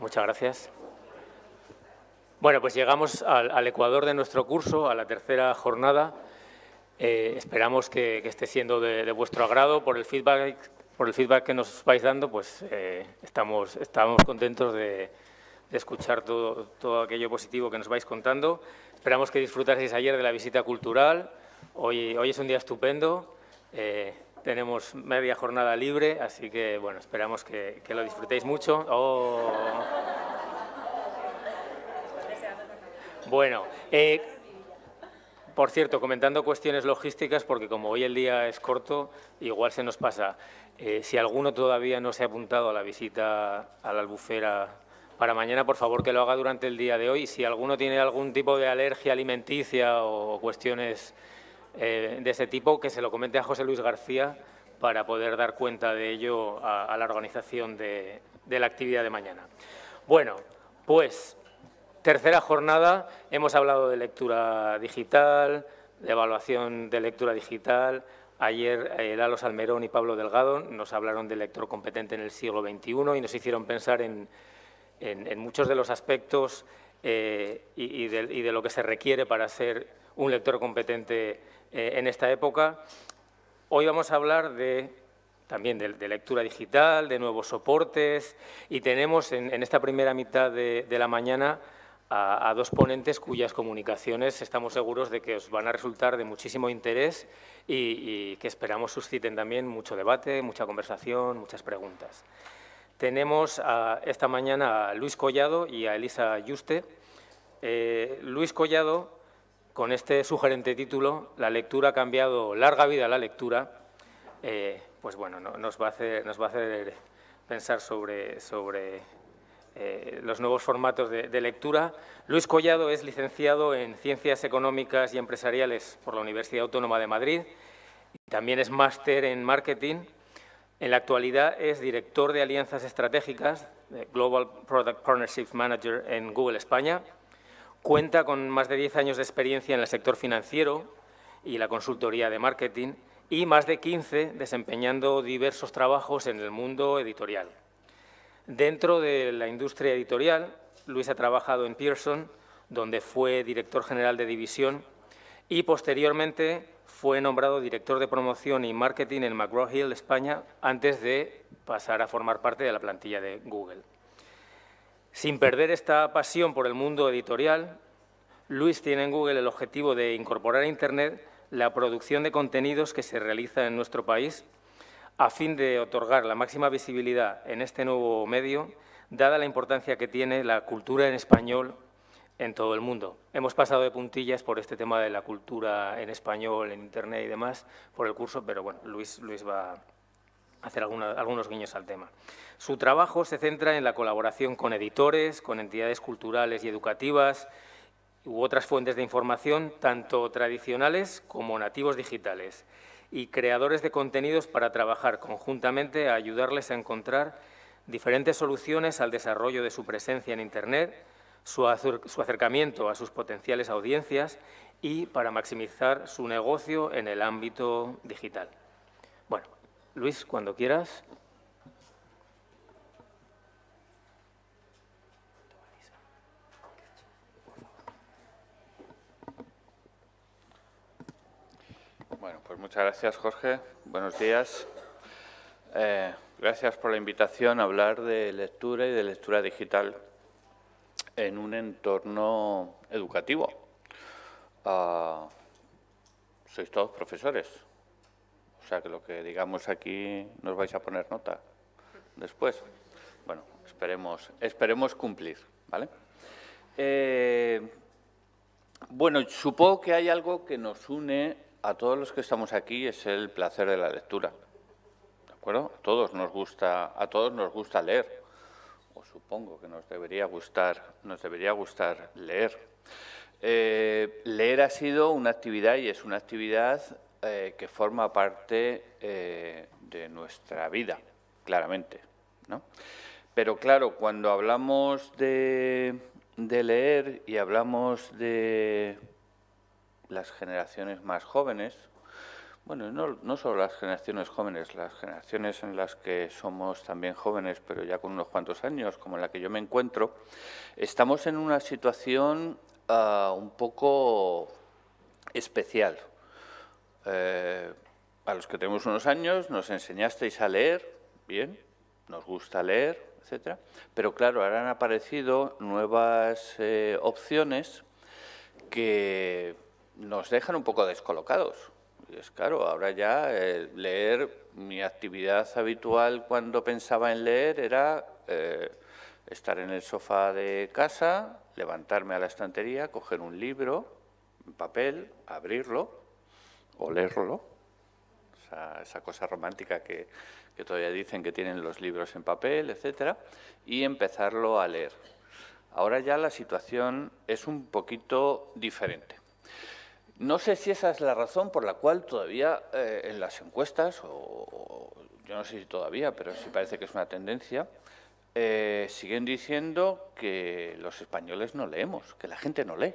Muchas gracias. Bueno, pues llegamos al, ecuador de nuestro curso, a la tercera jornada. Eh, esperamos que, esté siendo de, vuestro agrado. Por el feedback, por el feedback que nos vais dando, pues eh, estamos, estamos contentos de, escuchar todo, todo, aquello positivo que nos vais contando. Esperamos que disfrutaseis ayer de la visita cultural. Hoy, hoy es un día estupendo. Eh, tenemos media jornada libre, así que bueno, esperamos que, lo disfrutéis mucho. Oh. Bueno, eh, por cierto, comentando cuestiones logísticas, porque como hoy el día es corto, igual se nos pasa. Eh, si alguno todavía no se ha apuntado a la visita a la albufera para mañana, por favor que lo haga durante el día de hoy. Si alguno tiene algún tipo de alergia alimenticia o cuestiones eh, de ese tipo, que se lo comente a José Luis García para poder dar cuenta de ello a, la organización de, la actividad de mañana. Bueno, pues tercera jornada, hemos hablado de lectura digital, de evaluación de lectura digital. Ayer eh, Lalo Salmerón y Pablo Delgado nos hablaron del lector competente en el siglo XXI y nos hicieron pensar en, muchos de los aspectos eh, y, de, lo que se requiere para ser un lector competente eh, en esta época. Hoy vamos a hablar también de, lectura digital, de nuevos soportes y tenemos en, esta primera mitad de, la mañana a, dos ponentes cuyas comunicaciones estamos seguros de que os van a resultar de muchísimo interés y, que esperamos susciten también mucho debate, mucha conversación, muchas preguntas. Tenemos esta mañana a Luis Collado y a Elisa Yuste. Eh, Luis Collado con este sugerente título, La lectura ha cambiado, larga vida la lectura, eh, pues bueno, nos, va a hacer, nos va a hacer pensar sobre, eh, los nuevos formatos de, lectura. Luis Collado es licenciado en Ciencias Económicas y Empresariales por la Universidad Autónoma de Madrid. También es máster en Marketing. En la actualidad es director de Alianzas Estratégicas, Global Product Partnership Manager en Google España Cuenta con más de 10 años de experiencia en el sector financiero y la consultoría de marketing y más de 15 desempeñando diversos trabajos en el mundo editorial. Dentro de la industria editorial, Luis ha trabajado en Pearson, donde fue director general de división y posteriormente fue nombrado director de promoción y marketing en McGraw-Hill, España, antes de pasar a formar parte de la plantilla de Google. Sin perder esta pasión por el mundo editorial, Luis tiene en Google el objetivo de incorporar a Internet la producción de contenidos que se realiza en nuestro país a fin de otorgar la máxima visibilidad en este nuevo medio, dada la importancia que tiene la cultura en español en todo el mundo. Hemos pasado de puntillas por este tema de la cultura en español, en Internet y demás, por el curso, pero bueno, Luis, Luis va, hacer algunos guiños al tema. Su trabajo se centra en la colaboración con editores, con entidades culturales y educativas u otras fuentes de información, tanto tradicionales como nativos digitales, y creadores de contenidos para trabajar conjuntamente a ayudarles a encontrar diferentes soluciones al desarrollo de su presencia en Internet, su acercamiento a sus potenciales audiencias y para maximizar su negocio en el ámbito digital. Luis, cuando quieras. Bueno, pues muchas gracias, Jorge. Buenos días. Eh, gracias por la invitación a hablar de lectura y de lectura digital en un entorno educativo. Ah, sois todos profesores, o sea, que lo que digamos aquí nos vais a poner nota después. Bueno, esperemos, esperemos cumplir, ¿vale? Eh, bueno, supongo que hay algo que nos une a todos los que estamos aquí, es el placer de la lectura. ¿De acuerdo? A todos nos gusta, a todos nos gusta leer. O supongo que nos debería gustar, nos debería gustar leer. Eh, leer ha sido una actividad y es una actividad eh, que forma parte eh, de nuestra vida, claramente. ¿no? Pero claro, cuando hablamos de, leer y hablamos de las generaciones más jóvenes, bueno, no, solo las generaciones jóvenes, las generaciones en las que somos también jóvenes, pero ya con unos cuantos años, como en la que yo me encuentro, estamos en una situación uh, un poco especial. Eh, a los que tenemos unos años nos enseñasteis a leer, bien, nos gusta leer, etcétera, pero claro, ahora han aparecido nuevas eh, opciones que nos dejan un poco descolocados. Y es claro, ahora ya eh, leer, mi actividad habitual cuando pensaba en leer era estar en el sofá de casa, levantarme a la estantería, coger un libro, en papel, abrirlo o leerlo, esa, cosa romántica que, que todavía dicen que tienen los libros en papel, etcétera, y empezarlo a leer. Ahora ya la situación es un poquito diferente. No sé si esa es la razón por la cual todavía eh, en las encuestas, o, yo no sé si todavía, pero sí parece que es una tendencia, eh, siguen diciendo que los españoles no leemos, que la gente no lee.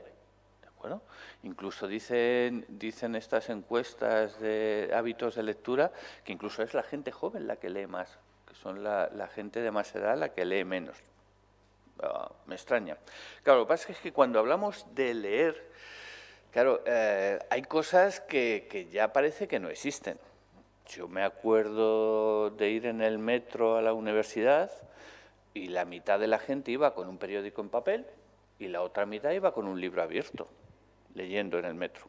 ¿De acuerdo? Incluso dicen, dicen estas encuestas de hábitos de lectura que incluso es la gente joven la que lee más, que son la, la gente de más edad la que lee menos. Ah, me extraña. Claro, lo que pasa es que cuando hablamos de leer, Claro, eh, hay cosas que, ya parece que no existen. Yo me acuerdo de ir en el metro a la universidad y la mitad de la gente iba con un periódico en papel y la otra mitad iba con un libro abierto, leyendo en el metro.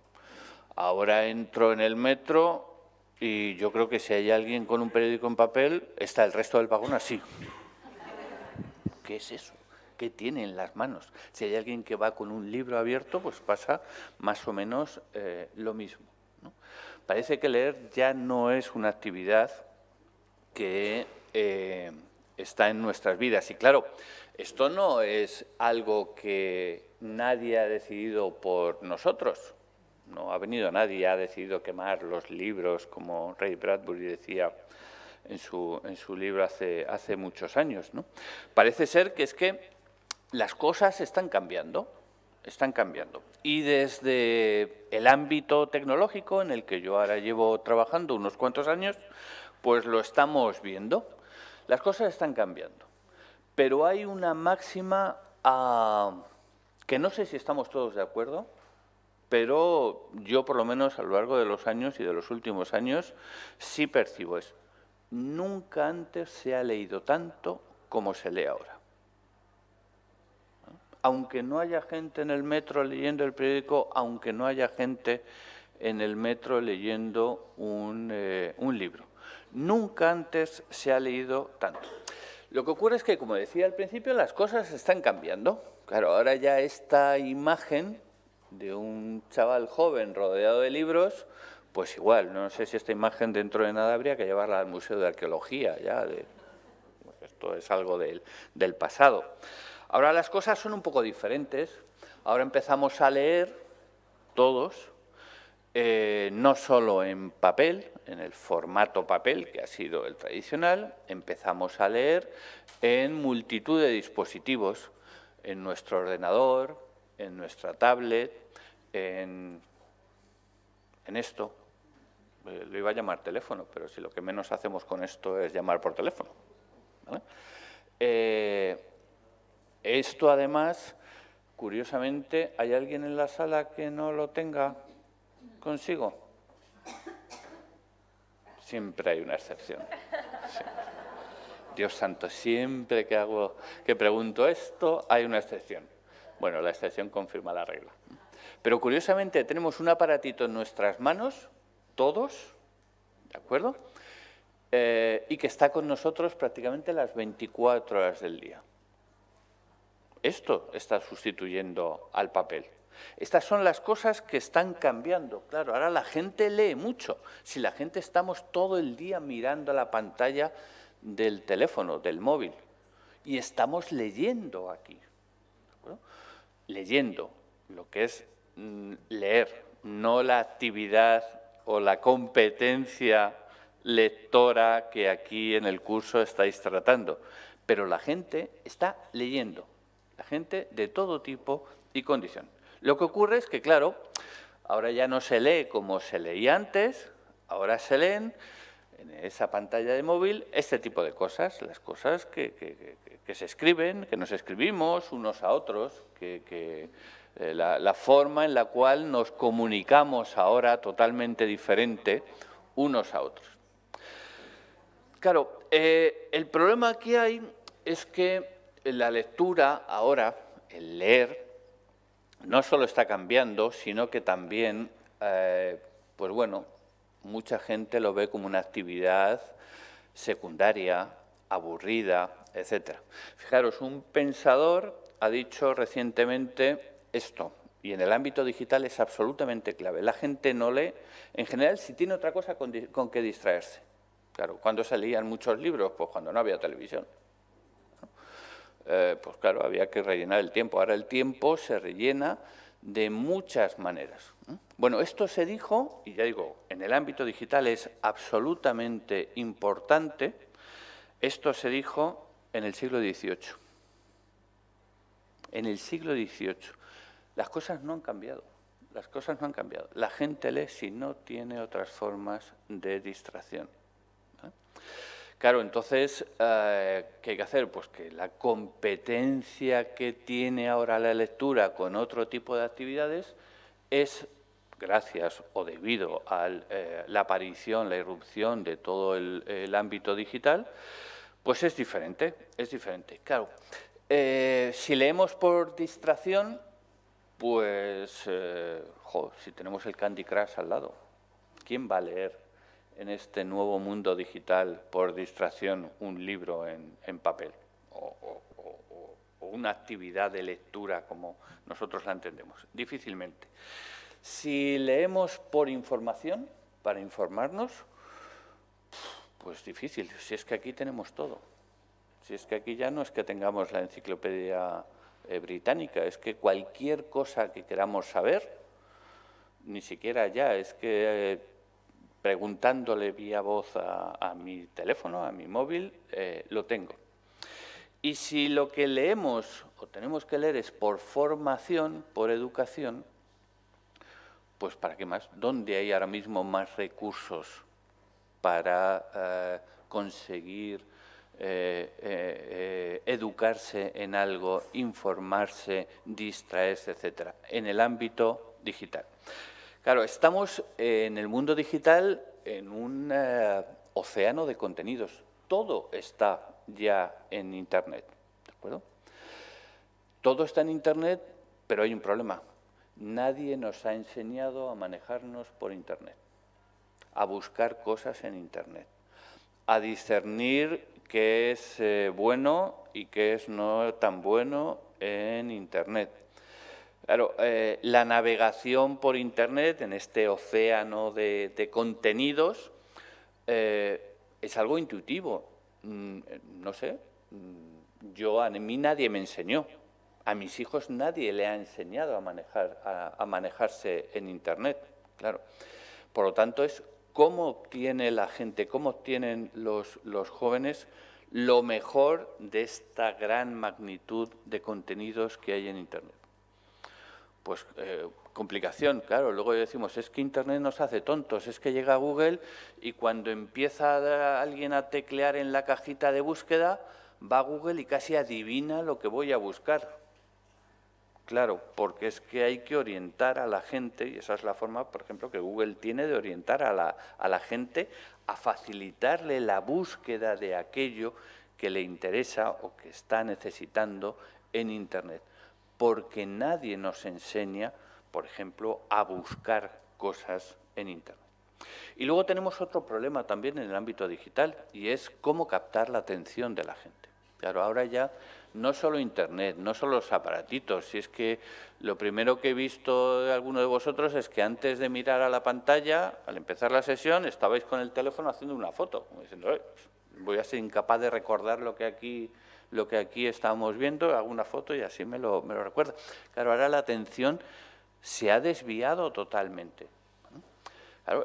Ahora entro en el metro y yo creo que si hay alguien con un periódico en papel, está el resto del vagón así. ¿Qué es eso? que tiene en las manos. Si hay alguien que va con un libro abierto, pues pasa más o menos eh, lo mismo. Parece que leer ya no es una actividad que eh, está en nuestras vidas. Y claro, esto no es algo que nadie ha decidido por nosotros. No ha venido nadie, ha decidido quemar los libros, como Ray Bradbury decía en su, en su libro hace, hace muchos años. ¿no? Parece ser que es que las cosas están cambiando, están cambiando. Y desde el ámbito tecnológico, en el que yo ahora llevo trabajando unos cuantos años, pues lo estamos viendo. Las cosas están cambiando. Pero hay una máxima ah, que no sé si estamos todos de acuerdo, pero yo por lo menos a lo largo de los años y de los últimos años sí percibo eso. Nunca antes se ha leído tanto como se lee ahora aunque no haya gente en el metro leyendo el periódico, aunque no haya gente en el metro leyendo un, eh, libro. Nunca antes se ha leído tanto. Lo que ocurre es que, como decía al principio, las cosas están cambiando. Claro, ahora ya esta imagen de un chaval joven rodeado de libros, pues igual, no sé si esta imagen dentro de nada habría que llevarla al Museo de Arqueología, ya, de, esto es algo del, del pasado. Ahora las cosas son un poco diferentes. Ahora empezamos a leer todos, eh, no solo en papel, en el formato papel, que ha sido el tradicional, empezamos a leer en multitud de dispositivos, en nuestro ordenador, en nuestra tablet, en, esto. Eh, lo iba a llamar teléfono, pero si lo que menos hacemos con esto es llamar por teléfono. Eh, esto además, curiosamente, ¿hay alguien en la sala que no lo tenga consigo? Siempre hay una excepción. Dios santo, siempre que hago, que pregunto esto, hay una excepción. Bueno, la excepción confirma la regla. Pero curiosamente tenemos un aparatito en nuestras manos, todos, ¿de acuerdo? Eh, y que está con nosotros prácticamente las 24 horas del día. Esto está sustituyendo al papel. Estas son las cosas que están cambiando. Claro, ahora la gente lee mucho. Si la gente estamos todo el día mirando la pantalla del teléfono, del móvil, y estamos leyendo aquí. Leyendo, lo que es mm, leer, no la actividad o la competencia lectora que aquí en el curso estáis tratando. Pero la gente está leyendo la gente de todo tipo y condición. Lo que ocurre es que, claro, ahora ya no se lee como se leía antes, Ahora se leen en esa pantalla de móvil este tipo de cosas, las cosas que, se escriben, que nos escribimos unos a otros, que, eh, la, forma en la cual nos comunicamos ahora totalmente diferente unos a otros. Claro, eh, el problema que hay es que la lectura ahora, el leer, no solo está cambiando, sino que también, eh, pues bueno, mucha gente lo ve como una actividad secundaria, aburrida, etc. Fijaros, un pensador ha dicho recientemente esto, y en el ámbito digital es absolutamente clave. La gente no lee, en general, si tiene otra cosa con, que distraerse. Claro, cuando se leían muchos libros? Pues cuando no había televisión. Eh, pues claro, había que rellenar el tiempo. Ahora el tiempo se rellena de muchas maneras. Bueno, esto se dijo, y ya digo, en el ámbito digital es absolutamente importante, esto se dijo en el siglo XVIII. En el siglo XVIII. Las cosas no han cambiado, las cosas no han cambiado. La gente lee si no tiene otras formas de distracción. Claro, entonces, eh, ¿qué hay que hacer? Pues que la competencia que tiene ahora la lectura con otro tipo de actividades es, gracias o debido a eh, la aparición, la irrupción de todo el, ámbito digital, pues es diferente, es diferente. Claro, eh, si leemos por distracción, pues, si tenemos el Candy Crush al lado, ¿quién va a leer en este nuevo mundo digital por distracción un libro en, papel o, una actividad de lectura como nosotros la entendemos. Difícilmente. Si leemos por información, para informarnos, pues difícil, si es que aquí tenemos todo. Si es que aquí ya no es que tengamos la enciclopedia eh, británica, es que cualquier cosa que queramos saber, ni siquiera ya, es que eh, preguntándole vía voz a, mi teléfono, a mi móvil, eh, lo tengo. Y si lo que leemos o tenemos que leer es por formación, por educación, pues ¿para qué más? ¿Dónde hay ahora mismo más recursos para eh, conseguir eh, educarse en algo, informarse, distraerse, etcétera? En el ámbito digital. Claro, estamos en el mundo digital en un eh, océano de contenidos. Todo está ya en Internet, ¿de acuerdo? Todo está en Internet, pero hay un problema. Nadie nos ha enseñado a manejarnos por Internet, a buscar cosas en Internet, a discernir qué es eh, bueno y qué es no tan bueno en Internet Claro, eh, la navegación por Internet en este océano de, contenidos eh, es algo intuitivo. Mm, no sé, mm, yo a mí nadie me enseñó, a mis hijos nadie le ha enseñado a, manejar, a, manejarse en Internet, claro. Por lo tanto, es cómo obtiene la gente, cómo obtienen los, los jóvenes lo mejor de esta gran magnitud de contenidos que hay en Internet. Pues eh, complicación, claro. Luego decimos, es que Internet nos hace tontos, es que llega Google y cuando empieza alguien a teclear en la cajita de búsqueda, va a Google y casi adivina lo que voy a buscar. Claro, porque es que hay que orientar a la gente, y esa es la forma, por ejemplo, que Google tiene de orientar a la, a la gente a facilitarle la búsqueda de aquello que le interesa o que está necesitando en Internet porque nadie nos enseña, por ejemplo, a buscar cosas en Internet. Y luego tenemos otro problema también en el ámbito digital y es cómo captar la atención de la gente. Claro, ahora ya no solo Internet, no solo los aparatitos, si es que lo primero que he visto de alguno de vosotros es que antes de mirar a la pantalla, al empezar la sesión, estabais con el teléfono haciendo una foto, diciendo, voy a ser incapaz de recordar lo que aquí lo que aquí estamos viendo, hago una foto y así me lo, me recuerda. Claro, ahora la atención se ha desviado totalmente.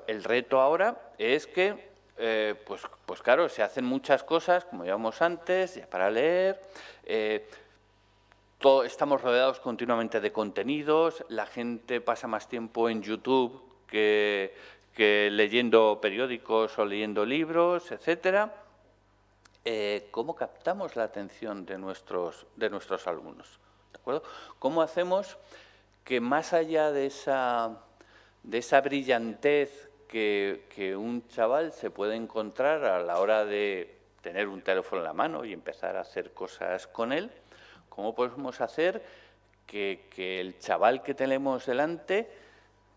el reto ahora es que, eh, pues, pues claro, se hacen muchas cosas, como llamamos antes, ya para leer, eh, estamos rodeados continuamente de contenidos, la gente pasa más tiempo en YouTube que, que leyendo periódicos o leyendo libros, etcétera. Eh, ¿Cómo captamos la atención de nuestros, de nuestros alumnos? ¿De acuerdo? ¿Cómo hacemos que más allá de esa, de esa brillantez que, que un chaval se puede encontrar a la hora de tener un teléfono en la mano y empezar a hacer cosas con él, ¿cómo podemos hacer que, que el chaval que tenemos delante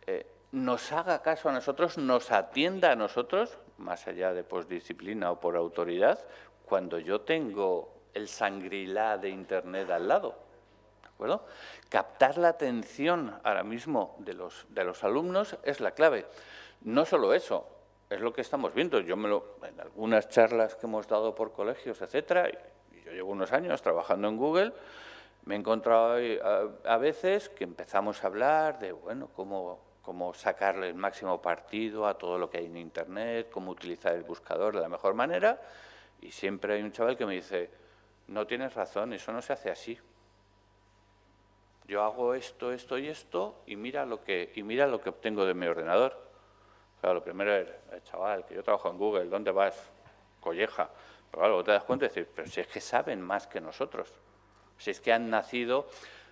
eh, nos haga caso a nosotros, nos atienda a nosotros, más allá de disciplina o por autoridad, cuando yo tengo el sangrilá de Internet al lado? ¿De acuerdo? Captar la atención ahora mismo de los, de los alumnos es la clave. No solo eso, es lo que estamos viendo. Yo me lo, en algunas charlas que hemos dado por colegios, etcétera, yo llevo unos años trabajando en Google, me he encontrado a, veces que empezamos a hablar de, bueno, cómo, cómo sacarle el máximo partido a todo lo que hay en Internet, cómo utilizar el buscador de la mejor manera, y siempre hay un chaval que me dice, no tienes razón, eso no se hace así. Yo hago esto, esto y esto, y mira lo que, y mira lo que obtengo de mi ordenador. Claro, lo primero es, eh, chaval, que yo trabajo en Google, ¿dónde vas? Colleja. Pero claro, te das cuenta y dices, pero si es que saben más que nosotros. Si es que han nacido,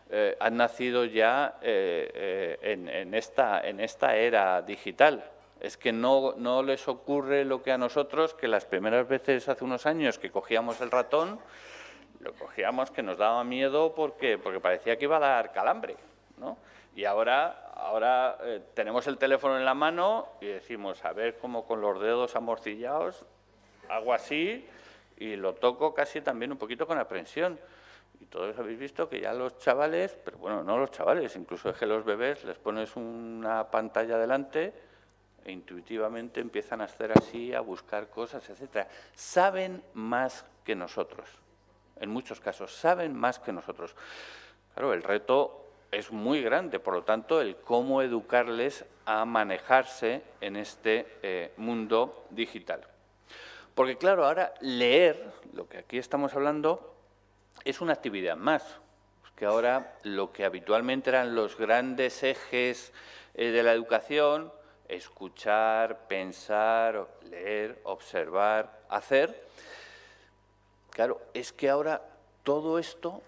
eh, han nacido ya eh, en, esta, en esta era digital. Es que no, les ocurre lo que a nosotros, que las primeras veces hace unos años que cogíamos el ratón, lo cogíamos que nos daba miedo porque, parecía que iba a dar calambre. ¿no? Y ahora, ahora eh, tenemos el teléfono en la mano y decimos, a ver cómo con los dedos amorcillados hago así y lo toco casi también un poquito con aprensión. Y todos habéis visto que ya los chavales, pero bueno, no los chavales, incluso es que los bebés les pones una pantalla delante e intuitivamente empiezan a hacer así, a buscar cosas, etcétera. Saben más que nosotros, en muchos casos, saben más que nosotros. Claro, el reto es muy grande, por lo tanto, el cómo educarles a manejarse en este eh, mundo digital. Porque claro, ahora leer, lo que aquí estamos hablando, es una actividad más, que ahora lo que habitualmente eran los grandes ejes eh, de la educación, escuchar, pensar, leer, observar, hacer, claro, es que ahora todo esto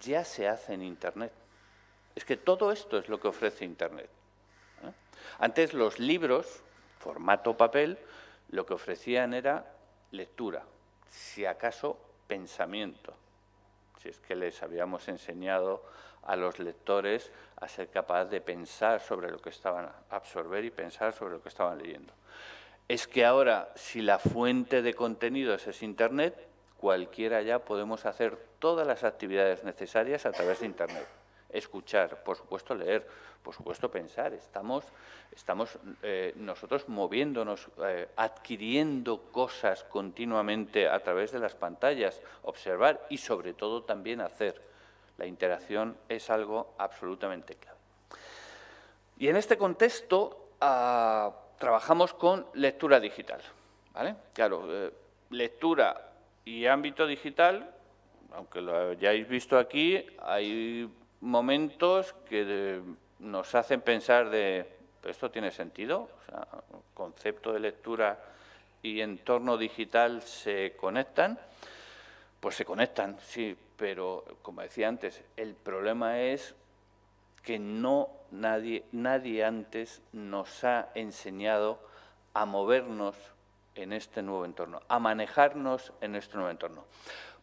ya se hace en Internet. Es que todo esto es lo que ofrece Internet. ¿eh? Antes los libros, formato papel, lo que ofrecían era lectura, si acaso pensamiento, si es que les habíamos enseñado a los lectores a ser capaces de pensar sobre lo que estaban, absorber y pensar sobre lo que estaban leyendo. Es que ahora, si la fuente de contenidos es Internet, cualquiera ya podemos hacer todas las actividades necesarias a través de Internet escuchar, por supuesto leer, por supuesto pensar. Estamos, estamos eh, nosotros moviéndonos, eh, adquiriendo cosas continuamente a través de las pantallas, observar y sobre todo también hacer. La interacción es algo absolutamente clave. Y en este contexto ah, trabajamos con lectura digital. ¿vale? Claro, eh, lectura y ámbito digital, aunque lo hayáis visto aquí, hay momentos que nos hacen pensar de, ¿esto tiene sentido? Concepto de lectura y entorno digital se conectan, pues se conectan, sí, pero como decía antes, el problema es que no nadie, nadie antes nos ha enseñado a movernos en este nuevo entorno, a manejarnos en este nuevo entorno.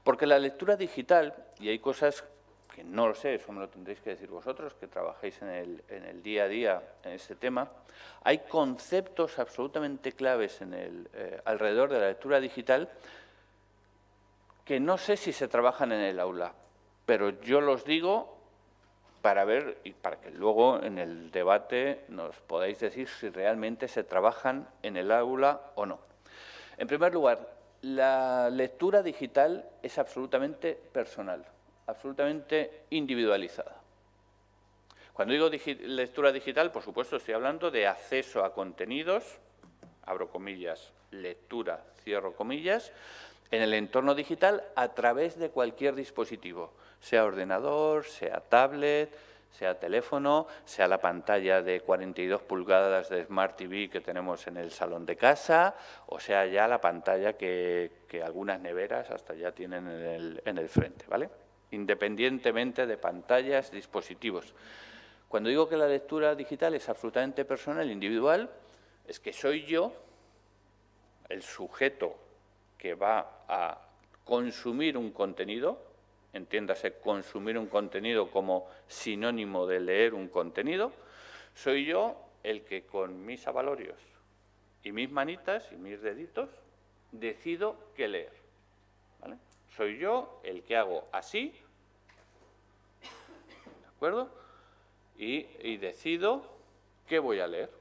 Porque la lectura digital, y hay cosas que no lo sé, eso me lo tendréis que decir vosotros, que trabajáis en el, día a día en este tema, hay conceptos absolutamente claves en el, eh, alrededor de la lectura digital que no sé si se trabajan en el aula, pero yo los digo para ver y para que luego en el debate nos podáis decir si realmente se trabajan en el aula o no. En primer lugar, la lectura digital es absolutamente personal absolutamente individualizada. Cuando digo lectura digital, por supuesto, estoy hablando de acceso a contenidos, abro comillas, lectura, cierro comillas, en el entorno digital a través de cualquier dispositivo, sea ordenador, sea tablet, sea teléfono, sea la pantalla de 42 pulgadas de Smart TV que tenemos en el salón de casa, o sea ya la pantalla que, algunas neveras hasta ya tienen en el, en el frente, ¿vale? Independientemente de pantallas, dispositivos. Cuando digo que la lectura digital es absolutamente personal, individual, es que soy yo el sujeto que va a consumir un contenido, entiéndase consumir un contenido como sinónimo de leer un contenido, soy yo el que con mis avalorios y mis manitas y mis deditos decido qué leer. Soy yo el que hago así, ¿de acuerdo? Y, y decido qué voy a leer.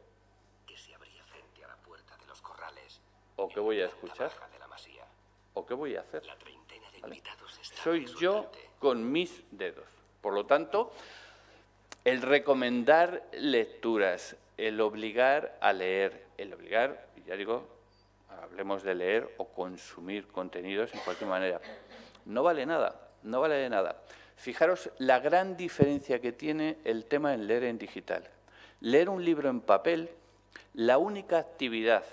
¿O qué voy a escuchar? ¿O qué voy a hacer? Soy yo con mis dedos. Por lo tanto, el recomendar lecturas, el obligar a leer, el obligar, ya digo, hablemos de leer o consumir contenidos en cualquier manera, no vale nada, no vale de nada. Fijaros la gran diferencia que tiene el tema en leer en digital. Leer un libro en papel, la única actividad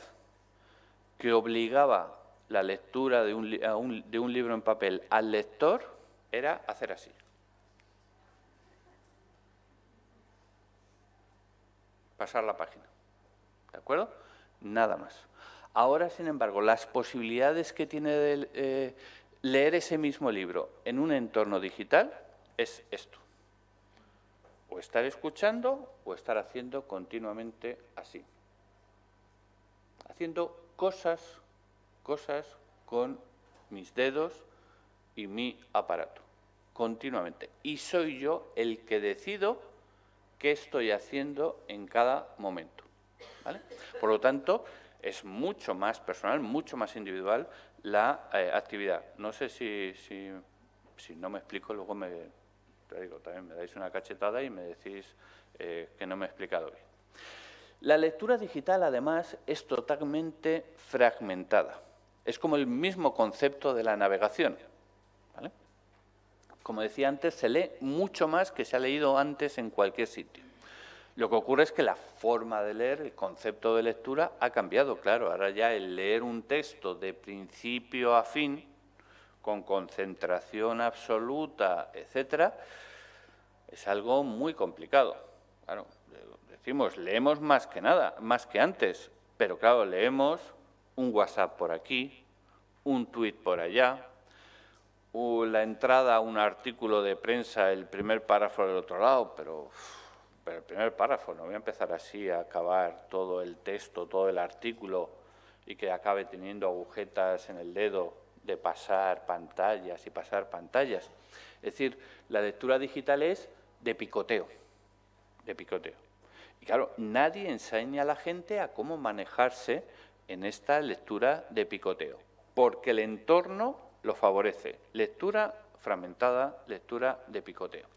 que obligaba la lectura de un, libro en papel al lector era hacer así. Pasar la página. ¿De acuerdo? Nada más. Ahora, sin embargo, las posibilidades que tiene de eh, leer ese mismo libro en un entorno digital es esto. O estar escuchando o estar haciendo continuamente así. Haciendo cosas, cosas con mis dedos y mi aparato, continuamente. Y soy yo el que decido qué estoy haciendo en cada momento. Por lo tanto, es mucho más personal, mucho más individual la eh, actividad. No sé si, si, no me explico, luego me, digo, también me dais una cachetada y me decís eh, que no me he explicado bien. La lectura digital, además, es totalmente fragmentada. Es como el mismo concepto de la navegación. Como decía antes, se lee mucho más que se ha leído antes en cualquier sitio. Lo que ocurre es que la forma de leer, el concepto de lectura, ha cambiado, claro. Ahora ya el leer un texto de principio a fin, con concentración absoluta, etcétera, es algo muy complicado. Claro, decimos, leemos más que nada, más que antes, pero claro, leemos un WhatsApp por aquí, un tuit por allá, la entrada a un artículo de prensa, el primer párrafo del otro lado, pero, pero el primer párrafo, no voy a empezar así a acabar todo el texto, todo el artículo y que acabe teniendo agujetas en el dedo de pasar pantallas y pasar pantallas. Es decir, la lectura digital es de picoteo, de picoteo. Y claro, nadie enseña a la gente a cómo manejarse en esta lectura de picoteo, porque el entorno lo favorece. Lectura fragmentada, lectura de picoteo.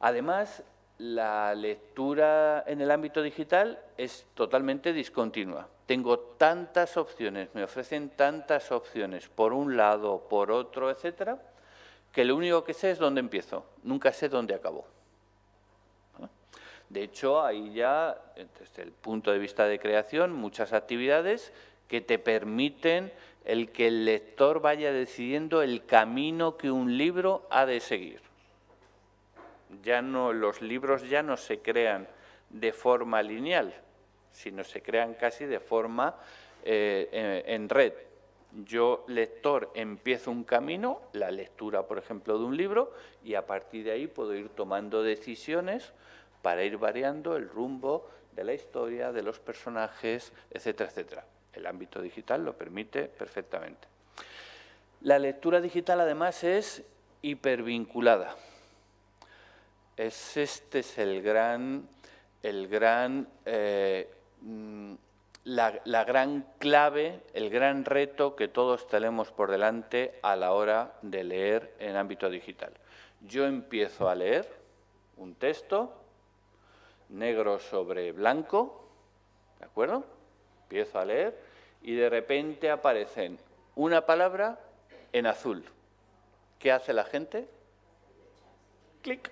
Además, la lectura en el ámbito digital es totalmente discontinua. Tengo tantas opciones, me ofrecen tantas opciones por un lado, por otro, etcétera, que lo único que sé es dónde empiezo, nunca sé dónde acabo. De hecho, hay ya, desde el punto de vista de creación, muchas actividades que te permiten el que el lector vaya decidiendo el camino que un libro ha de seguir. Ya no, los libros ya no se crean de forma lineal, sino se crean casi de forma eh, en red. Yo, lector, empiezo un camino, la lectura, por ejemplo, de un libro, y a partir de ahí puedo ir tomando decisiones para ir variando el rumbo de la historia, de los personajes, etcétera, etcétera. El ámbito digital lo permite perfectamente. La lectura digital además es hipervinculada. Es, este es el gran, el gran, eh, mm, la, la gran clave, el gran reto que todos tenemos por delante a la hora de leer en ámbito digital. Yo empiezo a leer un texto, negro sobre blanco, ¿de acuerdo? Empiezo a leer y de repente aparecen una palabra en azul. ¿Qué hace la gente? Clic.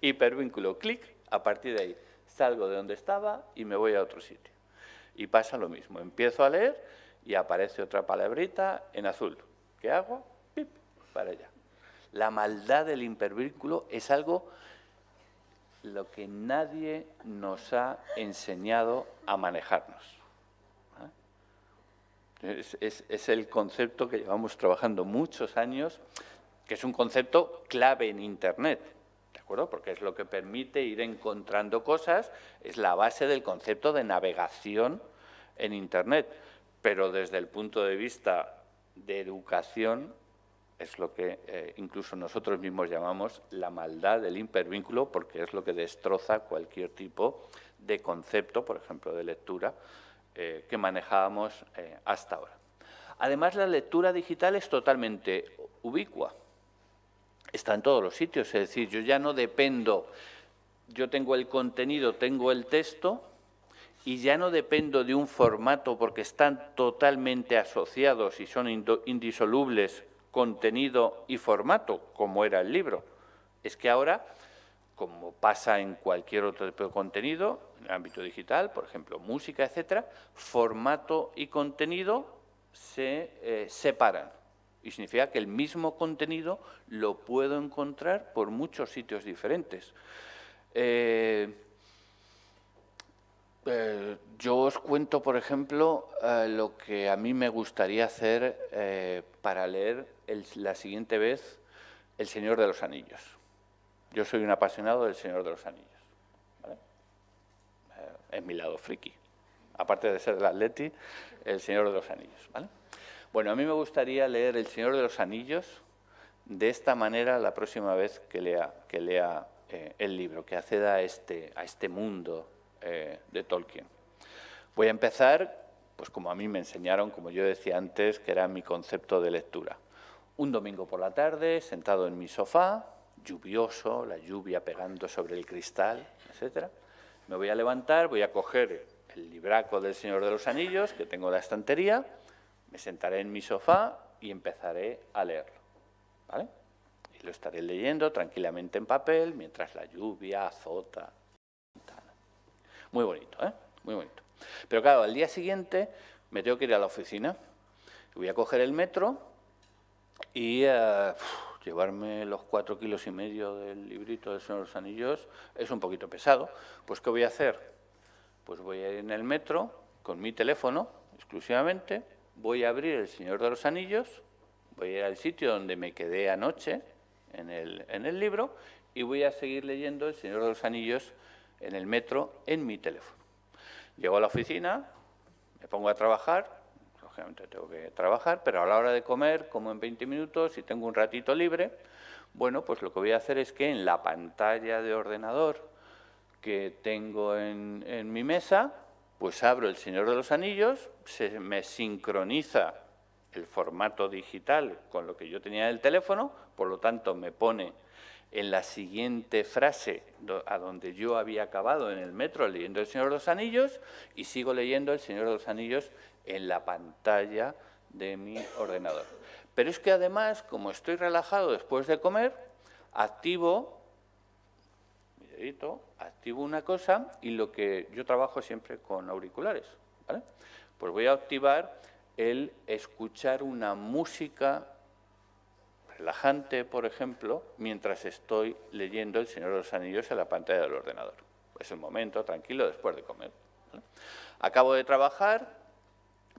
hipervínculo, clic, a partir de ahí salgo de donde estaba y me voy a otro sitio. Y pasa lo mismo, empiezo a leer y aparece otra palabrita en azul. ¿Qué hago? Pip, para allá. La maldad del hipervínculo es algo lo que nadie nos ha enseñado a manejarnos. ¿eh? Es, el concepto que llevamos trabajando muchos años, que es un concepto clave en Internet, ¿de acuerdo? Porque es lo que permite ir encontrando cosas, es la base del concepto de navegación en Internet. Pero desde el punto de vista de educación, es lo que eh, incluso nosotros mismos llamamos la maldad del hipervínculo, porque es lo que destroza cualquier tipo de concepto, por ejemplo, de lectura, eh, que manejábamos eh, hasta ahora. Además, la lectura digital es totalmente ubicua. Está en todos los sitios, es decir, yo ya no dependo, yo tengo el contenido, tengo el texto, y ya no dependo de un formato porque están totalmente asociados y son indisolubles contenido y formato, como era el libro. Es que ahora, como pasa en cualquier otro tipo de contenido, en el ámbito digital, por ejemplo, música, etcétera, formato y contenido se eh, separan. Y significa que el mismo contenido lo puedo encontrar por muchos sitios diferentes. Eh, eh, yo os cuento, por ejemplo, lo que a mí me gustaría hacer para leer la siguiente vez El Señor de los Anillos. Yo soy un apasionado del Señor de los Anillos. Eh, es mi lado friki. Aparte de ser el Atleti, El Señor de los Anillos. Bueno, a mí me gustaría leer El Señor de los Anillos de esta manera la próxima vez que lea, que lea eh, el libro, que acceda a este, a este mundo eh, de Tolkien. Voy a empezar, pues como a mí me enseñaron, como yo decía antes, que era mi concepto de lectura. Un domingo por la tarde, sentado en mi sofá, lluvioso, la lluvia pegando sobre el cristal, etc. Me voy a levantar, voy a coger el libraco del Señor de los Anillos que tengo en la estantería, me sentaré en mi sofá y empezaré a leerlo. ¿vale? Y lo estaré leyendo tranquilamente en papel mientras la lluvia azota. Muy bonito, ¿eh? Muy bonito. Pero claro, al día siguiente me tengo que ir a la oficina. Voy a coger el metro y llevarme los cuatro kilos y medio del librito de Señor de los Anillos es un poquito pesado. Pues, ¿qué voy a hacer? Pues voy a ir en el metro con mi teléfono exclusivamente, voy a abrir El Señor de los Anillos, voy a ir al sitio donde me quedé anoche en el, en el libro y voy a seguir leyendo El Señor de los Anillos en el metro en mi teléfono. Llego a la oficina, me pongo a trabajar tengo que trabajar, pero a la hora de comer, como en 20 minutos, y tengo un ratito libre, bueno, pues lo que voy a hacer es que en la pantalla de ordenador que tengo en, en mi mesa, pues abro El Señor de los Anillos, se me sincroniza el formato digital con lo que yo tenía en el teléfono, por lo tanto me pone en la siguiente frase a donde yo había acabado en el metro leyendo El Señor de los Anillos y sigo leyendo El Señor de los Anillos en la pantalla de mi ordenador. Pero es que además, como estoy relajado después de comer, activo, activo una cosa y lo que yo trabajo siempre con auriculares, ¿vale? Pues voy a activar el escuchar una música relajante, por ejemplo, mientras estoy leyendo El Señor de los Anillos en la pantalla del ordenador. Es el momento tranquilo después de comer. Acabo de trabajar,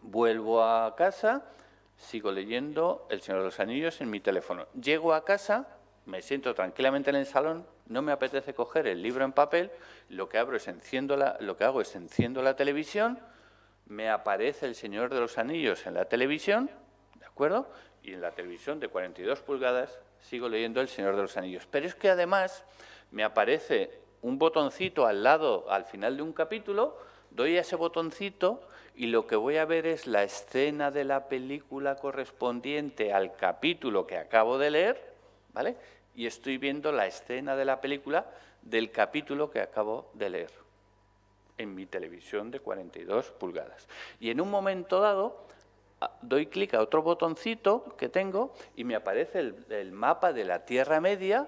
Vuelvo a casa, sigo leyendo El Señor de los Anillos en mi teléfono. Llego a casa, me siento tranquilamente en el salón, no me apetece coger el libro en papel, lo que, abro es enciendo lo que hago es enciendo la televisión, me aparece El Señor de los Anillos en la televisión, ¿de acuerdo? Y en la televisión de 42 pulgadas sigo leyendo El Señor de los Anillos. Pero es que además me aparece un botoncito al lado, al final de un capítulo, doy a ese botoncito y lo que voy a ver es la escena de la película correspondiente al capítulo que acabo de leer, ¿vale? Y estoy viendo la escena de la película del capítulo que acabo de leer en mi televisión de 42 pulgadas. Y en un momento dado doy clic a otro botoncito que tengo y me aparece el, el mapa de la Tierra Media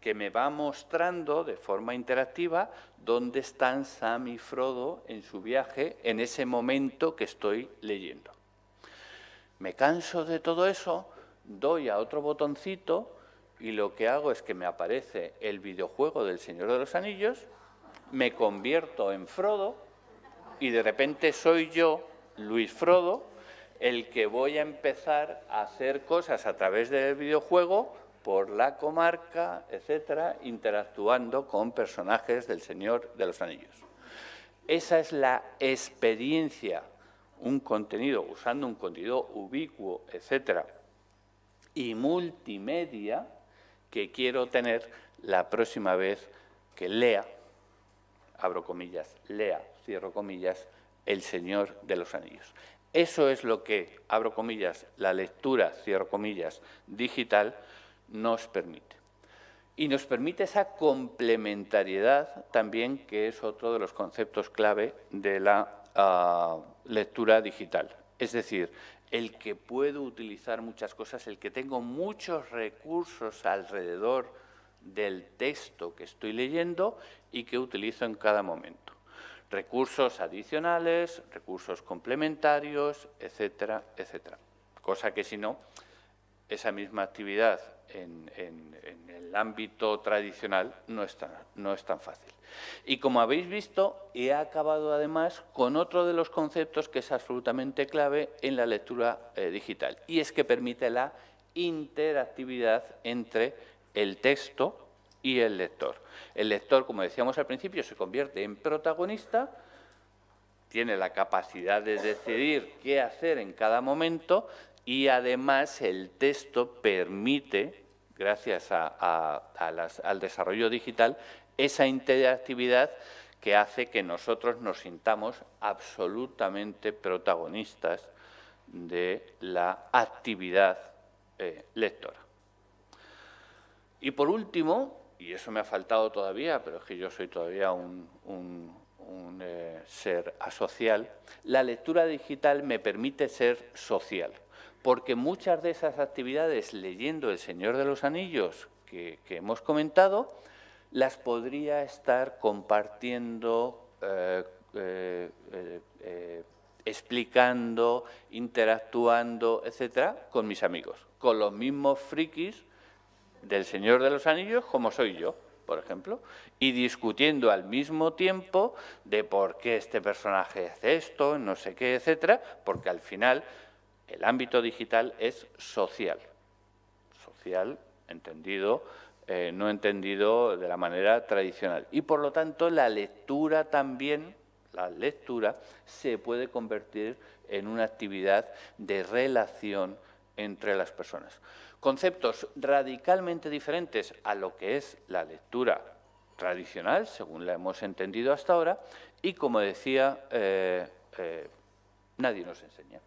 que me va mostrando de forma interactiva dónde están Sam y Frodo en su viaje en ese momento que estoy leyendo. Me canso de todo eso, doy a otro botoncito y lo que hago es que me aparece el videojuego del Señor de los Anillos, me convierto en Frodo y de repente soy yo, Luis Frodo, el que voy a empezar a hacer cosas a través del videojuego por la comarca, etcétera, interactuando con personajes del Señor de los Anillos. Esa es la experiencia, un contenido, usando un contenido ubicuo, etcétera, y multimedia que quiero tener la próxima vez que lea, abro comillas, lea, cierro comillas, El Señor de los Anillos. Eso es lo que, abro comillas, la lectura, cierro comillas, digital nos permite. Y nos permite esa complementariedad también, que es otro de los conceptos clave de la ah, lectura digital. Es decir, el que puedo utilizar muchas cosas, el que tengo muchos recursos alrededor del texto que estoy leyendo y que utilizo en cada momento. Recursos adicionales, recursos complementarios, etcétera, etcétera. Cosa que si no, esa misma actividad en, el ámbito tradicional no es, tan, no es tan fácil. Y como habéis visto, he acabado además con otro de los conceptos que es absolutamente clave en la lectura eh, digital, y es que permite la interactividad entre el texto y el lector. El lector, como decíamos al principio, se convierte en protagonista, tiene la capacidad de decidir qué hacer en cada momento y además el texto permite, gracias al desarrollo digital, esa interactividad que hace que nosotros nos sintamos absolutamente protagonistas de la actividad eh, lectora. Y por último, y eso me ha faltado todavía, pero es que yo soy todavía un, eh, ser asocial, la lectura digital me permite ser social porque muchas de esas actividades leyendo El Señor de los Anillos que, hemos comentado, las podría estar compartiendo, eh, eh, eh, explicando, interactuando, etcétera, con mis amigos, con los mismos frikis del Señor de los Anillos como soy yo, por ejemplo, y discutiendo al mismo tiempo de por qué este personaje hace esto, no sé qué, etcétera, porque al final el ámbito digital es social, social entendido, eh, no entendido de la manera tradicional. Y por lo tanto la lectura también, la lectura, se puede convertir en una actividad de relación entre las personas. Conceptos radicalmente diferentes a lo que es la lectura tradicional, según la hemos entendido hasta ahora, y como decía, eh, eh, nadie nos enseña.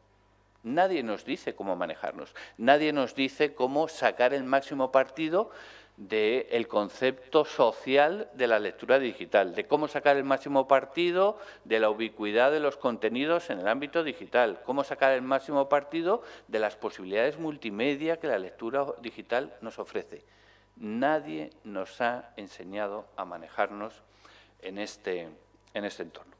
Nadie nos dice cómo manejarnos, nadie nos dice cómo sacar el máximo partido del concepto social de la lectura digital, de cómo sacar el máximo partido de la ubicuidad de los contenidos en el ámbito digital, cómo sacar el máximo partido de las posibilidades multimedia que la lectura digital nos ofrece. Nadie nos ha enseñado a manejarnos en este, en este entorno.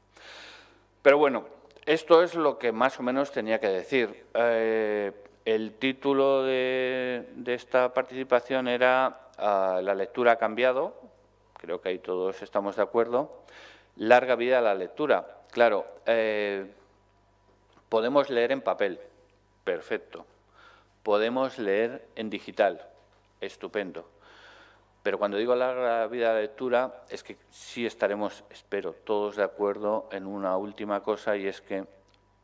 Pero bueno, esto es lo que más o menos tenía que decir. Eh, el título de, esta participación era ah, La lectura ha cambiado, creo que ahí todos estamos de acuerdo. Larga vida a la lectura. Claro, eh, podemos leer en papel, perfecto. Podemos leer en digital, estupendo. Pero cuando digo larga vida de la lectura, es que sí estaremos, espero, todos de acuerdo en una última cosa, y es que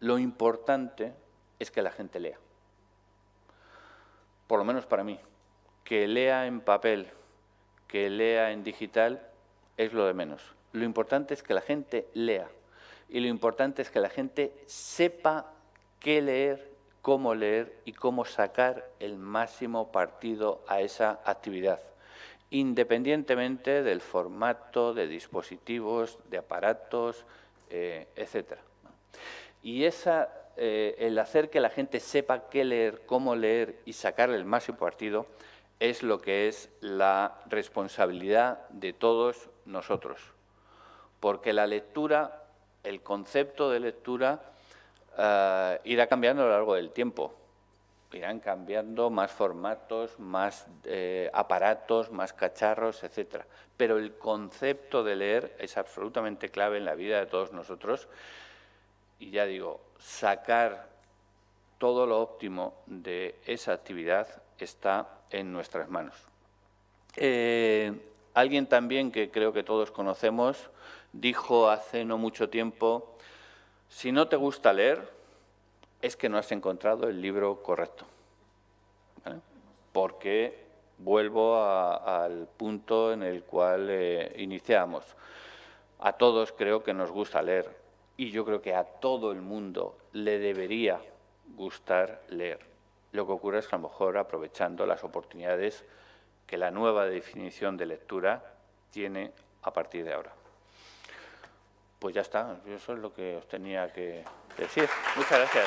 lo importante es que la gente lea. Por lo menos para mí. Que lea en papel, que lea en digital, es lo de menos. Lo importante es que la gente lea. Y lo importante es que la gente sepa qué leer, cómo leer y cómo sacar el máximo partido a esa actividad independientemente del formato de dispositivos, de aparatos, eh, etc. Y esa, eh, el hacer que la gente sepa qué leer, cómo leer y sacar el máximo partido es lo que es la responsabilidad de todos nosotros, porque la lectura, el concepto de lectura, eh, irá cambiando a lo largo del tiempo. Irán cambiando más formatos, más eh, aparatos, más cacharros, etcétera. Pero el concepto de leer es absolutamente clave en la vida de todos nosotros. Y ya digo, sacar todo lo óptimo de esa actividad está en nuestras manos. Eh, alguien también que creo que todos conocemos dijo hace no mucho tiempo, si no te gusta leer, es que no has encontrado el libro correcto. Porque vuelvo al punto en el cual eh, iniciamos. A todos creo que nos gusta leer y yo creo que a todo el mundo le debería gustar leer. Lo que ocurre es que a lo mejor aprovechando las oportunidades que la nueva definición de lectura tiene a partir de ahora. Pues ya está, eso es lo que os tenía que decir. Muchas gracias.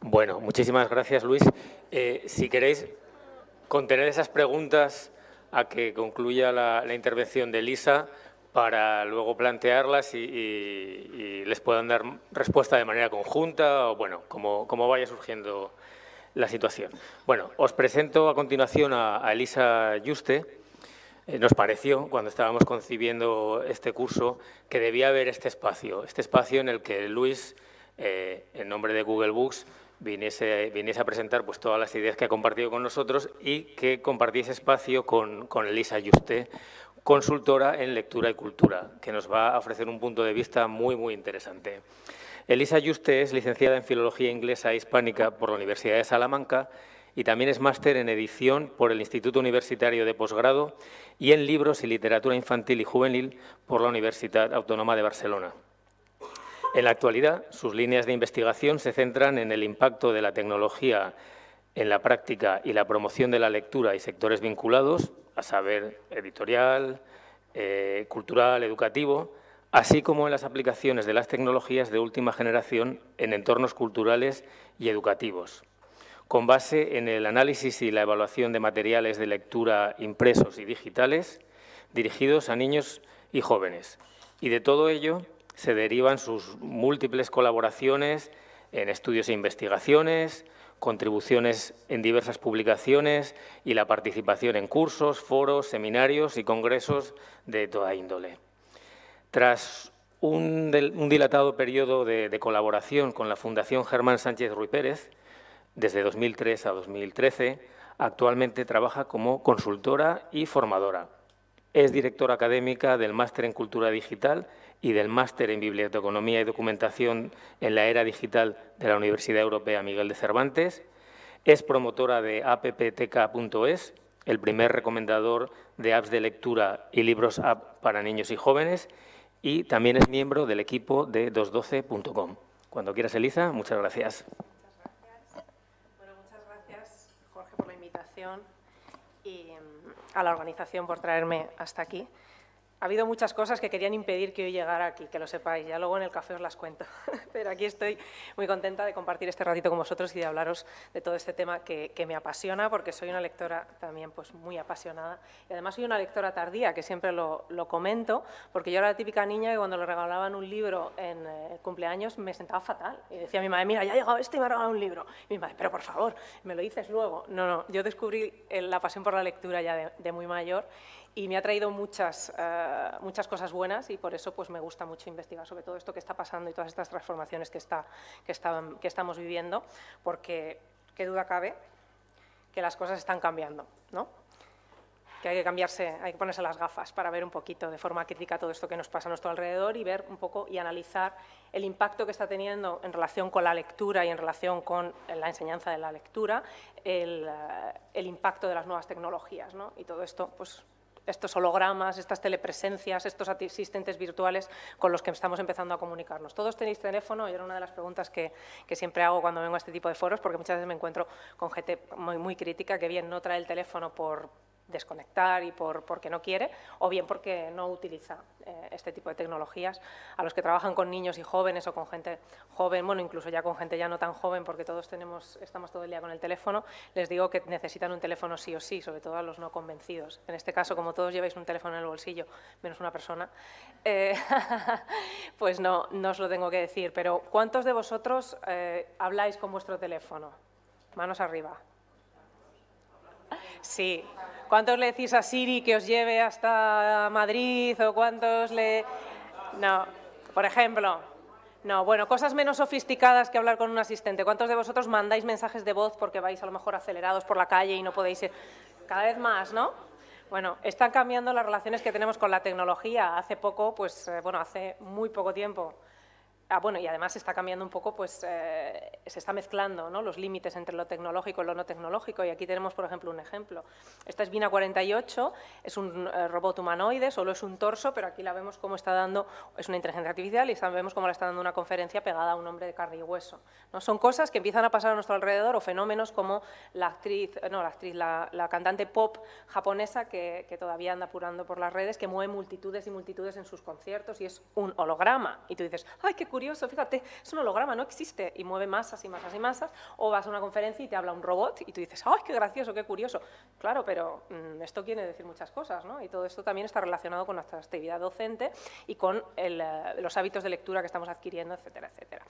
Bueno, muchísimas gracias, Luis. Eh, si queréis contener esas preguntas a que concluya la, intervención de Lisa para luego plantearlas y, les puedan dar respuesta de manera conjunta o, bueno, como, vaya surgiendo la situación. Bueno, os presento a continuación a, Elisa Juste. Eh, nos pareció, cuando estábamos concibiendo este curso, que debía haber este espacio, este espacio en el que Luis, eh, en nombre de Google Books, viniese, viniese, a presentar pues, todas las ideas que ha compartido con nosotros y que compartiese espacio con, con Elisa Yuste, consultora en lectura y cultura, que nos va a ofrecer un punto de vista muy, muy interesante. Elisa Yuste es licenciada en Filología Inglesa e Hispánica por la Universidad de Salamanca y también es máster en edición por el Instituto Universitario de Posgrado y en libros y literatura infantil y juvenil por la Universidad Autónoma de Barcelona. En la actualidad, sus líneas de investigación se centran en el impacto de la tecnología en la práctica y la promoción de la lectura y sectores vinculados, a saber, editorial, eh, cultural, educativo, así como en las aplicaciones de las tecnologías de última generación en entornos culturales y educativos, con base en el análisis y la evaluación de materiales de lectura impresos y digitales dirigidos a niños y jóvenes. Y de todo ello se derivan sus múltiples colaboraciones en estudios e investigaciones, contribuciones en diversas publicaciones y la participación en cursos, foros, seminarios y congresos de toda índole. Tras un, dilatado periodo de, colaboración con la Fundación Germán Sánchez Ruy Pérez, desde 2003 a 2013, actualmente trabaja como consultora y formadora. Es directora académica del Máster en Cultura Digital y del Máster en Biblioteconomía y Documentación en la Era Digital de la Universidad Europea Miguel de Cervantes. Es promotora de apptk.es, el primer recomendador de apps de lectura y libros app para niños y jóvenes, y también es miembro del equipo de 212.com. Cuando quieras, Elisa, muchas gracias. Muchas gracias. Bueno, muchas gracias, Jorge, por la invitación y mm, a la organización por traerme hasta aquí. Ha habido muchas cosas que querían impedir que hoy llegara aquí, que lo sepáis, ya luego en el café os las cuento. Pero aquí estoy muy contenta de compartir este ratito con vosotros y de hablaros de todo este tema que, me apasiona, porque soy una lectora también pues, muy apasionada. Y además soy una lectora tardía, que siempre lo, comento, porque yo era la típica niña que cuando le regalaban un libro en eh, cumpleaños me sentaba fatal. Y decía a mi madre, mira, ya ha llegado este y me ha regalado un libro. Y mi madre, pero por favor, me lo dices luego. No, no, yo descubrí la pasión por la lectura ya de muy mayor y me ha traído muchas, eh, muchas cosas buenas y por eso pues, me gusta mucho investigar sobre todo esto que está pasando y todas estas transformaciones que, está, que, que estamos viviendo, porque qué duda cabe que las cosas están cambiando, ¿no? que hay que cambiarse, hay que ponerse las gafas para ver un poquito de forma crítica todo esto que nos pasa a nuestro alrededor y ver un poco y analizar el impacto que está teniendo en relación con la lectura y en relación con la enseñanza de la lectura, el, eh, el impacto de las nuevas tecnologías. ¿no? Y todo esto pues, estos hologramas, estas telepresencias, estos asistentes virtuales con los que estamos empezando a comunicarnos. Todos tenéis teléfono y era una de las preguntas que, siempre hago cuando vengo a este tipo de foros porque muchas veces me encuentro con gente muy, muy crítica que bien no trae el teléfono por, desconectar y por, porque no quiere, o bien porque no utiliza eh, este tipo de tecnologías. A los que trabajan con niños y jóvenes o con gente joven, bueno, incluso ya con gente ya no tan joven, porque todos tenemos, estamos todo el día con el teléfono, les digo que necesitan un teléfono sí o sí, sobre todo a los no convencidos. En este caso, como todos lleváis un teléfono en el bolsillo, menos una persona, eh, pues no, no os lo tengo que decir. Pero ¿cuántos de vosotros eh, habláis con vuestro teléfono? Manos arriba. Sí, ¿Cuántos le decís a Siri que os lleve hasta Madrid o cuántos le...? No, por ejemplo. No, bueno, cosas menos sofisticadas que hablar con un asistente. ¿Cuántos de vosotros mandáis mensajes de voz porque vais a lo mejor acelerados por la calle y no podéis ir? Cada vez más, ¿no? Bueno, están cambiando las relaciones que tenemos con la tecnología. Hace poco, pues, eh, bueno, hace muy poco tiempo, Ah, bueno, y además se está cambiando un poco, pues eh, se está mezclando ¿no? los límites entre lo tecnológico y lo no tecnológico. Y aquí tenemos, por ejemplo, un ejemplo. Esta es Vina 48, es un eh, robot humanoide, solo es un torso, pero aquí la vemos cómo está dando, es una inteligencia artificial y vemos cómo la está dando una conferencia pegada a un hombre de carne y hueso. ¿no? Son cosas que empiezan a pasar a nuestro alrededor o fenómenos como la actriz, no, la actriz, la, cantante pop japonesa que, que todavía anda apurando por las redes, que mueve multitudes y multitudes en sus conciertos y es un holograma. Y tú dices, ¡ay, qué curioso, fíjate, es un holograma, no existe, y mueve masas y masas y masas, o vas a una conferencia y te habla un robot y tú dices, ¡ay, qué gracioso, qué curioso! Claro, pero mm, esto quiere decir muchas cosas, ¿no? Y todo esto también está relacionado con nuestra actividad docente y con eh, los hábitos de lectura que estamos adquiriendo, etcétera, etcétera.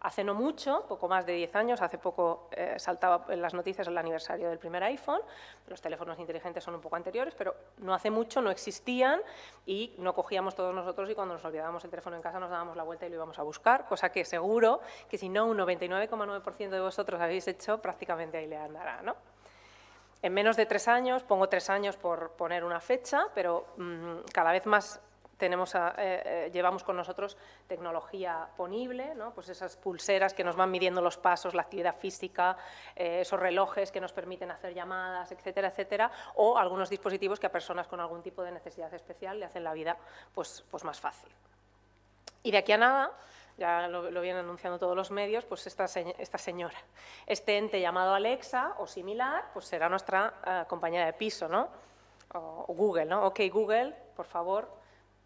Hace no mucho, poco más de 10 años, hace poco eh, saltaba en las noticias el aniversario del primer iPhone, los teléfonos inteligentes son un poco anteriores, pero no hace mucho no existían y no cogíamos todos nosotros y cuando nos olvidábamos el teléfono en casa nos dábamos la vuelta y lo íbamos a buscar, cosa que seguro que si no un 99,9% de vosotros habéis hecho, prácticamente ahí le andará, ¿no? En menos de tres años, pongo tres años por poner una fecha, pero mm, cada vez más tenemos eh, eh, llevamos con nosotros tecnología ponible, ¿no? pues esas pulseras que nos van midiendo los pasos, la actividad física, eh, esos relojes que nos permiten hacer llamadas, etcétera, etcétera, o algunos dispositivos que a personas con algún tipo de necesidad especial le hacen la vida pues, pues más fácil. Y de aquí a nada, ya lo, vienen anunciando todos los medios, pues esta, esta, señora, este ente llamado Alexa o similar, pues será nuestra compañera de piso, ¿no? O, Google, ¿no? Ok, Google, por favor,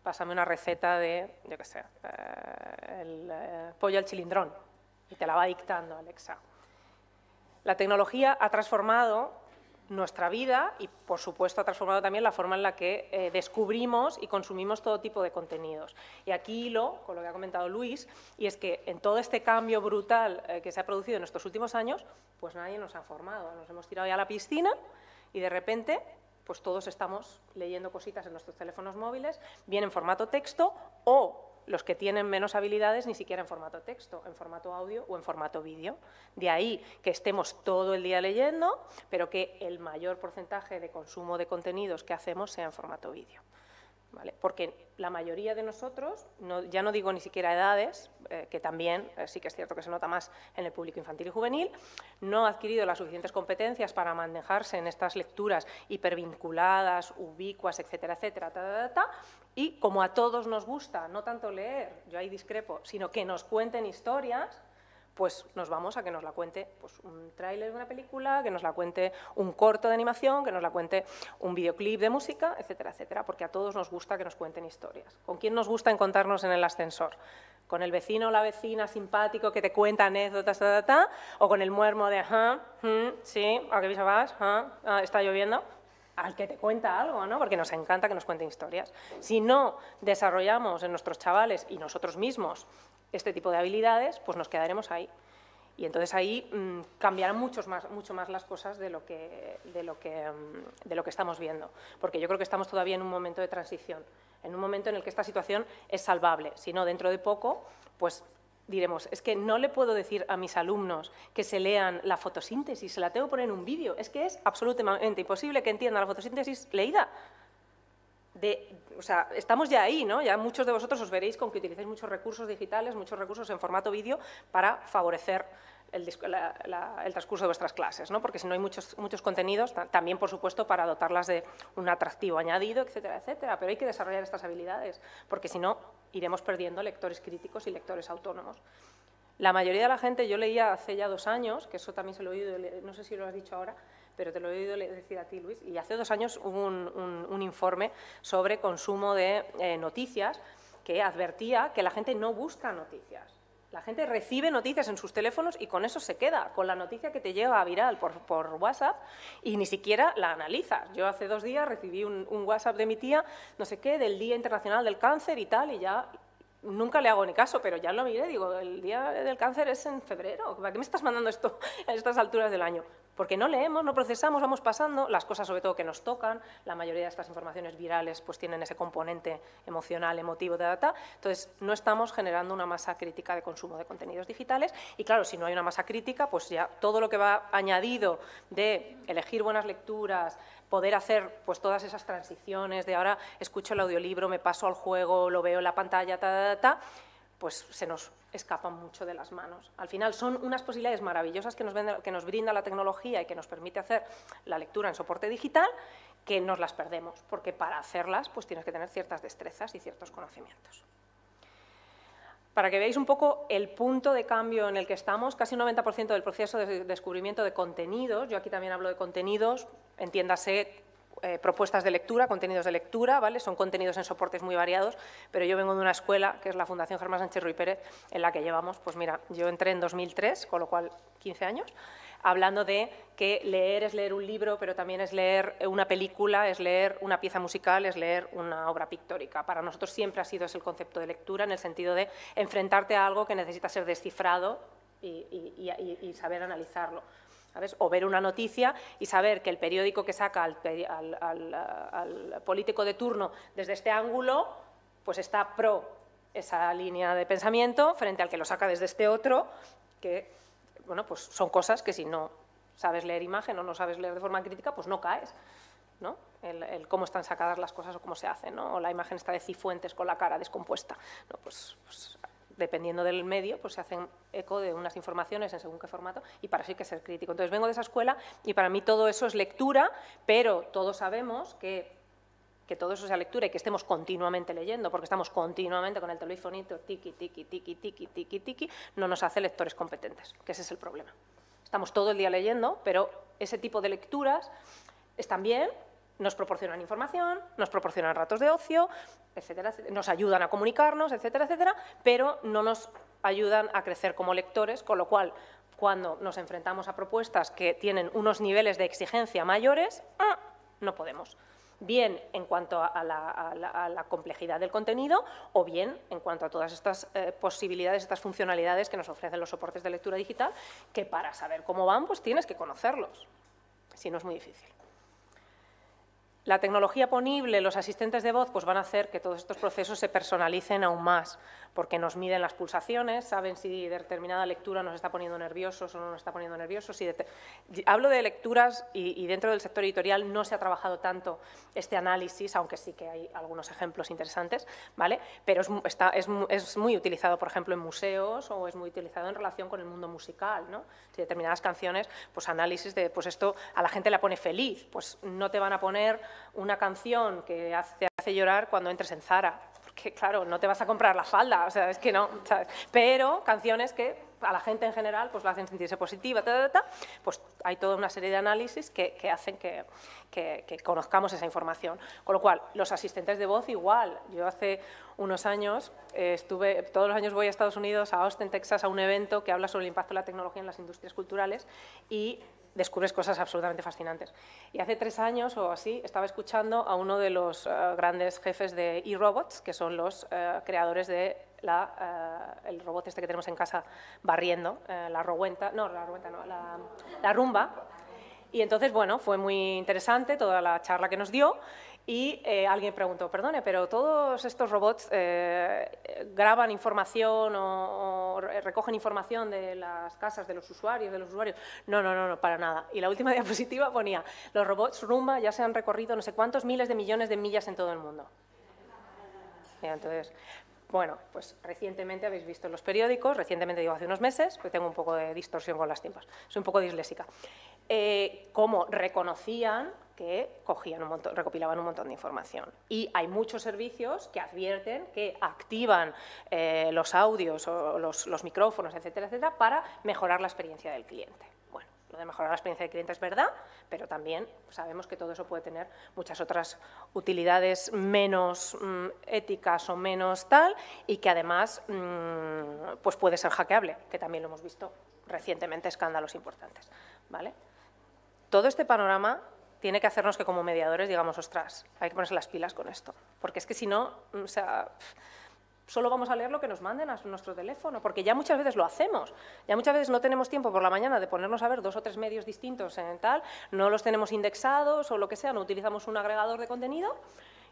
pásame una receta de, yo qué sé, eh, el eh, pollo al chilindrón, y te la va dictando Alexa. La tecnología ha transformado nuestra vida y, por supuesto, ha transformado también la forma en la que eh, descubrimos y consumimos todo tipo de contenidos. Y aquí lo, con lo que ha comentado Luis, y es que en todo este cambio brutal que se ha producido en estos últimos años, pues nadie nos ha formado. Nos hemos tirado ya a la piscina y de repente pues todos estamos leyendo cositas en nuestros teléfonos móviles, bien en formato texto o los que tienen menos habilidades ni siquiera en formato texto, en formato audio o en formato vídeo. De ahí que estemos todo el día leyendo, pero que el mayor porcentaje de consumo de contenidos que hacemos sea en formato vídeo. Porque la mayoría de nosotros, ya no digo ni siquiera edades, eh, que también eh, sí que es cierto que se nota más en el público infantil y juvenil, no ha adquirido las suficientes competencias para manejarse en estas lecturas hipervinculadas, ubicuas, etcétera, etcétera, y como a todos nos gusta, no tanto leer, yo ahí discrepo, sino que nos cuenten historias, pues nos vamos a que nos la cuente pues, un tráiler de una película, que nos la cuente un corto de animación, que nos la cuente un videoclip de música, etcétera, etcétera, porque a todos nos gusta que nos cuenten historias. ¿Con quién nos gusta encontrarnos en el ascensor? ¿Con el vecino o la vecina simpático que te cuenta anécdotas, ta, o con el muermo de, ah, sí, ¿a qué vas? Ah, ¿Está lloviendo? al que te cuenta algo, ¿no? porque nos encanta que nos cuenten historias. Si no desarrollamos en nuestros chavales y nosotros mismos este tipo de habilidades, pues nos quedaremos ahí. Y entonces ahí mm, cambiarán mucho más las cosas de lo, que, de, lo que, mm, de lo que estamos viendo. Porque yo creo que estamos todavía en un momento de transición, en un momento en el que esta situación es salvable. Si no, dentro de poco, pues diremos, es que no le puedo decir a mis alumnos que se lean la fotosíntesis, se la tengo que poner en un vídeo. Es que es absolutamente imposible que entiendan la fotosíntesis leída o sea, estamos ya ahí, ¿no? Ya muchos de vosotros os veréis con que utilicéis muchos recursos digitales, muchos recursos en formato vídeo para favorecer el, transcurso de vuestras clases, ¿no? porque si no hay muchos, muchos contenidos, también, por supuesto, para dotarlas de un atractivo añadido, etcétera, etcétera, pero hay que desarrollar estas habilidades, porque si no, iremos perdiendo lectores críticos y lectores autónomos. La mayoría de la gente, yo leía hace ya dos años, que eso también se lo he oído, no sé si lo has dicho ahora, pero te lo he oído decir a ti, Luis, y hace dos años hubo un, informe sobre consumo de eh, noticias que advertía que la gente no busca noticias. La gente recibe noticias en sus teléfonos y con eso se queda, con la noticia que te llega viral por, por WhatsApp y ni siquiera la analizas. Yo hace dos días recibí un, un, WhatsApp de mi tía, no sé qué, del Día Internacional del Cáncer y tal, y ya nunca le hago ni caso, pero ya lo miré, digo, el Día del Cáncer es en febrero, ¿para qué me estás mandando esto a estas alturas del año? porque no leemos, no procesamos, vamos pasando, las cosas sobre todo que nos tocan, la mayoría de estas informaciones virales pues tienen ese componente emocional, emotivo de data, entonces no estamos generando una masa crítica de consumo de contenidos digitales. Y claro, si no hay una masa crítica, pues ya todo lo que va añadido de elegir buenas lecturas, poder hacer pues todas esas transiciones de ahora escucho el audiolibro, me paso al juego, lo veo en la pantalla, ta, ta, ta, pues se nos escapan mucho de las manos. Al final son unas posibilidades maravillosas que nos, que nos brinda la tecnología y que nos permite hacer la lectura en soporte digital que nos las perdemos, porque para hacerlas pues tienes que tener ciertas destrezas y ciertos conocimientos. Para que veáis un poco el punto de cambio en el que estamos, casi un 90% del proceso de descubrimiento de contenidos, yo aquí también hablo de contenidos, entiéndase eh, propuestas de lectura, contenidos de lectura, ¿vale? son contenidos en soportes muy variados, pero yo vengo de una escuela, que es la Fundación Germán Sánchez Ruy Pérez, en la que llevamos, pues mira, yo entré en 2003, con lo cual 15 años, hablando de que leer es leer un libro, pero también es leer una película, es leer una pieza musical, es leer una obra pictórica. Para nosotros siempre ha sido ese el concepto de lectura, en el sentido de enfrentarte a algo que necesita ser descifrado y saber analizarlo. O ver una noticia y saber que el periódico que saca al, político de turno desde este ángulo, pues está pro esa línea de pensamiento frente al que lo saca desde este otro, que bueno, pues son cosas que si no sabes leer imagen o no sabes leer de forma crítica, pues no caes. ¿no? El, cómo están sacadas las cosas o cómo se hacen, ¿no? o la imagen está de Cifuentes con la cara descompuesta. ¿no? Pues, pues dependiendo del medio, pues se hacen eco de unas informaciones en según qué formato y para hay que ser crítico. Entonces vengo de esa escuela y para mí todo eso es lectura, pero todos sabemos que, que todo eso sea lectura y que estemos continuamente leyendo, porque estamos continuamente con el telefonito, tiki, tiki, tiki, tiki, tiki, tiki, no nos hace lectores competentes, que ese es el problema. Estamos todo el día leyendo, pero ese tipo de lecturas están bien, nos proporcionan información, nos proporcionan ratos de ocio, etcétera, nos ayudan a comunicarnos, etcétera, etcétera, pero no nos ayudan a crecer como lectores, con lo cual, cuando nos enfrentamos a propuestas que tienen unos niveles de exigencia mayores, ¡ah! no podemos. Bien en cuanto a la, complejidad del contenido o bien en cuanto a todas estas eh, posibilidades, estas funcionalidades que nos ofrecen los soportes de lectura digital, que para saber cómo van, pues tienes que conocerlos. Si no, es muy difícil. La tecnología ponible, los asistentes de voz, pues van a hacer que todos estos procesos se personalicen aún más, porque nos miden las pulsaciones, saben si determinada lectura nos está poniendo nerviosos o no nos está poniendo nerviosos. Hablo de lecturas y, dentro del sector editorial no se ha trabajado tanto este análisis, aunque sí que hay algunos ejemplos interesantes, ¿vale? pero es, está, es, muy utilizado, por ejemplo, en museos o es muy utilizado en relación con el mundo musical. ¿no? Si determinadas canciones, pues análisis de, pues esto a la gente la pone feliz, pues no te van a poner una canción que te hace llorar cuando entres en Zara, porque claro, no te vas a comprar la falda, o sea, es que no, pero canciones que a la gente en general pues la hacen sentirse positiva, pues hay toda una serie de análisis que, hacen que, conozcamos esa información. Con lo cual, los asistentes de voz igual. Yo hace unos años eh, estuve, todos los años voy a Estados Unidos, a Austin, Texas, a un evento que habla sobre el impacto de la tecnología en las industrias culturales y descubres cosas absolutamente fascinantes. Y hace tres años o así estaba escuchando a uno de los eh, grandes jefes de eRobots, que son los eh, creadores de eh, el robot este que tenemos en casa barriendo, la roguenta, no, la roguenta no, la, la rumba. Y entonces, bueno, fue muy interesante toda la charla que nos dio y eh, alguien preguntó, perdone, pero todos estos robots eh, graban información o, recogen información de las casas de los usuarios, de los usuarios. No, no, no, no, para nada. Y la última diapositiva ponía, los robots Rumba ya se han recorrido no sé cuántos miles de millones de millas en todo el mundo. entonces, Bueno, pues recientemente habéis visto en los periódicos, recientemente digo hace unos meses, porque tengo un poco de distorsión con las tiempos, soy un poco disléxica, eh, cómo reconocían que cogían un montón, recopilaban un montón de información. Y hay muchos servicios que advierten que activan eh, los audios o los, micrófonos, etcétera, etcétera, para mejorar la experiencia del cliente de mejorar la experiencia del cliente es verdad, pero también sabemos que todo eso puede tener muchas otras utilidades menos mm, éticas o menos tal y que además mm, pues puede ser hackeable, que también lo hemos visto recientemente, escándalos importantes. ¿vale? Todo este panorama tiene que hacernos que como mediadores digamos, ostras, hay que ponerse las pilas con esto, porque es que si no, o sea, solo vamos a leer lo que nos manden a nuestro teléfono, porque ya muchas veces lo hacemos. Ya muchas veces no tenemos tiempo por la mañana de ponernos a ver dos o tres medios distintos en tal, no los tenemos indexados o lo que sea, no utilizamos un agregador de contenido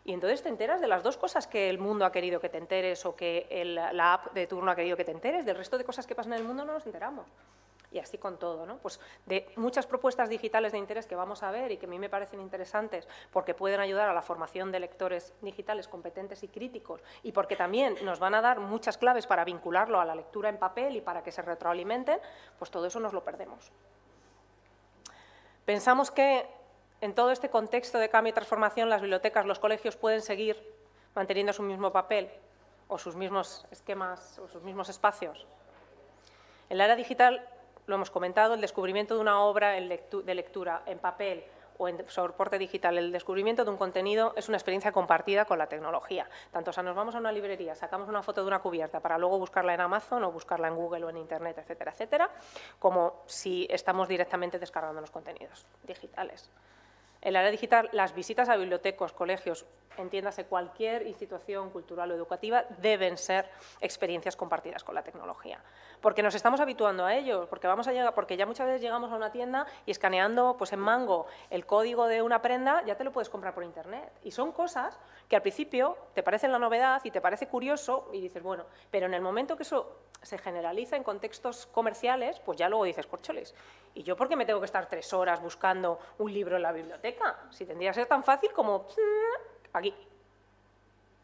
y entonces te enteras de las dos cosas que el mundo ha querido que te enteres o que la app de turno ha querido que te enteres, del resto de cosas que pasan en el mundo no nos enteramos y así con todo. ¿no? Pues de muchas propuestas digitales de interés que vamos a ver y que a mí me parecen interesantes porque pueden ayudar a la formación de lectores digitales competentes y críticos y porque también nos van a dar muchas claves para vincularlo a la lectura en papel y para que se retroalimenten, pues todo eso nos lo perdemos. Pensamos que en todo este contexto de cambio y transformación las bibliotecas, los colegios pueden seguir manteniendo su mismo papel o sus mismos esquemas o sus mismos espacios. En la era digital lo hemos comentado, el descubrimiento de una obra de lectura en papel o en soporte digital, el descubrimiento de un contenido es una experiencia compartida con la tecnología. Tanto o nos vamos a una librería, sacamos una foto de una cubierta para luego buscarla en Amazon o buscarla en Google o en Internet, etcétera, etcétera, como si estamos directamente descargando los contenidos digitales. En la área digital, las visitas a bibliotecos, colegios, entiéndase cualquier institución cultural o educativa, deben ser experiencias compartidas con la tecnología. Porque nos estamos habituando a ello, porque, vamos a llegar, porque ya muchas veces llegamos a una tienda y escaneando pues, en Mango el código de una prenda, ya te lo puedes comprar por Internet. Y son cosas que al principio te parecen la novedad y te parece curioso y dices, bueno, pero en el momento que eso se generaliza en contextos comerciales, pues ya luego dices, corcholes, ¿y yo por qué me tengo que estar tres horas buscando un libro en la biblioteca? Si tendría que ser tan fácil como aquí.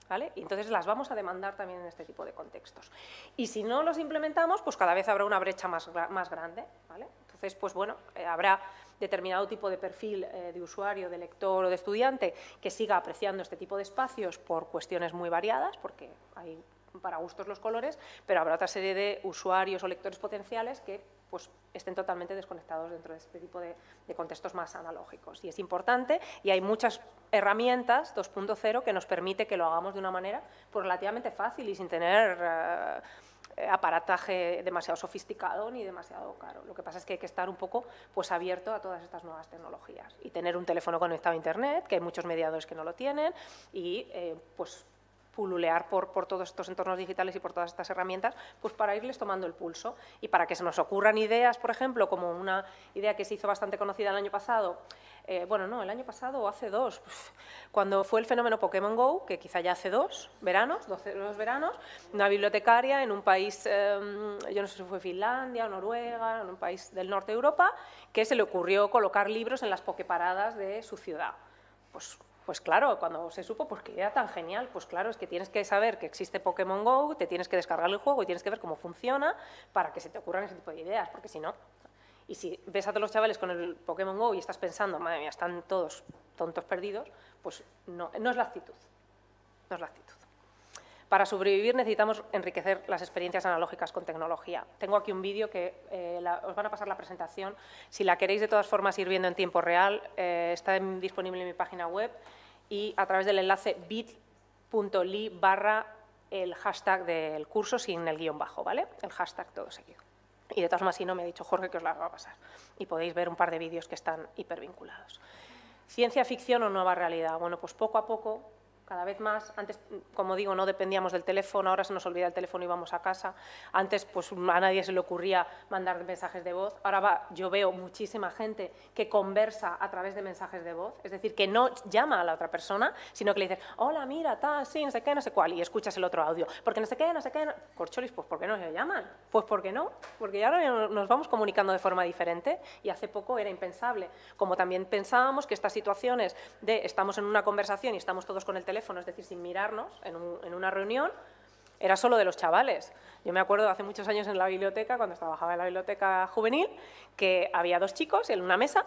¿Vale? Y entonces las vamos a demandar también en este tipo de contextos. Y si no los implementamos, pues cada vez habrá una brecha más, más grande. ¿vale? Entonces, pues bueno, eh, habrá determinado tipo de perfil eh, de usuario, de lector o de estudiante que siga apreciando este tipo de espacios por cuestiones muy variadas, porque hay para gustos los colores, pero habrá otra serie de usuarios o lectores potenciales que pues, estén totalmente desconectados dentro de este tipo de, contextos más analógicos. Y es importante y hay muchas herramientas 2.0 que nos permite que lo hagamos de una manera pues, relativamente fácil y sin tener eh, aparataje demasiado sofisticado ni demasiado caro. Lo que pasa es que hay que estar un poco pues, abierto a todas estas nuevas tecnologías y tener un teléfono conectado a Internet, que hay muchos mediadores que no lo tienen, y eh, pues pululear por, por, todos estos entornos digitales y por todas estas herramientas, pues para irles tomando el pulso y para que se nos ocurran ideas, por ejemplo, como una idea que se hizo bastante conocida el año pasado, eh, bueno, no, el año pasado o hace dos, cuando fue el fenómeno Pokémon GO, que quizá ya hace dos veranos, dos, veranos, una bibliotecaria en un país, em, yo no sé si fue Finlandia o Noruega, en un país del norte de Europa, que se le ocurrió colocar libros en las pokeparadas de su ciudad. Pues pues claro, cuando se supo, pues que era tan genial, pues claro, es que tienes que saber que existe Pokémon GO, te tienes que descargar el juego y tienes que ver cómo funciona para que se te ocurran ese tipo de ideas, porque si no... Y si ves a todos los chavales con el Pokémon GO y estás pensando, madre mía, están todos tontos perdidos, pues no, no es la actitud, no es la actitud. Para sobrevivir necesitamos enriquecer las experiencias analógicas con tecnología. Tengo aquí un vídeo que eh, os van a pasar la presentación. Si la queréis de todas formas ir viendo en tiempo real, eh, está disponible en mi página web y a través del enlace bit.ly barra el hashtag del curso sin el guion bajo, ¿vale? El hashtag todo seguido. Y de todas formas, si no, me ha dicho Jorge que os la va a pasar. Y podéis ver un par de vídeos que están hipervinculados. Ciencia ficción o nueva realidad. Bueno, pues poco a poco cada vez más. Antes, como digo, no dependíamos del teléfono, ahora se nos olvida el teléfono y vamos a casa. Antes, pues a nadie se le ocurría mandar mensajes de voz. Ahora va, yo veo muchísima gente que conversa a través de mensajes de voz, es decir, que no llama a la otra persona, sino que le dice, hola, mira, tal, sí, no sé qué, no sé cuál, y escuchas el otro audio. Porque no sé qué, no sé qué. Corcholis, pues ¿por qué no se llaman? Pues ¿por qué no? Porque ahora nos vamos comunicando de forma diferente y hace poco era impensable. Como también pensábamos que estas situaciones de estamos en una conversación y estamos todos con el teléfono, es decir, sin mirarnos en, una reunión, era solo de los chavales. Yo me acuerdo hace muchos años en la biblioteca, cuando trabajaba en la biblioteca juvenil, que había dos chicos en una mesa,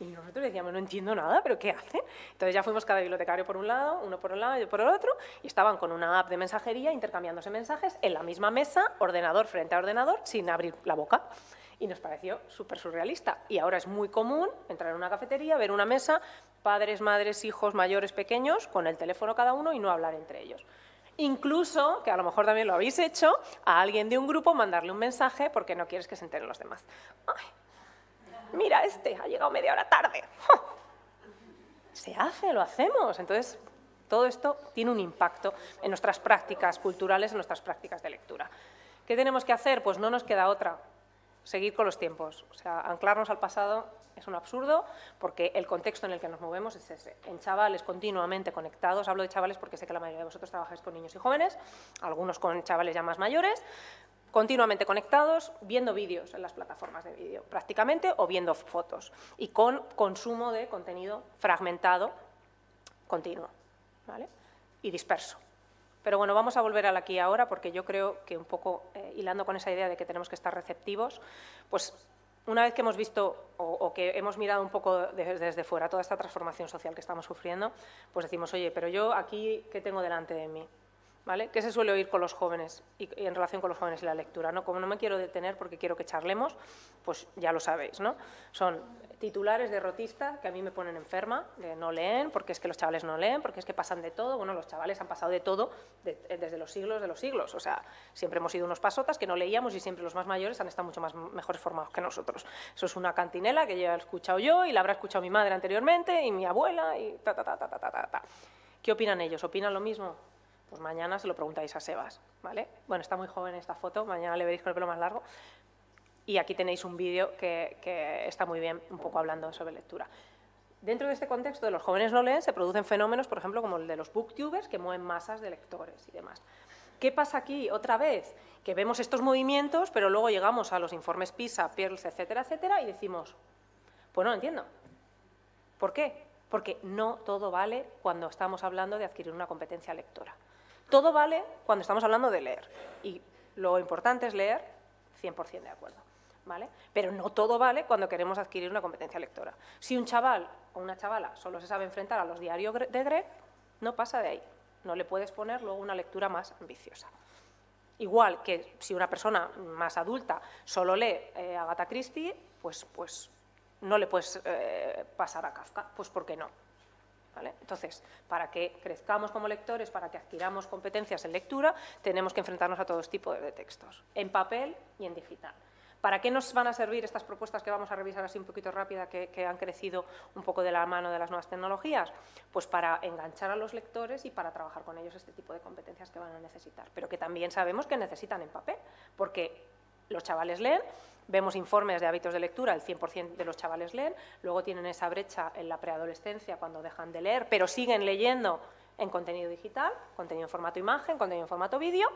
y nosotros decíamos, no entiendo nada, pero ¿qué hacen? Entonces ya fuimos cada bibliotecario por un lado, uno por un lado y por el otro, y estaban con una app de mensajería intercambiándose mensajes en la misma mesa, ordenador frente a ordenador, sin abrir la boca. Y nos pareció súper surrealista. Y ahora es muy común entrar en una cafetería, ver una mesa, padres, madres, hijos, mayores, pequeños, con el teléfono cada uno y no hablar entre ellos. Incluso, que a lo mejor también lo habéis hecho, a alguien de un grupo mandarle un mensaje porque no quieres que se enteren los demás. Ay, mira este, ha llegado media hora tarde. Se hace, lo hacemos. Entonces, todo esto tiene un impacto en nuestras prácticas culturales, en nuestras prácticas de lectura. ¿Qué tenemos que hacer? Pues no nos queda otra, seguir con los tiempos. O sea, anclarnos al pasado es un absurdo porque el contexto en el que nos movemos es ese. En chavales continuamente conectados, hablo de chavales porque sé que la mayoría de vosotros trabajáis con niños y jóvenes, algunos con chavales ya más mayores, continuamente conectados, viendo vídeos en las plataformas de vídeo, prácticamente, o viendo fotos, y con consumo de contenido fragmentado, continuo ¿vale? y disperso. Pero bueno, vamos a volver al aquí ahora, porque yo creo que un poco, eh, hilando con esa idea de que tenemos que estar receptivos, pues una vez que hemos visto o, que hemos mirado un poco desde fuera toda esta transformación social que estamos sufriendo, pues decimos, oye, pero yo aquí, ¿qué tengo delante de mí? ¿Vale? ¿Qué se suele oír con los jóvenes y, en relación con los jóvenes y la lectura? ¿no? Como no me quiero detener porque quiero que charlemos, pues ya lo sabéis. ¿no? Son titulares derrotistas que a mí me ponen enferma, de no leen, porque es que los chavales no leen, porque es que pasan de todo. Bueno, los chavales han pasado de todo desde los siglos de los siglos. O sea, siempre hemos sido unos pasotas que no leíamos y siempre los más mayores han estado mucho más mejores formados que nosotros. Eso es una cantinela que ya he escuchado yo y la habrá escuchado mi madre anteriormente y mi abuela y ta, ta, ta, ta, ta, ta, ta. ¿Qué opinan ellos? ¿Opinan lo mismo? Pues mañana se lo preguntáis a Sebas, ¿vale? Bueno, está muy joven esta foto, mañana le veréis con el pelo más largo. Y aquí tenéis un vídeo que, está muy bien, un poco hablando sobre lectura. Dentro de este contexto de los jóvenes no leen, se producen fenómenos, por ejemplo, como el de los booktubers, que mueven masas de lectores y demás. ¿Qué pasa aquí otra vez? Que vemos estos movimientos, pero luego llegamos a los informes PISA, PIRLS, etcétera, etcétera, y decimos, pues no lo entiendo. ¿Por qué? Porque no todo vale cuando estamos hablando de adquirir una competencia lectora. Todo vale cuando estamos hablando de leer. Y lo importante es leer 100% de acuerdo. ¿Vale? Pero no todo vale cuando queremos adquirir una competencia lectora. Si un chaval o una chavala solo se sabe enfrentar a los diarios de Greg, no pasa de ahí. No le puedes poner luego una lectura más ambiciosa. Igual que si una persona más adulta solo lee eh, Agatha Christie, pues, pues no le puedes eh, pasar a Kafka. Pues ¿por qué no? Entonces, para que crezcamos como lectores, para que adquiramos competencias en lectura, tenemos que enfrentarnos a todos tipos de textos, en papel y en digital. ¿Para qué nos van a servir estas propuestas que vamos a revisar así un poquito rápida, que, que, han crecido un poco de la mano de las nuevas tecnologías? Pues para enganchar a los lectores y para trabajar con ellos este tipo de competencias que van a necesitar, pero que también sabemos que necesitan en papel, porque los chavales leen, Vemos informes de hábitos de lectura, el 100% de los chavales leen, luego tienen esa brecha en la preadolescencia cuando dejan de leer, pero siguen leyendo en contenido digital, contenido en formato imagen, contenido en formato vídeo,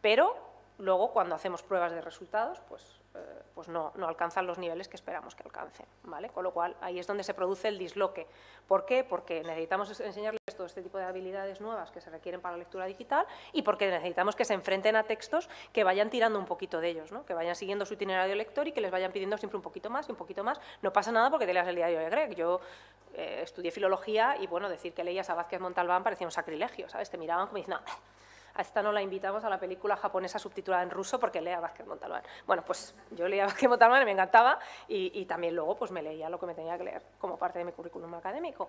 pero luego cuando hacemos pruebas de resultados, pues eh, pues no, no, alcanzan los niveles que esperamos que alcancen. ¿vale? Con lo cual, ahí es donde se produce el disloque. ¿Por qué? Porque necesitamos enseñarles todo este tipo de habilidades nuevas que se requieren para la lectura digital y porque necesitamos que se enfrenten a textos que vayan tirando un poquito de ellos, ¿no? que vayan siguiendo su itinerario lector y que les vayan pidiendo siempre un poquito más y un poquito más. No pasa nada porque te leas el diario de Greg. Yo eh, estudié filología y, bueno, decir que leías a Vázquez Montalbán parecía un sacrilegio, ¿sabes? Te miraban como diciendo, a esta no la invitamos a la película japonesa subtitulada en ruso porque lea Vázquez Montalbán. Bueno, pues yo leía Vázquez Montalbán y me encantaba y, también luego pues me leía lo que me tenía que leer como parte de mi currículum académico.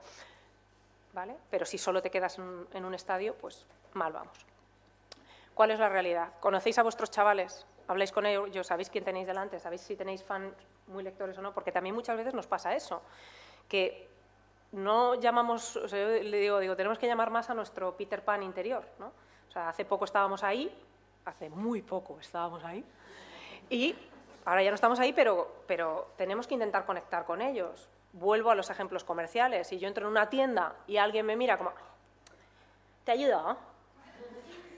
¿Vale? Pero si solo te quedas en, un estadio, pues mal vamos. ¿Cuál es la realidad? ¿Conocéis a vuestros chavales? ¿Habláis con ellos? ¿Sabéis quién tenéis delante? ¿Sabéis si tenéis fans muy lectores o no? Porque también muchas veces nos pasa eso, que no llamamos, le digo, digo, tenemos que llamar más a nuestro Peter Pan interior, ¿no? O sea, hace poco estábamos ahí, hace muy poco estábamos ahí, y ahora ya no estamos ahí, pero, pero tenemos que intentar conectar con ellos. Vuelvo a los ejemplos comerciales. Si yo entro en una tienda y alguien me mira como, ¿te ayuda?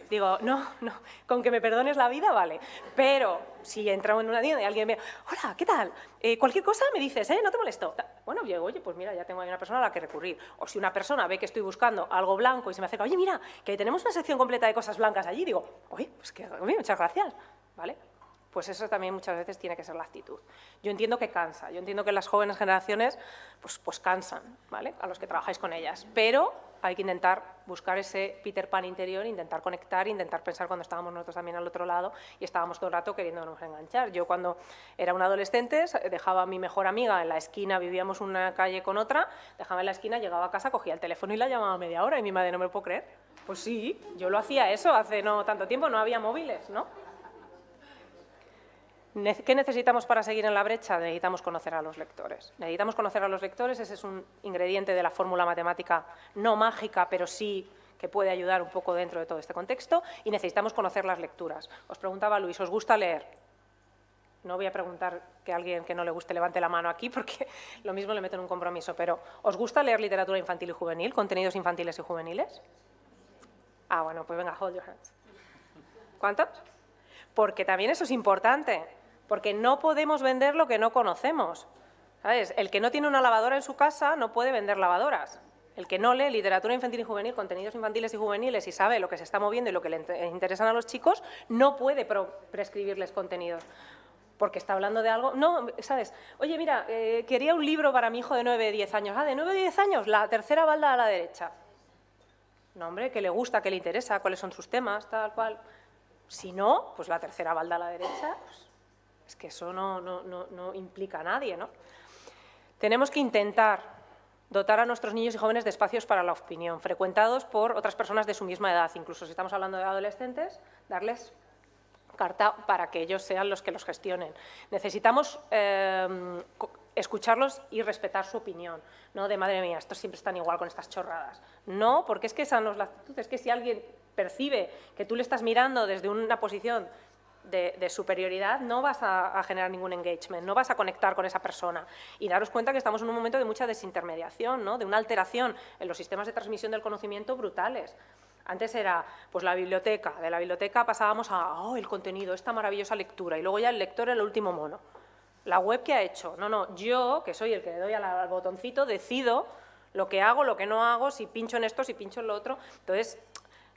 Digo, no, no, con que me perdones la vida, vale. Pero si entramos en una tienda y alguien me hola, ¿qué tal? Eh, cualquier cosa me dices, ¿eh? No te molesto. Bueno, yo, oye, pues mira, ya tengo ahí una persona a la que recurrir. O si una persona ve que estoy buscando algo blanco y se me acerca, oye, mira, que tenemos una sección completa de cosas blancas allí, digo, oye, pues que, muchas gracias, ¿vale? Pues eso también muchas veces tiene que ser la actitud. Yo entiendo que cansa, yo entiendo que las jóvenes generaciones pues, pues cansan, ¿vale? A los que trabajáis con ellas, pero hay que intentar buscar ese Peter Pan interior, intentar conectar, intentar pensar cuando estábamos nosotros también al otro lado y estábamos todo el rato queriéndonos enganchar. Yo cuando era un adolescente dejaba a mi mejor amiga en la esquina, vivíamos una calle con otra, dejaba en la esquina, llegaba a casa, cogía el teléfono y la llamaba media hora y mi madre no me puedo creer. Pues sí, yo lo hacía eso hace no tanto tiempo, no había móviles, ¿no? ¿Qué necesitamos para seguir en la brecha? Necesitamos conocer a los lectores. Necesitamos conocer a los lectores, ese es un ingrediente de la fórmula matemática no mágica, pero sí que puede ayudar un poco dentro de todo este contexto, y necesitamos conocer las lecturas. Os preguntaba Luis, ¿os gusta leer? No voy a preguntar que alguien que no le guste levante la mano aquí, porque lo mismo le meto en un compromiso, pero ¿os gusta leer literatura infantil y juvenil, contenidos infantiles y juveniles? Ah, bueno, pues venga, hold your hands. ¿Cuántos? Porque también eso es importante porque no podemos vender lo que no conocemos. ¿Sabes? El que no tiene una lavadora en su casa no puede vender lavadoras. El que no lee literatura infantil y juvenil, contenidos infantiles y juveniles y sabe lo que se está moviendo y lo que le interesan a los chicos, no puede prescribirles contenidos. Porque está hablando de algo. No, ¿sabes? Oye, mira, eh, quería un libro para mi hijo de 9 10 años. Ah, de 9 10 años, la tercera balda a la derecha. No, hombre, que le gusta, que le interesa, cuáles son sus temas, tal cual. Si no, pues la tercera balda a la derecha, pues es que eso no, implica a nadie, ¿no? Tenemos que intentar dotar a nuestros niños y jóvenes de espacios para la opinión, frecuentados por otras personas de su misma edad, incluso si estamos hablando de adolescentes, darles carta para que ellos sean los que los gestionen. Necesitamos eh, escucharlos y respetar su opinión, no de madre mía, estos siempre están igual con estas chorradas. No, porque es que esa no es la actitud, es que si alguien percibe que tú le estás mirando desde una posición de, superioridad, no vas a, generar ningún engagement, no vas a conectar con esa persona. Y daros cuenta que estamos en un momento de mucha desintermediación, ¿no? de una alteración en los sistemas de transmisión del conocimiento brutales. Antes era pues la biblioteca, de la biblioteca pasábamos a oh, el contenido, esta maravillosa lectura, y luego ya el lector el último mono. La web que ha hecho, no, no, yo, que soy el que le doy al botoncito, decido lo que hago, lo que no hago, si pincho en esto, si pincho en lo otro. Entonces,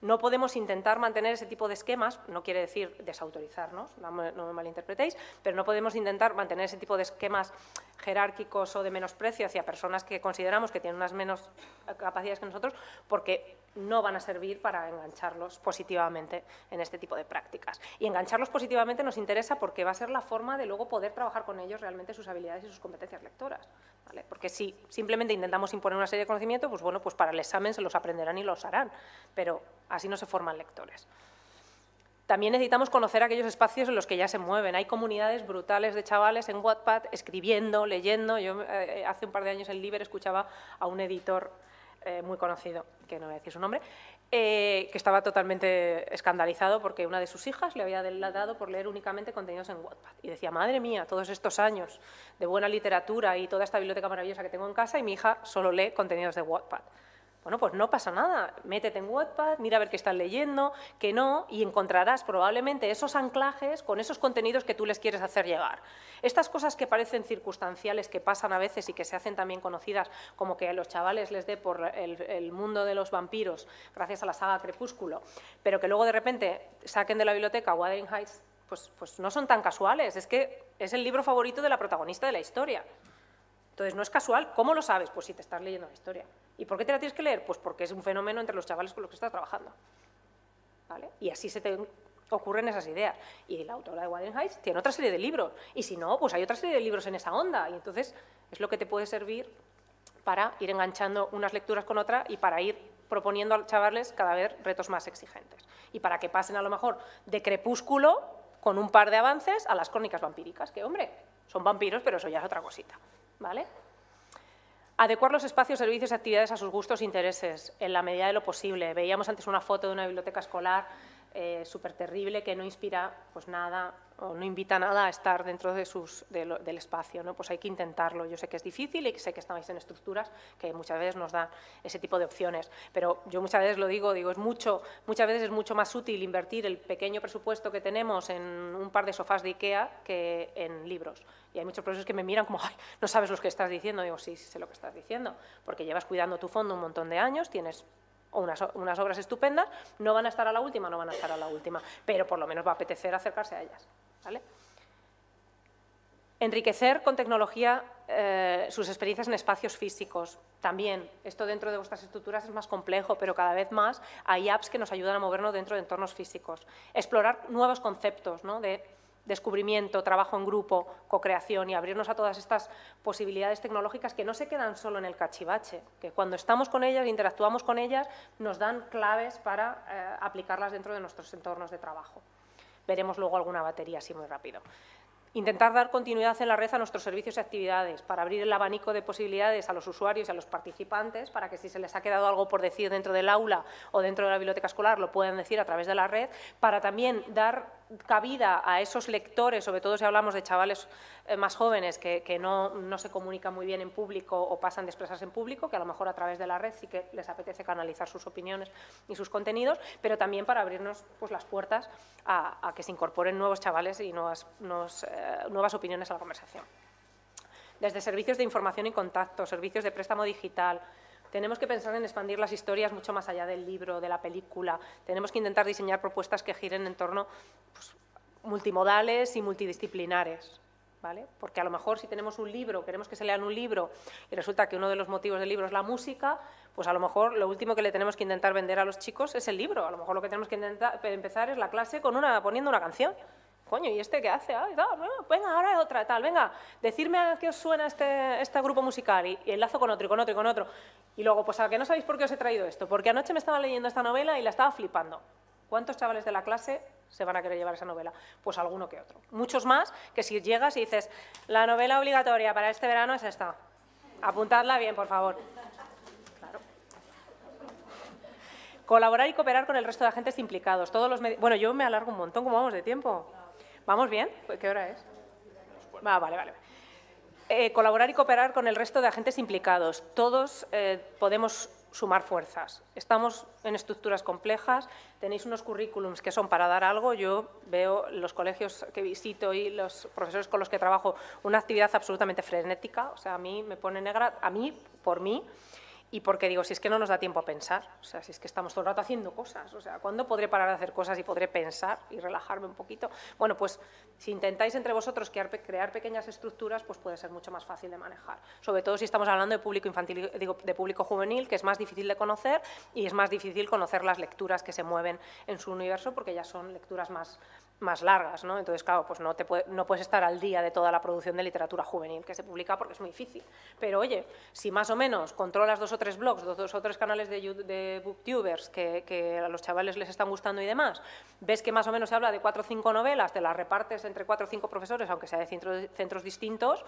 no podemos intentar mantener ese tipo de esquemas, no quiere decir desautorizarnos, no me, malinterpretéis, pero no podemos intentar mantener ese tipo de esquemas jerárquicos o de menosprecio hacia personas que consideramos que tienen unas menos capacidades que nosotros, porque no van a servir para engancharlos positivamente en este tipo de prácticas. Y engancharlos positivamente nos interesa porque va a ser la forma de luego poder trabajar con ellos realmente sus habilidades y sus competencias lectoras. Porque si simplemente intentamos imponer una serie de conocimientos, pues bueno, pues para el examen se los aprenderán y los harán, pero así no se forman lectores. También necesitamos conocer aquellos espacios en los que ya se mueven. Hay comunidades brutales de chavales en Wattpad escribiendo, leyendo. Yo eh, hace un par de años en Liber escuchaba a un editor eh, muy conocido, que no voy a decir su nombre, eh, que estaba totalmente escandalizado porque una de sus hijas le había dado por leer únicamente contenidos en Wattpad. Y decía, madre mía, todos estos años de buena literatura y toda esta biblioteca maravillosa que tengo en casa y mi hija solo lee contenidos de Wattpad. Bueno, pues no pasa nada. Métete en Wattpad, mira a ver qué estás leyendo, qué no, y encontrarás probablemente esos anclajes con esos contenidos que tú les quieres hacer llegar. Estas cosas que parecen circunstanciales, que pasan a veces y que se hacen también conocidas, como que a los chavales les dé por el, mundo de los vampiros, gracias a la saga Crepúsculo, pero que luego de repente saquen de la biblioteca Wuthering Heights, pues, pues no son tan casuales. Es que es el libro favorito de la protagonista de la historia. Entonces, no es casual. ¿Cómo lo sabes? Pues si te estás leyendo la historia. ¿Y por qué te la tienes que leer? Pues porque es un fenómeno entre los chavales con los que estás trabajando. ¿Vale? Y así se te ocurren esas ideas. Y la autora de Heights tiene otra serie de libros. Y si no, pues hay otra serie de libros en esa onda. Y entonces es lo que te puede servir para ir enganchando unas lecturas con otra y para ir proponiendo a los chavales cada vez retos más exigentes. Y para que pasen a lo mejor de crepúsculo con un par de avances a las crónicas vampíricas, que hombre, son vampiros, pero eso ya es otra cosita. ¿vale? Adecuar los espacios, servicios y actividades a sus gustos e intereses, en la medida de lo posible. Veíamos antes una foto de una biblioteca escolar eh, súper terrible que no inspira pues nada o no invita nada a estar dentro de sus, del espacio, ¿no? pues hay que intentarlo. Yo sé que es difícil y sé que estáis en estructuras que muchas veces nos dan ese tipo de opciones, pero yo muchas veces lo digo, digo es mucho, muchas veces es mucho más útil invertir el pequeño presupuesto que tenemos en un par de sofás de Ikea que en libros. Y hay muchos profesores que me miran como, Ay, no sabes lo que estás diciendo. Digo, sí, sí sé lo que estás diciendo, porque llevas cuidando tu fondo un montón de años, tienes unas, unas, obras estupendas, no van a estar a la última, no van a estar a la última, pero por lo menos va a apetecer acercarse a ellas. Enriquecer con tecnología eh, sus experiencias en espacios físicos. También, esto dentro de vuestras estructuras es más complejo, pero cada vez más hay apps que nos ayudan a movernos dentro de entornos físicos. Explorar nuevos conceptos de descubrimiento, trabajo en grupo, co-creación y abrirnos a todas estas posibilidades tecnológicas que no se quedan solo en el cachivache, que cuando estamos con ellas, interactuamos con ellas, nos dan claves para eh, aplicarlas dentro de nuestros entornos de trabajo. Veremos luego alguna batería así muy rápido. Intentar dar continuidad en la red a nuestros servicios y actividades para abrir el abanico de posibilidades a los usuarios y a los participantes para que si se les ha quedado algo por decir dentro del aula o dentro de la biblioteca escolar lo puedan decir a través de la red, para también dar cabida a esos lectores, sobre todo si hablamos de chavales eh, más jóvenes que, no, se comunican muy bien en público o pasan de expresarse en público, que a lo mejor a través de la red sí que les apetece canalizar sus opiniones y sus contenidos, pero también para abrirnos pues, las puertas a, que se incorporen nuevos chavales y nuevas, eh, nuevas opiniones a la conversación. Desde servicios de información y contacto, servicios de préstamo digital, tenemos que pensar en expandir las historias mucho más allá del libro, de la película. Tenemos que intentar diseñar propuestas que giren en torno pues, multimodales y multidisciplinares. ¿Vale? Porque a lo mejor si tenemos un libro, queremos que se lean un libro y resulta que uno de los motivos del libro es la música, pues a lo mejor lo último que le tenemos que intentar vender a los chicos es el libro. A lo mejor lo que tenemos que intentar, empezar es la clase con una, poniendo una canción coño, ¿y este qué hace? Ah, venga, ahora otra, tal, venga, decirme a qué os suena este, este grupo musical y, enlazo con otro y con otro y con otro. Y luego, pues a que no sabéis por qué os he traído esto, porque anoche me estaba leyendo esta novela y la estaba flipando. ¿Cuántos chavales de la clase se van a querer llevar esa novela? Pues alguno que otro. Muchos más que si llegas y dices, la novela obligatoria para este verano es esta. Apuntadla bien, por favor. Colaborar y cooperar con el resto de agentes implicados. Todos los bueno, yo me alargo un montón, ¿cómo vamos de tiempo? ¿Vamos bien? ¿Qué hora es? Ah, vale, vale. Eh, colaborar y cooperar con el resto de agentes implicados. Todos eh, podemos sumar fuerzas. Estamos en estructuras complejas, tenéis unos currículums que son para dar algo. Yo veo los colegios que visito y los profesores con los que trabajo una actividad absolutamente frenética. O sea, a mí me pone negra, a mí, por mí, y porque digo, si es que no nos da tiempo a pensar, o sea, si es que estamos todo el rato haciendo cosas, o sea, ¿cuándo podré parar de hacer cosas y podré pensar y relajarme un poquito? Bueno, pues si intentáis entre vosotros crear, pequeñas estructuras, pues puede ser mucho más fácil de manejar, sobre todo si estamos hablando de público infantil, digo, de público juvenil, que es más difícil de conocer y es más difícil conocer las lecturas que se mueven en su universo porque ya son lecturas más, más largas, ¿no? Entonces, claro, pues no, te no puedes estar al día de toda la producción de literatura juvenil que se publica porque es muy difícil. Pero oye, si más o menos controlas dos o tres blogs, dos, o tres canales de, booktubers que, que, a los chavales les están gustando y demás, ves que más o menos se habla de cuatro o cinco novelas, te las repartes entre cuatro o cinco profesores, aunque sea de centros, centros distintos,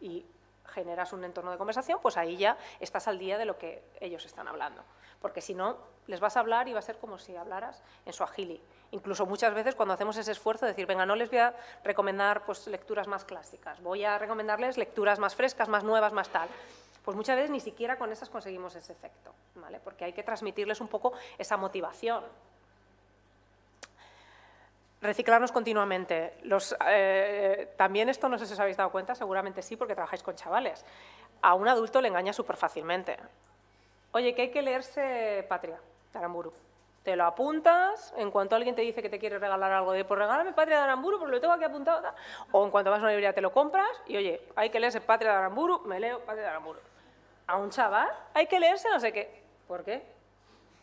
y generas un entorno de conversación, pues ahí ya estás al día de lo que ellos están hablando. Porque si no, les vas a hablar y va a ser como si hablaras en su agili. Incluso muchas veces cuando hacemos ese esfuerzo de decir, venga, no les voy a recomendar pues, lecturas más clásicas, voy a recomendarles lecturas más frescas, más nuevas, más tal. Pues muchas veces ni siquiera con esas conseguimos ese efecto, ¿vale? porque hay que transmitirles un poco esa motivación. Reciclarnos continuamente. Los, eh, también esto no sé si os habéis dado cuenta, seguramente sí, porque trabajáis con chavales. A un adulto le engaña súper fácilmente. Oye, que hay que leerse Patria, Taramburu. Te lo apuntas, en cuanto alguien te dice que te quiere regalar algo de, pues regálame Patria de Aramburu, porque lo tengo aquí apuntado, o en cuanto vas a una librería te lo compras y, oye, hay que leerse Patria de Aramburu, me leo Patria de Aramburu. A un chaval hay que leerse no sé qué. ¿Por qué?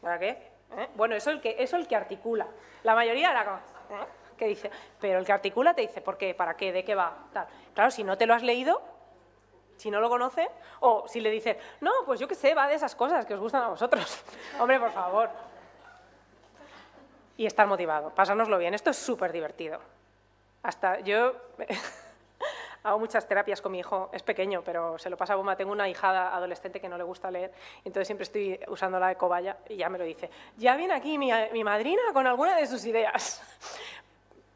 ¿Para qué? ¿Eh? Bueno, eso es el que, eso el que articula. La mayoría la ¿eh? que dice, pero el que articula te dice, ¿por qué? ¿Para qué? ¿De qué va? Claro, si no te lo has leído, si no lo conoce, o si le dices, no, pues yo qué sé, va de esas cosas que os gustan a vosotros. Hombre, por favor y estar motivado, pasárnoslo bien. Esto es súper divertido. Hasta yo, hago muchas terapias con mi hijo, es pequeño, pero se lo pasa bomba. Tengo una hijada adolescente que no le gusta leer, entonces siempre estoy usando la de cobaya y ya me lo dice. Ya viene aquí mi madrina con alguna de sus ideas.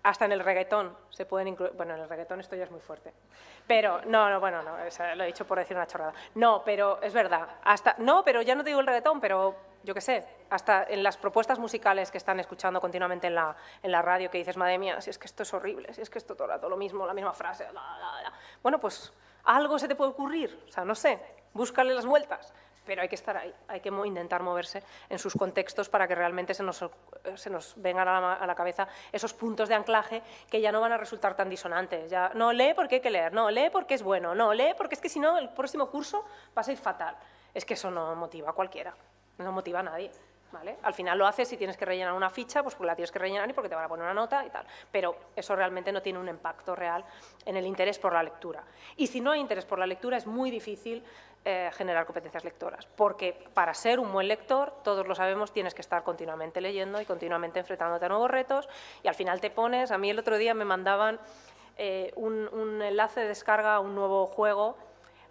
Hasta en el reggaetón se pueden incluir. Bueno, en el reggaetón esto ya es muy fuerte. Pero, no, no, bueno, no, lo he dicho por decir una chorrada. No, pero es verdad. Hasta, no, pero ya no te digo el reggaetón, pero yo qué sé, hasta en las propuestas musicales que están escuchando continuamente en la, en la radio, que dices, madre mía, si es que esto es horrible, si es que esto todo, todo lo mismo, la misma frase. Bueno, pues algo se te puede ocurrir, o sea, no sé, búscale las vueltas pero hay que estar ahí, hay que intentar moverse en sus contextos para que realmente se nos, se nos vengan a la, cabeza esos puntos de anclaje que ya no van a resultar tan disonantes. Ya, no, lee porque hay que leer, no, lee porque es bueno, no, lee porque es que si no el próximo curso va a ser fatal. Es que eso no motiva a cualquiera, no motiva a nadie. Al final lo haces si tienes que rellenar una ficha, pues porque la tienes que rellenar y porque te van a poner una nota y tal. Pero eso realmente no tiene un impacto real en el interés por la lectura. Y si no hay interés por la lectura, es muy difícil eh, generar competencias lectoras, porque para ser un buen lector, todos lo sabemos, tienes que estar continuamente leyendo y continuamente enfrentándote a nuevos retos. Y al final te pones, a mí el otro día me mandaban eh, un, un enlace de descarga a un nuevo juego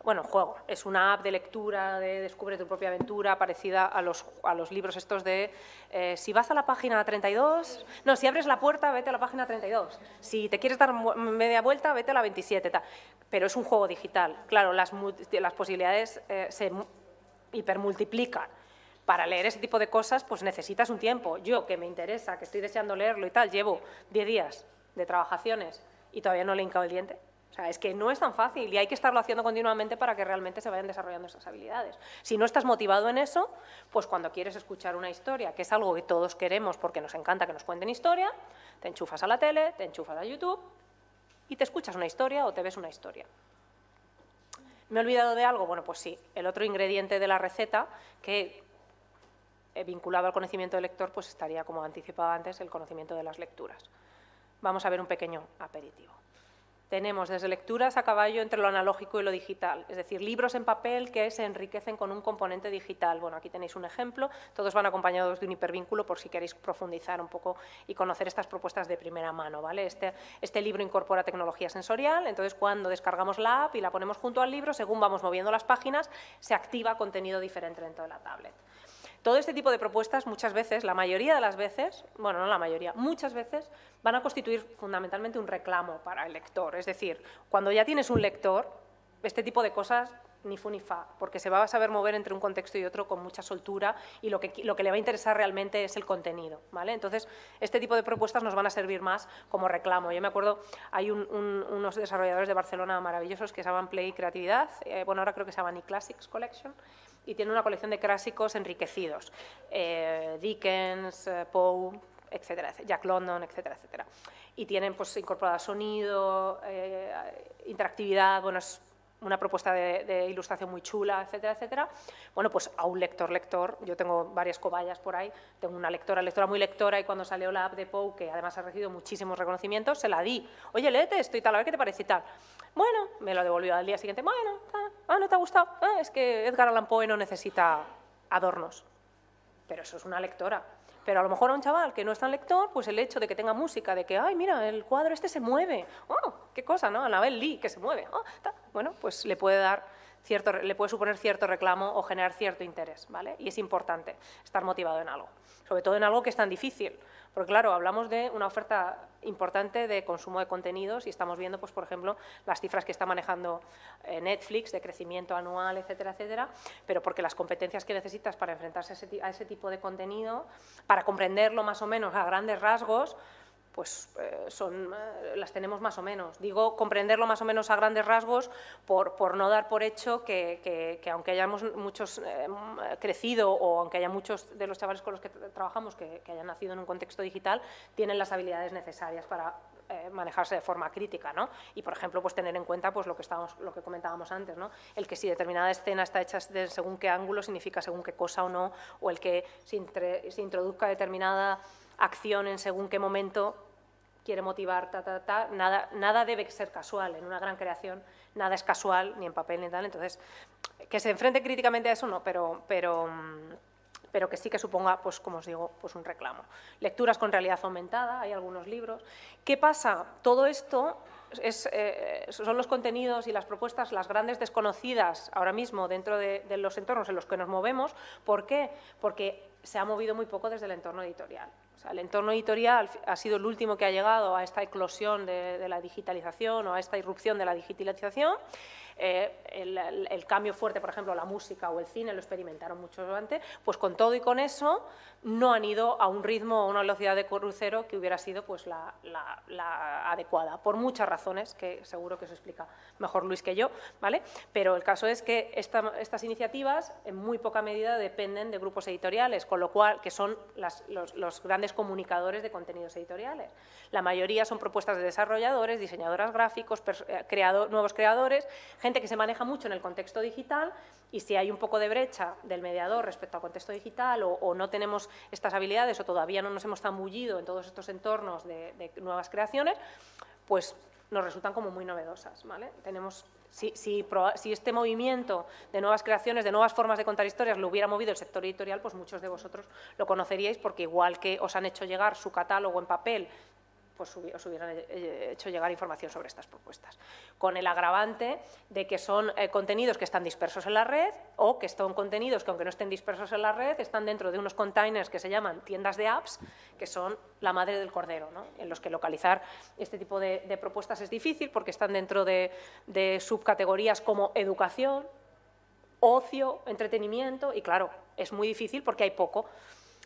bueno, juego, es una app de lectura, de descubre tu propia aventura, parecida a los, a los libros estos de, eh, si vas a la página 32, no, si abres la puerta, vete a la página 32, si te quieres dar media vuelta, vete a la 27, pero es un juego digital. Claro, las, las posibilidades eh, se hipermultiplican. Para leer ese tipo de cosas, pues necesitas un tiempo. Yo, que me interesa, que estoy deseando leerlo y tal, llevo 10 días de trabajaciones y todavía no le he hincado el diente o sea, es que no es tan fácil y hay que estarlo haciendo continuamente para que realmente se vayan desarrollando esas habilidades. Si no estás motivado en eso, pues cuando quieres escuchar una historia, que es algo que todos queremos porque nos encanta que nos cuenten historia, te enchufas a la tele, te enchufas a YouTube y te escuchas una historia o te ves una historia. ¿Me he olvidado de algo? Bueno, pues sí, el otro ingrediente de la receta que he vinculado al conocimiento del lector, pues estaría, como anticipaba antes, el conocimiento de las lecturas. Vamos a ver un pequeño aperitivo tenemos desde lecturas a caballo entre lo analógico y lo digital, es decir, libros en papel que se enriquecen con un componente digital. Bueno, aquí tenéis un ejemplo, todos van acompañados de un hipervínculo por si queréis profundizar un poco y conocer estas propuestas de primera mano. ¿vale? Este, este libro incorpora tecnología sensorial, entonces cuando descargamos la app y la ponemos junto al libro, según vamos moviendo las páginas, se activa contenido diferente dentro de la tablet. Todo este tipo de propuestas muchas veces, la mayoría de las veces, bueno, no la mayoría, muchas veces van a constituir fundamentalmente un reclamo para el lector. Es decir, cuando ya tienes un lector, este tipo de cosas ni fu ni fa, porque se va a saber mover entre un contexto y otro con mucha soltura y lo que, lo que le va a interesar realmente es el contenido. ¿vale? Entonces, este tipo de propuestas nos van a servir más como reclamo. Yo me acuerdo, hay unos desarrolladores de Barcelona maravillosos que se llaman Play Creatividad, eh, bueno, ahora creo que se llaman eClassics Collection, y tiene una colección de clásicos enriquecidos, eh, Dickens, eh, Poe, etcétera, Jack London, etcétera, etcétera. Y tienen pues incorporada sonido, eh, interactividad, bueno, es una propuesta de, ilustración muy chula, etcétera, etcétera. Bueno, pues a un lector, lector, yo tengo varias cobayas por ahí, tengo una lectora, lectora muy lectora y cuando salió la app de Poe, que además ha recibido muchísimos reconocimientos, se la di. Oye, léete esto y tal, a ver qué te parece y tal. Bueno, me lo devolvió al día siguiente, bueno, ah, ¿no te ha gustado? Ah, es que Edgar Allan Poe no necesita adornos. Pero eso es una lectora. Pero a lo mejor a un chaval que no es tan lector, pues el hecho de que tenga música, de que, ay, mira, el cuadro este se mueve, oh, qué cosa, ¿no? Anabel Lee, que se mueve, oh, bueno, pues le puede dar cierto, le puede suponer cierto reclamo o generar cierto interés, ¿vale? Y es importante estar motivado en algo, sobre todo en algo que es tan difícil, porque claro, hablamos de una oferta importante de consumo de contenidos y estamos viendo, pues, por ejemplo, las cifras que está manejando eh, Netflix de crecimiento anual, etcétera, etcétera, pero porque las competencias que necesitas para enfrentarse a ese tipo de contenido, para comprenderlo más o menos a grandes rasgos, pues eh, son, eh, las tenemos más o menos. Digo, comprenderlo más o menos a grandes rasgos por, por no dar por hecho que, que, aunque hayamos muchos eh, crecido o aunque haya muchos de los chavales con los que trabajamos que, hayan nacido en un contexto digital, tienen las habilidades necesarias para manejarse de forma crítica, ¿no? Y, por ejemplo, pues tener en cuenta pues, lo, que estábamos, lo que comentábamos antes, ¿no? El que si determinada escena está hecha de según qué ángulo significa según qué cosa o no, o el que se, se introduzca determinada acción en según qué momento quiere motivar, ta, ta, ta, nada, nada debe ser casual. En una gran creación nada es casual, ni en papel ni tal. Entonces, que se enfrente críticamente a eso no, pero, pero, pero que sí que suponga, pues como os digo, pues un reclamo. Lecturas con realidad aumentada, hay algunos libros. ¿Qué pasa? Todo esto eh, son los contenidos y las propuestas las grandes desconocidas ahora mismo dentro de, los entornos en los que nos movemos. ¿Por qué? Porque se ha movido muy poco desde el entorno editorial. El entorno editorial ha sido el último que ha llegado a esta eclosión de la digitalización o a esta irrupción de la digitalización eh, el, cambio fuerte, por ejemplo, la música o el cine, lo experimentaron mucho antes, pues con todo y con eso no han ido a un ritmo o a una velocidad de crucero que hubiera sido pues, la, adecuada, por muchas razones, que seguro que se explica mejor Luis que yo, ¿vale? Pero el caso es que estas iniciativas en muy poca medida dependen de grupos editoriales, con lo cual, que son los, grandes comunicadores de contenidos editoriales. La mayoría son propuestas de desarrolladores, diseñadoras gráficos, eh, nuevos creadores, gente que se maneja mucho en el contexto digital y si hay un poco de brecha del mediador respecto al contexto digital o, no tenemos estas habilidades o todavía no nos hemos tambullido en todos estos entornos de, nuevas creaciones, pues nos resultan como muy novedosas. ¿vale? Tenemos, si, si, este movimiento de nuevas creaciones, de nuevas formas de contar historias lo hubiera movido el sector editorial, pues muchos de vosotros lo conoceríais porque igual que os han hecho llegar su catálogo en papel pues os hubieran eh, hecho llegar información sobre estas propuestas. Con el agravante de que son eh, contenidos que están dispersos en la red o que son contenidos que aunque no estén dispersos en la red, están dentro de unos containers que se llaman tiendas de apps, que son la madre del cordero, en los que localizar este tipo de, propuestas es difícil porque están dentro de, de subcategorías como educación, ocio, entretenimiento y claro, es muy difícil porque hay poco.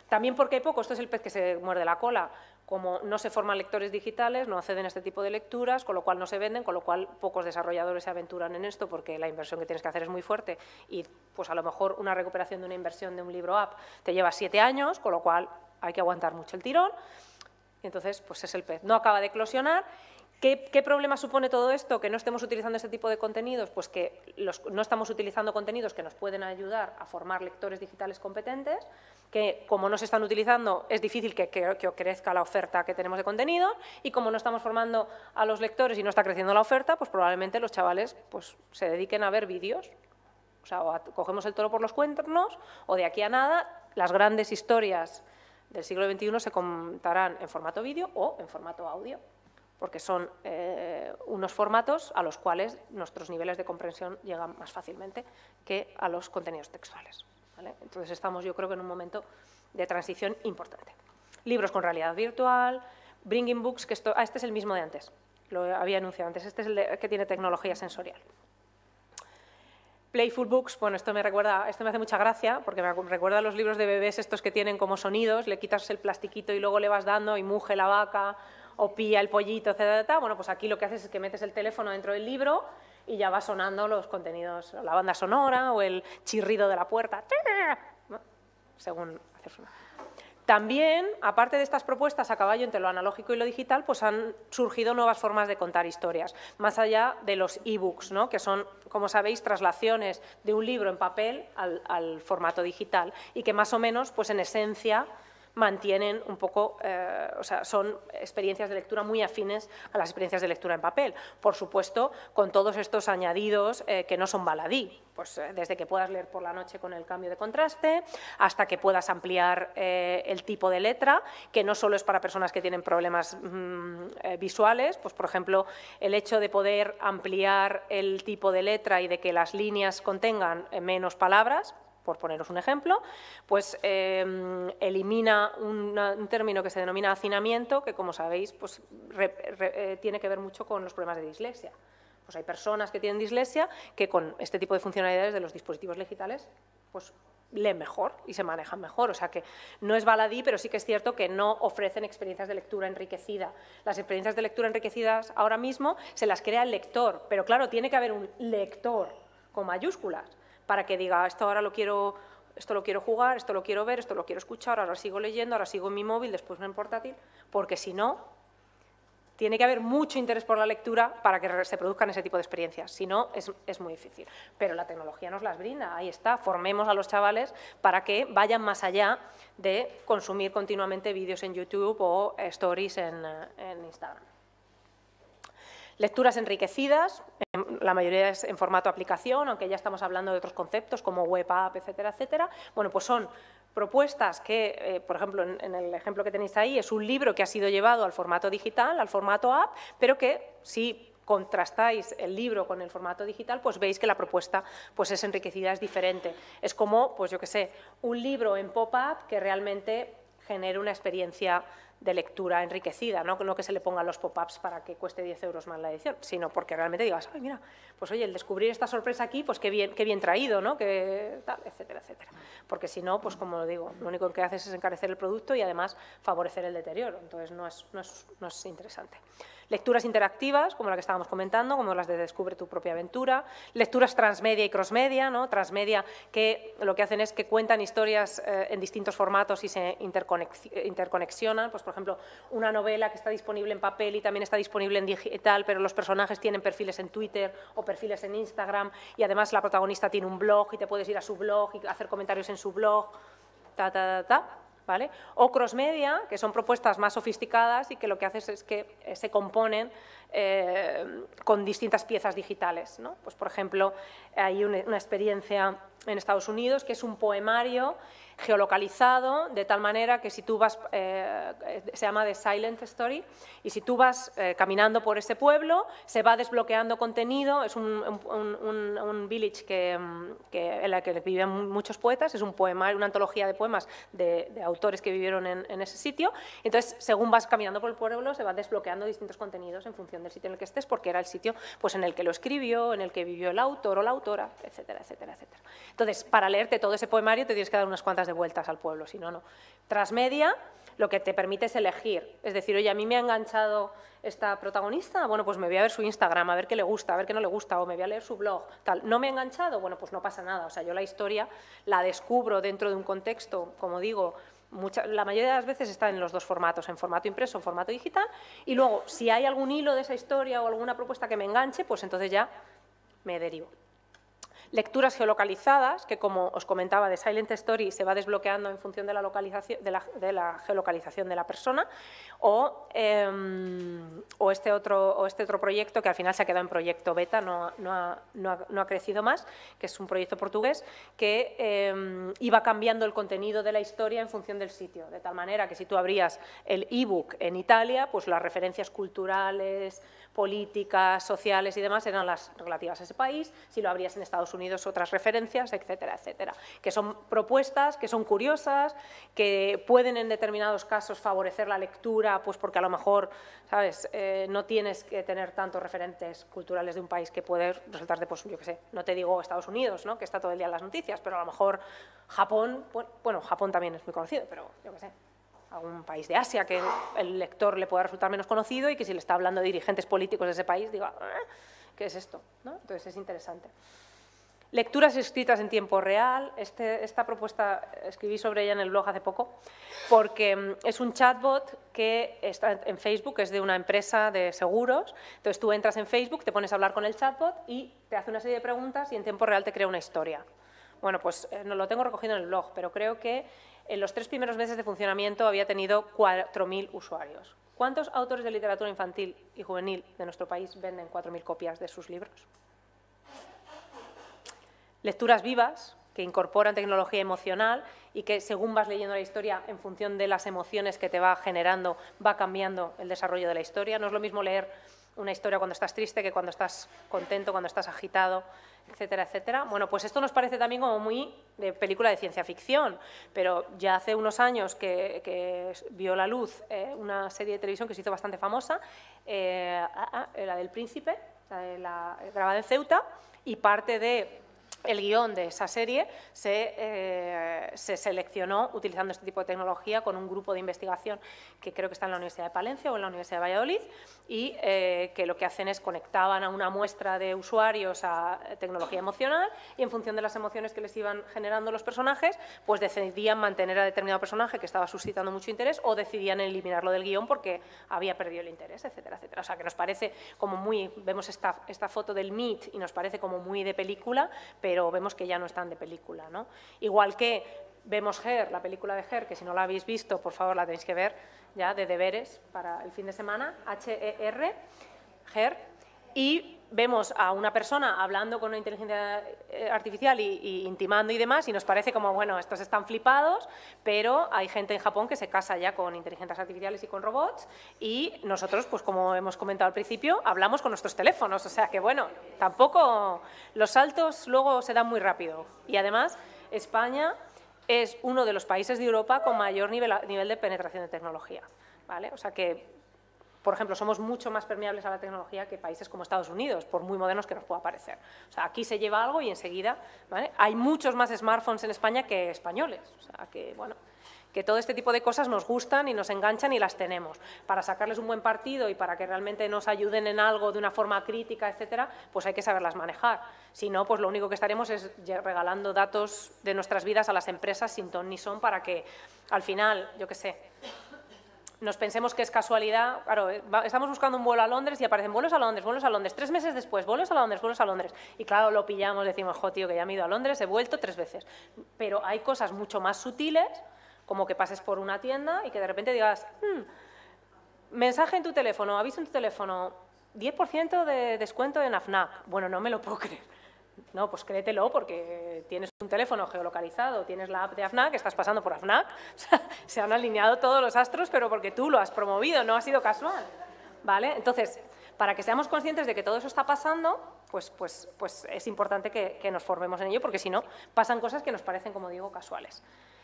También porque hay poco, esto es el pez que se muerde la cola, como no se forman lectores digitales, no acceden a este tipo de lecturas, con lo cual no se venden, con lo cual pocos desarrolladores se aventuran en esto porque la inversión que tienes que hacer es muy fuerte y pues a lo mejor una recuperación de una inversión de un libro app te lleva siete años, con lo cual hay que aguantar mucho el tirón. Entonces, pues es el pez. No acaba de eclosionar ¿Qué, problema supone todo esto? Que no estemos utilizando este tipo de contenidos, pues que no estamos utilizando contenidos que nos pueden ayudar a formar lectores digitales competentes, que como no se están utilizando es difícil que, crezca la oferta que tenemos de contenido y como no estamos formando a los lectores y no está creciendo la oferta, pues probablemente los chavales pues, se dediquen a ver vídeos. O sea, cogemos el toro por los cuernos o de aquí a nada las grandes historias del siglo XXI se contarán en formato vídeo o en formato audio porque son eh, unos formatos a los cuales nuestros niveles de comprensión llegan más fácilmente que a los contenidos textuales. Entonces estamos yo creo que en un momento de transición importante. Libros con realidad virtual, Bringing Books, que esto, ah, este es el mismo de antes, lo había anunciado antes, este es el que tiene tecnología sensorial. Playful Books, bueno, esto me recuerda, esto me hace mucha gracia, porque me recuerda a los libros de bebés estos que tienen como sonidos, le quitas el plastiquito y luego le vas dando y muge la vaca, o pilla el pollito, etc. Bueno, pues aquí lo que haces es que metes el teléfono dentro del libro y ya va sonando los contenidos, la banda sonora o el chirrido de la puerta, según hacer También, aparte de estas propuestas a caballo entre lo analógico y lo digital, pues han surgido nuevas formas de contar historias, más allá de los e-books, ¿no? que son, como sabéis, traslaciones de un libro en papel al, al, formato digital y que más o menos, pues en esencia, mantienen un poco, eh, o sea, son experiencias de lectura muy afines a las experiencias de lectura en papel. Por supuesto, con todos estos añadidos eh, que no son baladí, pues eh, desde que puedas leer por la noche con el cambio de contraste, hasta que puedas ampliar el tipo de letra, que no solo es para personas que tienen problemas mm, visuales, pues por ejemplo, el hecho de poder ampliar el tipo de letra y de que las líneas contengan menos palabras, por poneros un ejemplo, pues em, elimina un término que se denomina hacinamiento, que como sabéis pues, eh, tiene que ver mucho con los problemas de dislexia. Pues hay personas que tienen dislexia que con este tipo de funcionalidades de los dispositivos digitales pues leen mejor y se manejan mejor. O sea que no es baladí, pero sí que es cierto que no ofrecen experiencias de lectura enriquecida. Las experiencias de lectura enriquecidas ahora mismo se las crea el lector, pero claro, tiene que haber un lector con mayúsculas para que diga, esto ahora lo quiero, esto lo quiero jugar, esto lo quiero ver, esto lo quiero escuchar, ahora sigo leyendo, ahora sigo en mi móvil, después en portátil, porque si no, tiene que haber mucho interés por la lectura para que se produzcan ese tipo de experiencias. Si no, es, es, muy difícil. Pero la tecnología nos las brinda. Ahí está. Formemos a los chavales para que vayan más allá de consumir continuamente vídeos en YouTube o stories en, en Instagram. Lecturas enriquecidas, la mayoría es en formato aplicación, aunque ya estamos hablando de otros conceptos como web app, etcétera, etcétera. Bueno, pues son propuestas que, eh, por ejemplo, en, el ejemplo que tenéis ahí, es un libro que ha sido llevado al formato digital, al formato app, pero que si contrastáis el libro con el formato digital, pues veis que la propuesta pues es enriquecida, es diferente. Es como, pues yo qué sé, un libro en pop-up que realmente genere una experiencia de lectura enriquecida, ¿no? no que se le pongan los pop-ups para que cueste 10 euros más la edición, sino porque realmente digas, ay, mira, pues oye, el descubrir esta sorpresa aquí, pues qué bien, qué bien traído, ¿no? Que tal, etcétera, etcétera. Porque si no, pues como lo digo, lo único que haces es encarecer el producto y además favorecer el deterioro, entonces no es, no es, no es interesante. Lecturas interactivas, como la que estábamos comentando, como las de Descubre tu propia aventura. Lecturas transmedia y crossmedia, ¿no? Transmedia que lo que hacen es que cuentan historias eh, en distintos formatos y se interconexionan. Pues, por ejemplo, una novela que está disponible en papel y también está disponible en digital, pero los personajes tienen perfiles en Twitter o perfiles en Instagram y además la protagonista tiene un blog y te puedes ir a su blog y hacer comentarios en su blog, ta, ta, ta. ¿Vale? O crossmedia, que son propuestas más sofisticadas y que lo que haces es que eh, se componen eh, con distintas piezas digitales. ¿no? Pues, por ejemplo, hay una, una experiencia en Estados Unidos que es un poemario geolocalizado, de tal manera que si tú vas, eh, se llama The Silent Story, y si tú vas eh, caminando por ese pueblo, se va desbloqueando contenido, es un, village que, en el que vivían muchos poetas, es un poema, una antología de poemas de, autores que vivieron en, ese sitio, entonces según vas caminando por el pueblo se va desbloqueando distintos contenidos en función del sitio en el que estés, porque era el sitio pues, en el que lo escribió, en el que vivió el autor o la autora, etcétera, etcétera, etcétera. Entonces, para leerte todo ese poemario te tienes que dar unas cuantas de vueltas al pueblo, si no, no. Transmedia lo que te permite es elegir, es decir, oye, a mí me ha enganchado esta protagonista, bueno, pues me voy a ver su Instagram, a ver qué le gusta, a ver qué no le gusta, o me voy a leer su blog, tal. ¿No me ha enganchado? Bueno, pues no pasa nada, o sea, yo la historia la descubro dentro de un contexto, como digo, la mayoría de las veces está en los dos formatos, en formato impreso, en formato digital, y luego, si hay algún hilo de esa historia o alguna propuesta que me enganche, pues entonces ya me derivo. Lecturas geolocalizadas, que como os comentaba de Silent Story se va desbloqueando en función de la, localización, de la, geolocalización de la persona, o, em, este otro, este otro proyecto que al final se ha quedado en proyecto beta, no, no, ha, no ha, crecido más, que es un proyecto portugués que em, iba cambiando el contenido de la historia en función del sitio, de tal manera que si tú abrías el ebook en Italia, pues las referencias culturales, políticas, sociales y demás eran las relativas a ese país, si lo abrías en Estados Unidos otras referencias, etcétera, etcétera. Que son propuestas, que son curiosas, que pueden en determinados casos favorecer la lectura, pues porque a lo mejor, ¿sabes?, eh, no tienes que tener tantos referentes culturales de un país que puede resultar pues yo qué sé, no te digo Estados Unidos, ¿no?, que está todo el día en las noticias, pero a lo mejor Japón, bueno, Japón también es muy conocido, pero yo qué sé, algún país de Asia que el lector le pueda resultar menos conocido y que si le está hablando de dirigentes políticos de ese país diga, ah, ¿qué es esto? Entonces es interesante. Lecturas escritas en tiempo real. Este, esta propuesta escribí sobre ella en el blog hace poco porque mm, es un chatbot que está en Facebook, es de una empresa de seguros. Entonces tú entras en Facebook, te pones a hablar con el chatbot y te hace una serie de preguntas y en tiempo real te crea una historia. Bueno, pues eh, no lo tengo recogido en el blog, pero creo que en los tres primeros meses de funcionamiento había tenido 4.000 usuarios. ¿Cuántos autores de literatura infantil y juvenil de nuestro país venden 4.000 copias de sus libros? Lecturas vivas, que incorporan tecnología emocional y que según vas leyendo la historia, en función de las emociones que te va generando, va cambiando el desarrollo de la historia. No es lo mismo leer una historia cuando estás triste que cuando estás contento, cuando estás agitado, etcétera, etcétera. Bueno, pues esto nos parece también como muy de película de ciencia ficción, pero ya hace unos años que, vio la luz eh, una serie de televisión que se hizo bastante famosa, eh, ah, ah, la del Príncipe, la grabada en Ceuta, y parte de el guion de esa serie eh, se, seleccionó utilizando este tipo de tecnología con un grupo de investigación que creo que está en la Universidad de Palencia o en la Universidad de Valladolid y eh, que lo que hacen es conectaban a una muestra de usuarios a tecnología emocional y en función de las emociones que les iban generando los personajes, pues decidían mantener a determinado personaje que estaba suscitando mucho interés o decidían eliminarlo del guion porque había perdido el interés, etcétera, etcétera. O sea, que nos parece como muy, vemos esta, esta foto del Meet y nos parece como muy de película, pero pero vemos que ya no están de película. ¿no? Igual que vemos Her, la película de Her, que si no la habéis visto, por favor la tenéis que ver ya de deberes para el fin de semana, H-E-R, Her, y vemos a una persona hablando con una inteligencia eh, artificial y, intimando y demás, y nos parece como, bueno, estos están flipados, pero hay gente en Japón que se casa ya con inteligencias artificiales y con robots, y nosotros, pues como hemos comentado al principio, hablamos con nuestros teléfonos, o sea que, bueno, tampoco los saltos luego se dan muy rápido. Y además, España es uno de los países de Europa con mayor nivel, nivel de penetración de tecnología. ¿vale? O sea que por ejemplo, somos mucho más permeables a la tecnología que países como Estados Unidos, por muy modernos que nos pueda parecer. O sea, aquí se lleva algo y enseguida hay muchos más smartphones en España que españoles. O sea, que, bueno, que todo este tipo de cosas nos gustan y nos enganchan y las tenemos. Para sacarles un buen partido y para que realmente nos ayuden en algo de una forma crítica, etcétera, pues hay que saberlas manejar. Si no, pues lo único que estaremos es regalando datos de nuestras vidas a las empresas sin ton ni son para que al final, yo qué sé, nos pensemos que es casualidad, claro, eh, estamos buscando un vuelo a Londres y aparecen vuelos a Londres, vuelos a Londres, tres meses después, vuelos a Londres, vuelos a Londres. Y claro, lo pillamos, decimos, jo, tío, que ya me he ido a Londres, he vuelto tres veces. Pero hay cosas mucho más sutiles, como que pases por una tienda y que de repente digas, hmm, mensaje en tu teléfono, aviso en tu teléfono, 10% de descuento en AFNAC. Bueno, no me lo puedo creer. No, pues créetelo porque tienes un teléfono geolocalizado, tienes la app de AFNAC, estás pasando por AFNAC, se han alineado todos los astros, pero porque tú lo has promovido, no ha sido casual. ¿Vale? Entonces, para que seamos conscientes de que todo eso está pasando, pues, pues, pues es importante que, nos formemos en ello, porque si no, pasan cosas que nos parecen, como digo, casuales.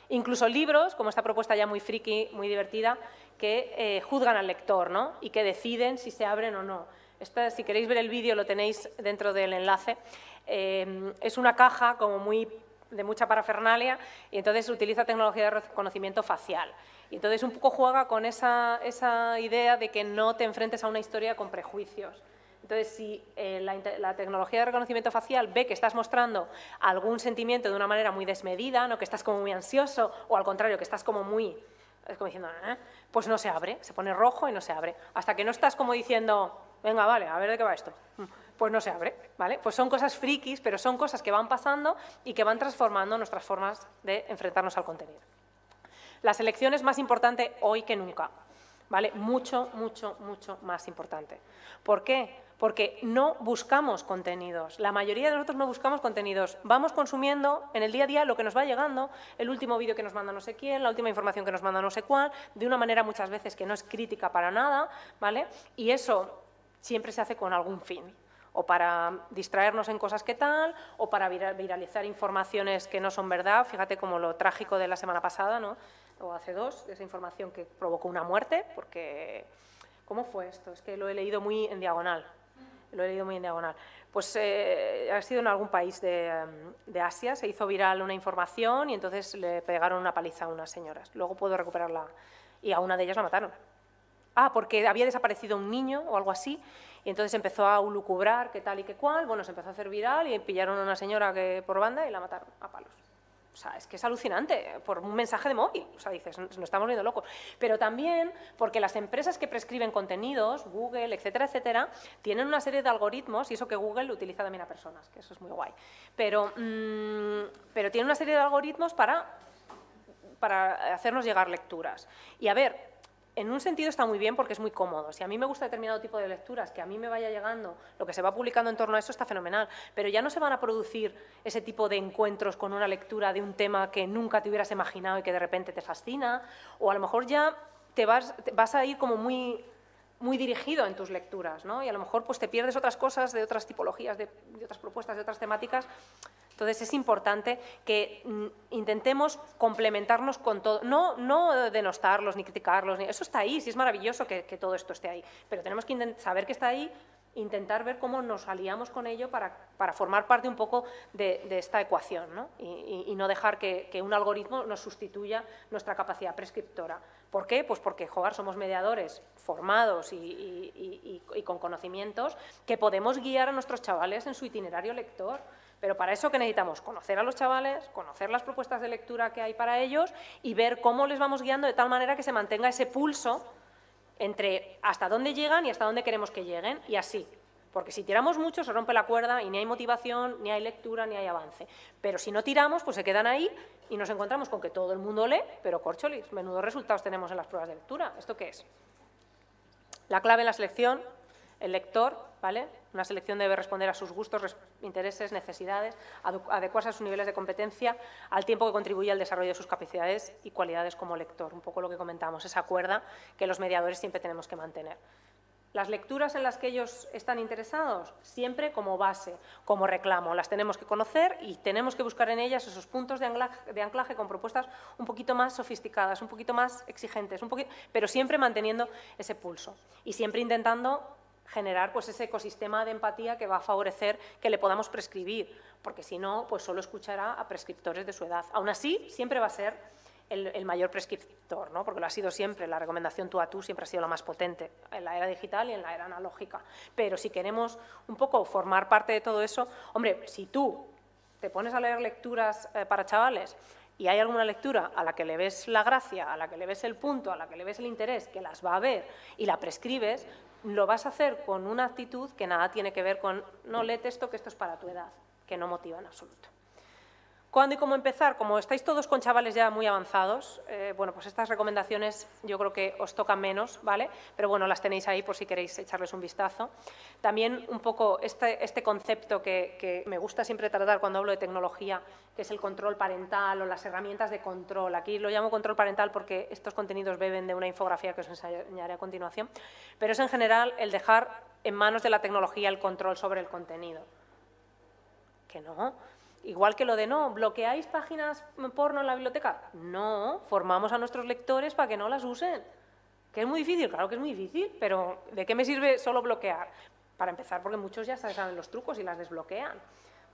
Incluso libros, como esta propuesta ya muy friki, muy divertida, que eh, juzgan al lector ¿no? y que deciden si se abren o no. Esta, si queréis ver el vídeo, lo tenéis dentro del enlace. Eh, es una caja como muy de mucha parafernalia y entonces utiliza tecnología de reconocimiento facial. Y entonces un poco juega con esa, esa idea de que no te enfrentes a una historia con prejuicios. Entonces, si eh, la, la, tecnología de reconocimiento facial ve que estás mostrando algún sentimiento de una manera muy desmedida, ¿no? que estás como muy ansioso, o al contrario, que estás como muy, como diciendo, ¿eh? pues no se abre, se pone rojo y no se abre. Hasta que no estás como diciendo, venga, vale, a ver de qué va esto pues no se abre, ¿vale? Pues son cosas frikis, pero son cosas que van pasando y que van transformando nuestras formas de enfrentarnos al contenido. La selección es más importante hoy que nunca, ¿vale? Mucho, mucho, mucho más importante. ¿Por qué? Porque no buscamos contenidos. La mayoría de nosotros no buscamos contenidos. Vamos consumiendo en el día a día lo que nos va llegando, el último vídeo que nos manda no sé quién, la última información que nos manda no sé cuál, de una manera muchas veces que no es crítica para nada, ¿vale? Y eso siempre se hace con algún fin o para distraernos en cosas que tal, o para viralizar informaciones que no son verdad, fíjate como lo trágico de la semana pasada, ¿no? o hace dos, esa información que provocó una muerte, porque ¿cómo fue esto? Es que lo he leído muy en diagonal, lo he leído muy en diagonal. Pues eh, ha sido en algún país de, de, Asia, se hizo viral una información y entonces le pegaron una paliza a unas señoras. Luego puedo recuperarla y a una de ellas la mataron. Ah, porque había desaparecido un niño o algo así y entonces empezó a ulucubrar qué tal y qué cual, bueno, se empezó a hacer viral y pillaron a una señora que por banda y la mataron a palos. O sea, es que es alucinante, por un mensaje de móvil. O sea, dices, nos estamos viendo locos. Pero también porque las empresas que prescriben contenidos, Google, etcétera, etcétera, tienen una serie de algoritmos, y eso que Google utiliza también a personas, que eso es muy guay. Pero, mm, pero tiene una serie de algoritmos para, para hacernos llegar lecturas. Y a ver, en un sentido está muy bien porque es muy cómodo. Si a mí me gusta determinado tipo de lecturas, que a mí me vaya llegando, lo que se va publicando en torno a eso está fenomenal. Pero ya no se van a producir ese tipo de encuentros con una lectura de un tema que nunca te hubieras imaginado y que de repente te fascina. O a lo mejor ya te vas, vas a ir como muy, muy dirigido en tus lecturas, ¿no? Y a lo mejor pues te pierdes otras cosas de otras tipologías, de otras propuestas, de otras temáticas entonces es importante que mm, intentemos complementarnos con todo, no, no denostarlos ni criticarlos, eso está ahí, sí es maravilloso que, todo esto esté ahí, pero tenemos que saber que está ahí intentar ver cómo nos aliamos con ello para, formar parte un poco de, esta ecuación Y, no dejar que, un algoritmo nos sustituya nuestra capacidad prescriptora. ¿Por qué? Pues porque jugar somos mediadores formados y, con conocimientos que podemos guiar a nuestros chavales en su itinerario lector. Pero para eso necesitamos conocer a los chavales, conocer las propuestas de lectura que hay para ellos y ver cómo les vamos guiando de tal manera que se mantenga ese pulso entre hasta dónde llegan y hasta dónde queremos que lleguen y así. Porque si tiramos mucho se rompe la cuerda y ni hay motivación, ni hay lectura, ni hay avance. Pero si no tiramos, pues se quedan ahí y nos encontramos con que todo el mundo lee, pero corcholis, menudos resultados tenemos en las pruebas de lectura. ¿Esto qué es? La clave en la selección el lector, ¿vale? Una selección debe responder a sus gustos, intereses, necesidades, adecuarse a sus niveles de competencia, al tiempo que contribuye al desarrollo de sus capacidades y cualidades como lector. Un poco lo que comentamos, esa cuerda que los mediadores siempre tenemos que mantener. Las lecturas en las que ellos están interesados, siempre como base, como reclamo, las tenemos que conocer y tenemos que buscar en ellas esos puntos de anclaje, con propuestas un poquito más sofisticadas, un poquito más exigentes, un pero siempre manteniendo ese pulso y siempre intentando generar pues, ese ecosistema de empatía que va a favorecer que le podamos prescribir, porque si no, pues solo escuchará a prescriptores de su edad. Aún así, siempre va a ser el, mayor prescriptor, ¿no? porque lo ha sido siempre, la recomendación tú a tú siempre ha sido la más potente en la era digital y en la era analógica. Pero si queremos un poco formar parte de todo eso, hombre, si tú te pones a leer lecturas eh, para chavales y hay alguna lectura a la que le ves la gracia, a la que le ves el punto, a la que le ves el interés, que las va a ver y la prescribes, lo vas a hacer con una actitud que nada tiene que ver con no lee esto que esto es para tu edad, que no motiva en absoluto. ¿Cuándo y cómo empezar? Como estáis todos con chavales ya muy avanzados, eh, bueno, pues estas recomendaciones yo creo que os tocan menos, ¿vale? Pero bueno, las tenéis ahí por si queréis echarles un vistazo. También un poco este, este concepto que, me gusta siempre tratar cuando hablo de tecnología, que es el control parental o las herramientas de control. Aquí lo llamo control parental porque estos contenidos beben de una infografía que os enseñaré a continuación, pero es en general el dejar en manos de la tecnología el control sobre el contenido. Que no, Igual que lo de no, ¿bloqueáis páginas porno en la biblioteca? No, formamos a nuestros lectores para que no las usen. ¿Que es muy difícil? Claro que es muy difícil, pero ¿de qué me sirve solo bloquear? Para empezar, porque muchos ya saben los trucos y las desbloquean.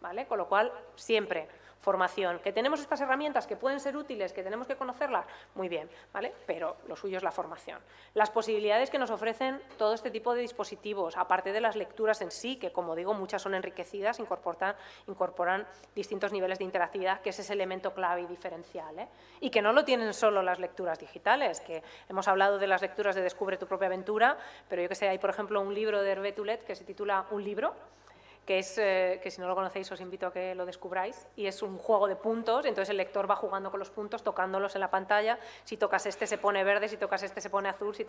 ¿Vale? Con lo cual, siempre formación. ¿Que tenemos estas herramientas que pueden ser útiles, que tenemos que conocerlas? Muy bien, ¿vale? Pero lo suyo es la formación. Las posibilidades que nos ofrecen todo este tipo de dispositivos, aparte de las lecturas en sí, que como digo, muchas son enriquecidas, incorporan, distintos niveles de interactividad, que es ese elemento clave y diferencial. ¿eh? Y que no lo tienen solo las lecturas digitales, que hemos hablado de las lecturas de Descubre tu propia aventura, pero yo que sé, hay por ejemplo un libro de Hervé Toulet que se titula Un libro, que es, eh, que si no lo conocéis os invito a que lo descubráis, y es un juego de puntos, entonces el lector va jugando con los puntos, tocándolos en la pantalla, si tocas este se pone verde, si tocas este se pone azul, si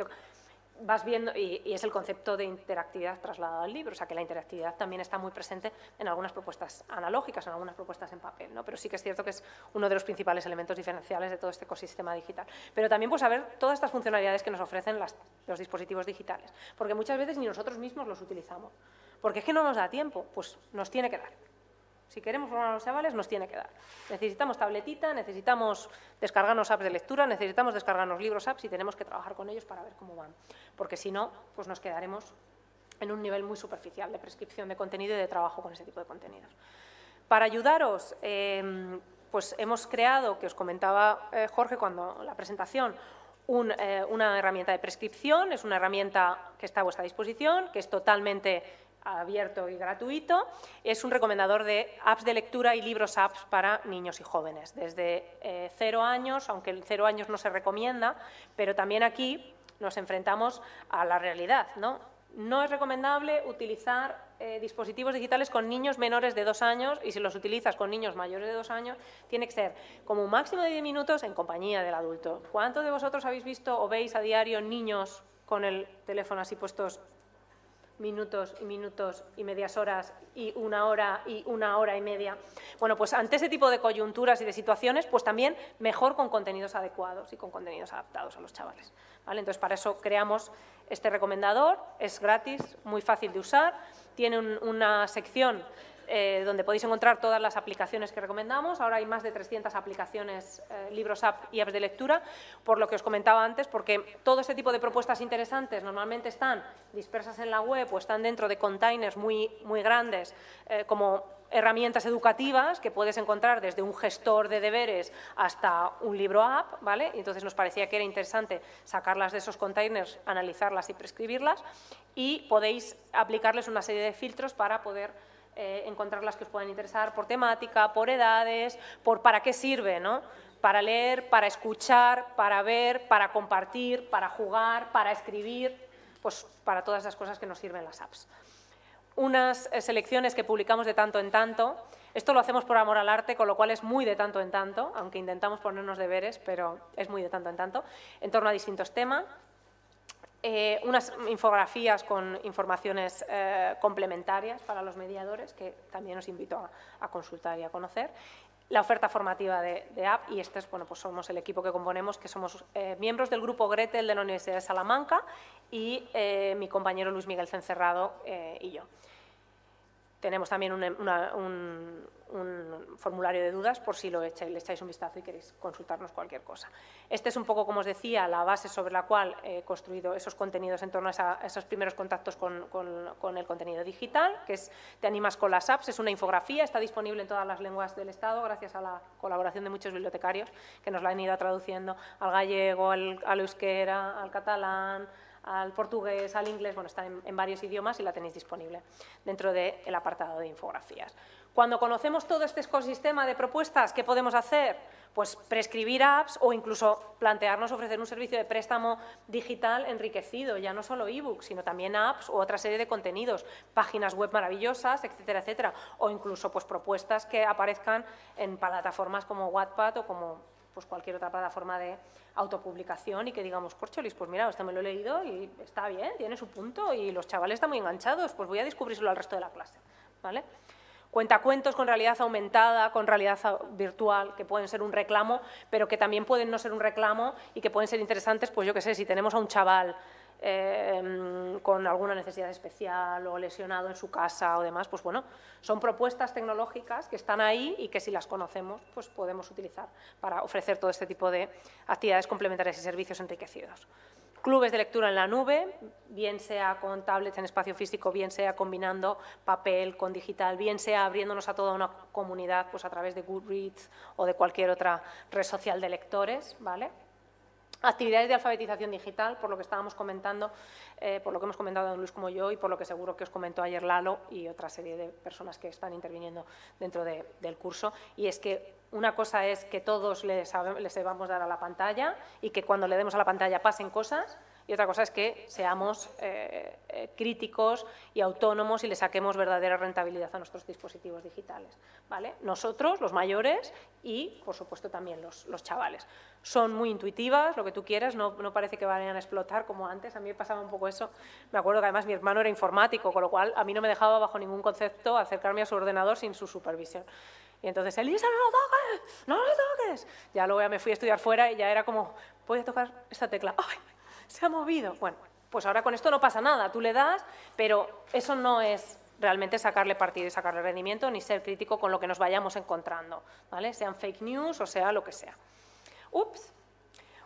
vas viendo, y, es el concepto de interactividad trasladado al libro, o sea que la interactividad también está muy presente en algunas propuestas analógicas, en algunas propuestas en papel, ¿no? pero sí que es cierto que es uno de los principales elementos diferenciales de todo este ecosistema digital. Pero también pues saber todas estas funcionalidades que nos ofrecen los dispositivos digitales, porque muchas veces ni nosotros mismos los utilizamos. Porque es que no nos da tiempo, pues nos tiene que dar. Si queremos formar a los chavales, nos tiene que dar. Necesitamos tabletita, necesitamos descargarnos apps de lectura, necesitamos descargarnos libros apps y tenemos que trabajar con ellos para ver cómo van. Porque si no, pues nos quedaremos en un nivel muy superficial de prescripción de contenido y de trabajo con ese tipo de contenidos. Para ayudaros, em, pues hemos creado, que os comentaba eh, Jorge cuando la presentación, eh, una herramienta de prescripción, es una herramienta que está a vuestra disposición, que es totalmente abierto y gratuito. Es un recomendador de apps de lectura y libros apps para niños y jóvenes, desde eh, cero años, aunque el cero años no se recomienda, pero también aquí nos enfrentamos a la realidad. No, no es recomendable utilizar eh, dispositivos digitales con niños menores de dos años y si los utilizas con niños mayores de dos años, tiene que ser como un máximo de diez minutos en compañía del adulto. ¿Cuántos de vosotros habéis visto o veis a diario niños con el teléfono así puestos minutos y minutos y medias horas y una hora y una hora y media. Bueno, pues ante ese tipo de coyunturas y de situaciones, pues también mejor con contenidos adecuados y con contenidos adaptados a los chavales. ¿vale? Entonces, para eso creamos este recomendador, es gratis, muy fácil de usar, tiene una sección eh, donde podéis encontrar todas las aplicaciones que recomendamos. Ahora hay más de 300 aplicaciones, eh, libros app y apps de lectura, por lo que os comentaba antes, porque todo este tipo de propuestas interesantes normalmente están dispersas en la web o están dentro de containers muy, muy grandes, eh, como herramientas educativas que puedes encontrar desde un gestor de deberes hasta un libro app, ¿vale? Entonces nos parecía que era interesante sacarlas de esos containers, analizarlas y prescribirlas y podéis aplicarles una serie de filtros para poder eh, encontrar las que os puedan interesar por temática, por edades, por para qué sirve, ¿no? Para leer, para escuchar, para ver, para compartir, para jugar, para escribir, pues para todas esas cosas que nos sirven las apps. Unas eh, selecciones que publicamos de tanto en tanto, esto lo hacemos por amor al arte, con lo cual es muy de tanto en tanto, aunque intentamos ponernos deberes, pero es muy de tanto en tanto, en torno a distintos temas, eh, unas infografías con informaciones eh, complementarias para los mediadores, que también os invito a, consultar y a conocer. La oferta formativa de, app, y este es, bueno, pues somos el equipo que componemos, que somos eh, miembros del grupo Gretel de la Universidad de Salamanca y mi compañero Luis Miguel Cencerrado y yo. Tenemos también un, formulario de dudas por si lo echáis, le echáis un vistazo y queréis consultarnos cualquier cosa. Este es un poco, como os decía, la base sobre la cual he construido esos contenidos en torno a, esos primeros contactos con, el contenido digital, que es Te animas con las apps, es una infografía, está disponible en todas las lenguas del Estado gracias a la colaboración de muchos bibliotecarios que nos la han ido traduciendo al gallego, al, al euskera, al catalán, al portugués, al inglés, bueno, está en, varios idiomas y la tenéis disponible dentro del apartado de infografías. Cuando conocemos todo este ecosistema de propuestas, ¿qué podemos hacer? Pues prescribir apps o incluso plantearnos ofrecer un servicio de préstamo digital enriquecido, ya no solo ebooks, sino también apps u otra serie de contenidos, páginas web maravillosas, etcétera, etcétera, o incluso pues, propuestas que aparezcan en plataformas como Wattpad o como pues, cualquier otra plataforma de autopublicación y que digamos, corcholis, pues mira, este me lo he leído y está bien, tiene su punto y los chavales están muy enganchados, pues voy a descubrírselo al resto de la clase, ¿vale? Cuentacuentos con realidad aumentada, con realidad virtual, que pueden ser un reclamo, pero que también pueden no ser un reclamo y que pueden ser interesantes, pues yo qué sé, si tenemos a un chaval Em, con alguna necesidad especial o lesionado en su casa o demás, pues bueno, son propuestas tecnológicas que están ahí y que si las conocemos, pues podemos utilizar para ofrecer todo este tipo de actividades complementarias y servicios enriquecidos. Clubes de lectura en la nube, bien sea con tablets en espacio físico, bien sea combinando papel con digital, bien sea abriéndonos a toda una comunidad pues a través de Goodreads o de cualquier otra red social de lectores, ¿vale? Actividades de alfabetización digital, por lo que estábamos comentando, eh, por lo que hemos comentado Luis como yo y por lo que seguro que os comentó ayer Lalo y otra serie de personas que están interviniendo dentro del curso. Y es que una cosa es que todos les, les debamos dar a la pantalla y que cuando le demos a la pantalla pasen cosas y otra cosa es que seamos eh, eh, críticos y autónomos y le saquemos verdadera rentabilidad a nuestros dispositivos digitales. ¿vale? Nosotros, los mayores y, por supuesto, también los, los chavales. Son muy intuitivas, lo que tú quieras, no, no, parece que vayan a explotar como antes. A mí me pasaba un poco eso. Me acuerdo que además mi hermano era informático, con lo cual a mí no me dejaba bajo ningún concepto acercarme a su ordenador sin su supervisión. Y entonces, Elisa, no lo toques, no lo toques. Ya luego ya me fui a estudiar fuera y ya era como, voy a tocar esta tecla. ¡Ay! Se ha movido. Bueno, pues ahora con esto no pasa nada, tú le das, pero eso no es realmente sacarle partido y sacarle rendimiento, ni ser crítico con lo que nos vayamos encontrando, ¿vale? sean fake news o sea lo que sea. Ups.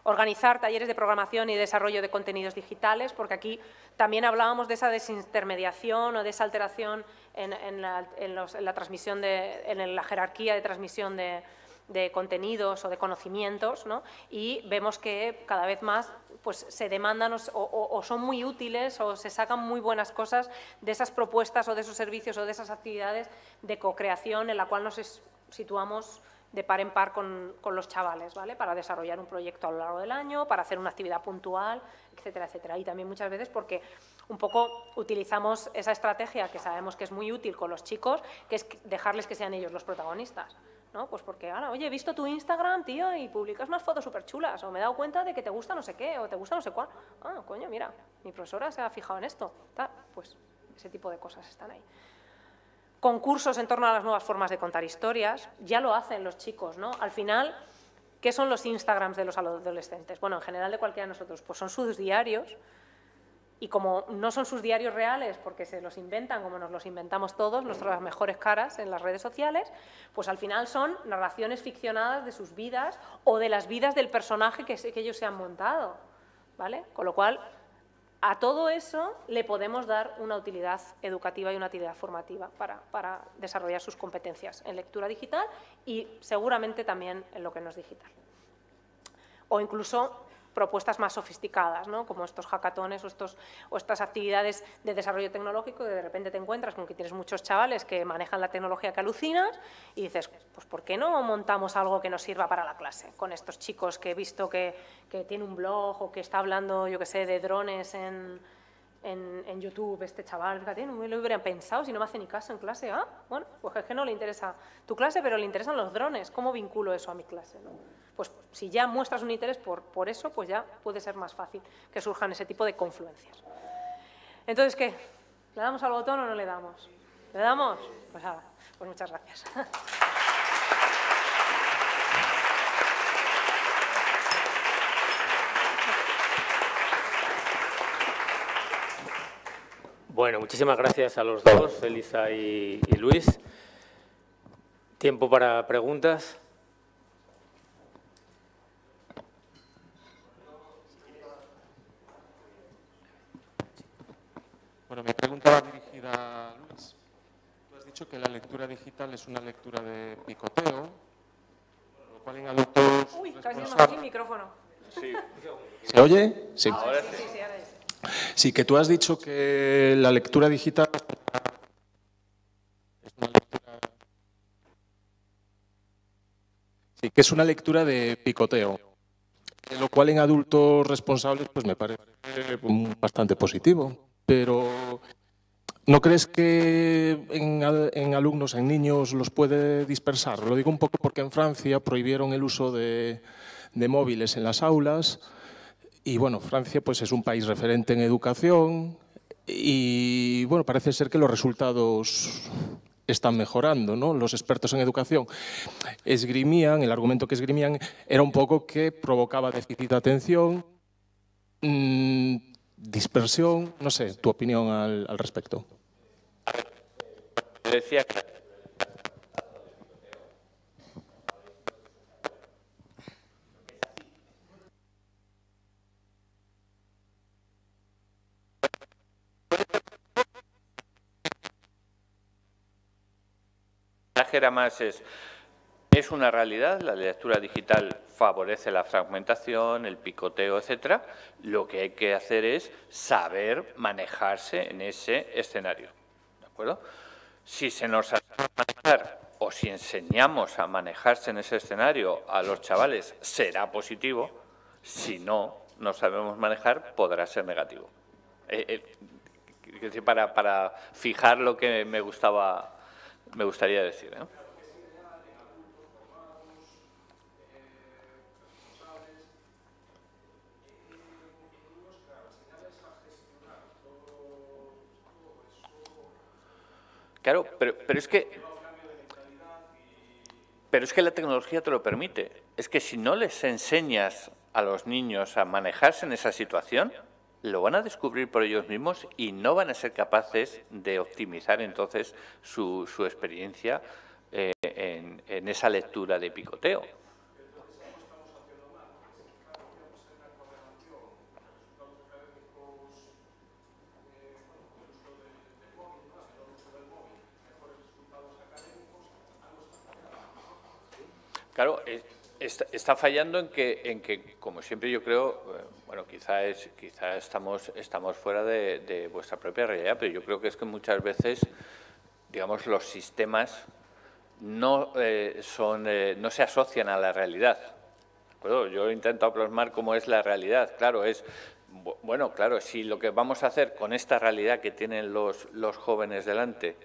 Organizar talleres de programación y desarrollo de contenidos digitales, porque aquí también hablábamos de esa desintermediación o de esa alteración en, la, transmisión de, en la jerarquía de transmisión de, de contenidos o de conocimientos, ¿no? y vemos que cada vez más pues, se demandan o, son muy útiles o se sacan muy buenas cosas de esas propuestas o de esos servicios o de esas actividades de co-creación en la cual nos situamos de par en par con, con, los chavales, ¿vale? Para desarrollar un proyecto a lo largo del año, para hacer una actividad puntual, etcétera, etcétera. Y también muchas veces porque un poco utilizamos esa estrategia que sabemos que es muy útil con los chicos, que es dejarles que sean ellos los protagonistas. ¿No? Pues porque, ahora, oye, he visto tu Instagram, tío, y publicas unas fotos súper chulas, o me he dado cuenta de que te gusta no sé qué, o te gusta no sé cuál. Ah, coño, mira, mi profesora se ha fijado en esto. pues ese tipo de cosas están ahí. Concursos en torno a las nuevas formas de contar historias, ya lo hacen los chicos, ¿no? Al final, ¿qué son los Instagrams de los adolescentes? Bueno, en general de cualquiera de nosotros, pues son sus diarios, y como no son sus diarios reales, porque se los inventan como nos los inventamos todos, nuestras mejores caras en las redes sociales, pues al final son narraciones ficcionadas de sus vidas o de las vidas del personaje que, que ellos se han montado. ¿vale? Con lo cual, a todo eso le podemos dar una utilidad educativa y una utilidad formativa para, para desarrollar sus competencias en lectura digital y seguramente también en lo que no es digital. O incluso propuestas más sofisticadas, ¿no? como estos hackatones o, estos, o estas actividades de desarrollo tecnológico de repente te encuentras con que tienes muchos chavales que manejan la tecnología que alucinas y dices, pues ¿por qué no montamos algo que nos sirva para la clase? Con estos chicos que he visto que, que tiene un blog o que está hablando, yo que sé, de drones en, en, YouTube este chaval, fíjate, no me lo hubiera pensado si no me hace ni caso en clase. Ah, bueno, pues es que no le interesa tu clase, pero le interesan los drones. ¿Cómo vinculo eso a mi clase? Pues si ya muestras un interés por, por eso, pues ya puede ser más fácil que surjan ese tipo de confluencias. Entonces, ¿qué? ¿Le damos al botón o no le damos? ¿Le damos? Pues nada, pues muchas gracias. Bueno, muchísimas gracias a los dos, Elisa y, Luis. Tiempo para preguntas. Bueno, mi pregunta va dirigida a Luis. Tú has dicho que la lectura digital es una lectura de picoteo, lo cual en adultos... Uy, casi no micrófono. Sí. ¿Se oye? Sí. Ahora sí. sí, ahora sí. Sí, que tú has dicho que la lectura digital es una lectura, sí, que es una lectura de picoteo, lo cual en adultos responsables pues me parece bastante positivo, pero ¿no crees que en, alumnos, en niños, los puede dispersar? Lo digo un poco porque en Francia prohibieron el uso de móviles en las aulas y bueno, Francia pues es un país referente en educación y bueno, parece ser que los resultados están mejorando, ¿no? Los expertos en educación esgrimían, el argumento que esgrimían era un poco que provocaba déficit de atención, mm, dispersión, no sé, tu opinión al, al respecto. Decía más es, es una realidad, la lectura digital favorece la fragmentación, el picoteo, etcétera. Lo que hay que hacer es saber manejarse en ese escenario. ¿De acuerdo? Si se nos hace manejar o si enseñamos a manejarse en ese escenario a los chavales, será positivo. Si no, no sabemos manejar, podrá ser negativo. Eh, eh, para, para fijar lo que me gustaba me gustaría decir. ¿eh? Claro, pero, pero es que pero es que la tecnología te lo permite. Es que si no les enseñas a los niños a manejarse en esa situación, lo van a descubrir por ellos mismos y no van a ser capaces de optimizar entonces su, su experiencia eh, en, en esa lectura de picoteo. Claro, está, fallando en que, en que, como siempre yo creo, eh, bueno, quizás quizá estamos, estamos fuera de, vuestra propia realidad, pero yo creo que es que muchas veces, digamos, los sistemas no, eh, son, eh, no se asocian a la realidad. Yo he intentado plasmar cómo es la realidad. Claro, es, bueno, claro, si lo que vamos a hacer con esta realidad que tienen los, los jóvenes delante,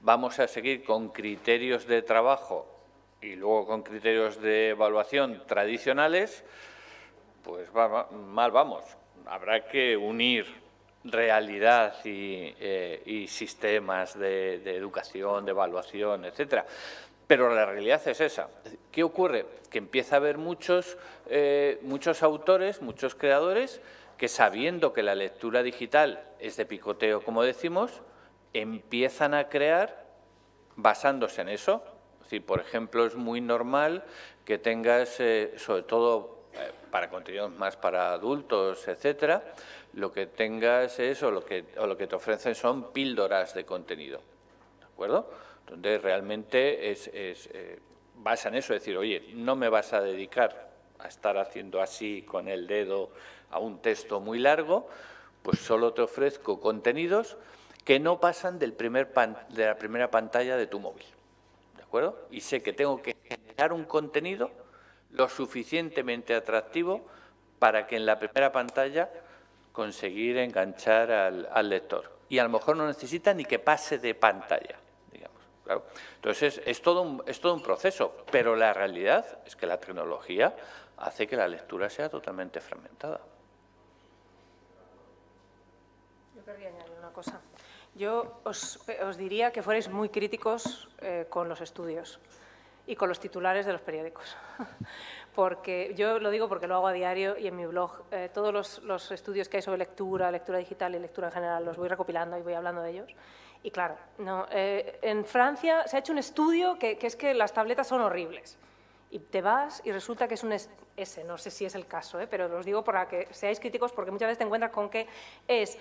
vamos a seguir con criterios de trabajo y luego con criterios de evaluación tradicionales, pues mal vamos. Habrá que unir realidad y, eh, sistemas de, educación, de evaluación, etcétera. Pero la realidad es esa. ¿Qué ocurre? Que empieza a haber muchos, eh, muchos autores, muchos creadores, que sabiendo que la lectura digital es de picoteo, como decimos, empiezan a crear basándose en eso, por ejemplo, es muy normal que tengas, eh, sobre todo eh, para contenidos más para adultos, etcétera, lo que tengas es, o lo que, o lo que te ofrecen son píldoras de contenido. ¿De acuerdo? Donde realmente es, es eh, en eso, es decir, oye, no me vas a dedicar a estar haciendo así con el dedo a un texto muy largo, pues solo te ofrezco contenidos que no pasan del primer de la primera pantalla de tu móvil. Y sé que tengo que generar un contenido lo suficientemente atractivo para que en la primera pantalla conseguir enganchar al, lector. Y a lo mejor no necesita ni que pase de pantalla, digamos. Entonces, es todo, un, es todo un proceso, pero la realidad es que la tecnología hace que la lectura sea totalmente fragmentada. Yo querría añadir una cosa. Yo os, diría que fuerais muy críticos eh, con los estudios y con los titulares de los periódicos. porque yo lo digo porque lo hago a diario y en mi blog eh, todos los, estudios que hay sobre lectura, lectura digital y lectura en general los voy recopilando y voy hablando de ellos. Y claro, no, eh, en Francia se ha hecho un estudio que, es que las tabletas son horribles. Y te vas y resulta que es un ese, no sé si es el caso, ¿eh? pero os digo para que seáis críticos porque muchas veces te encuentras con que es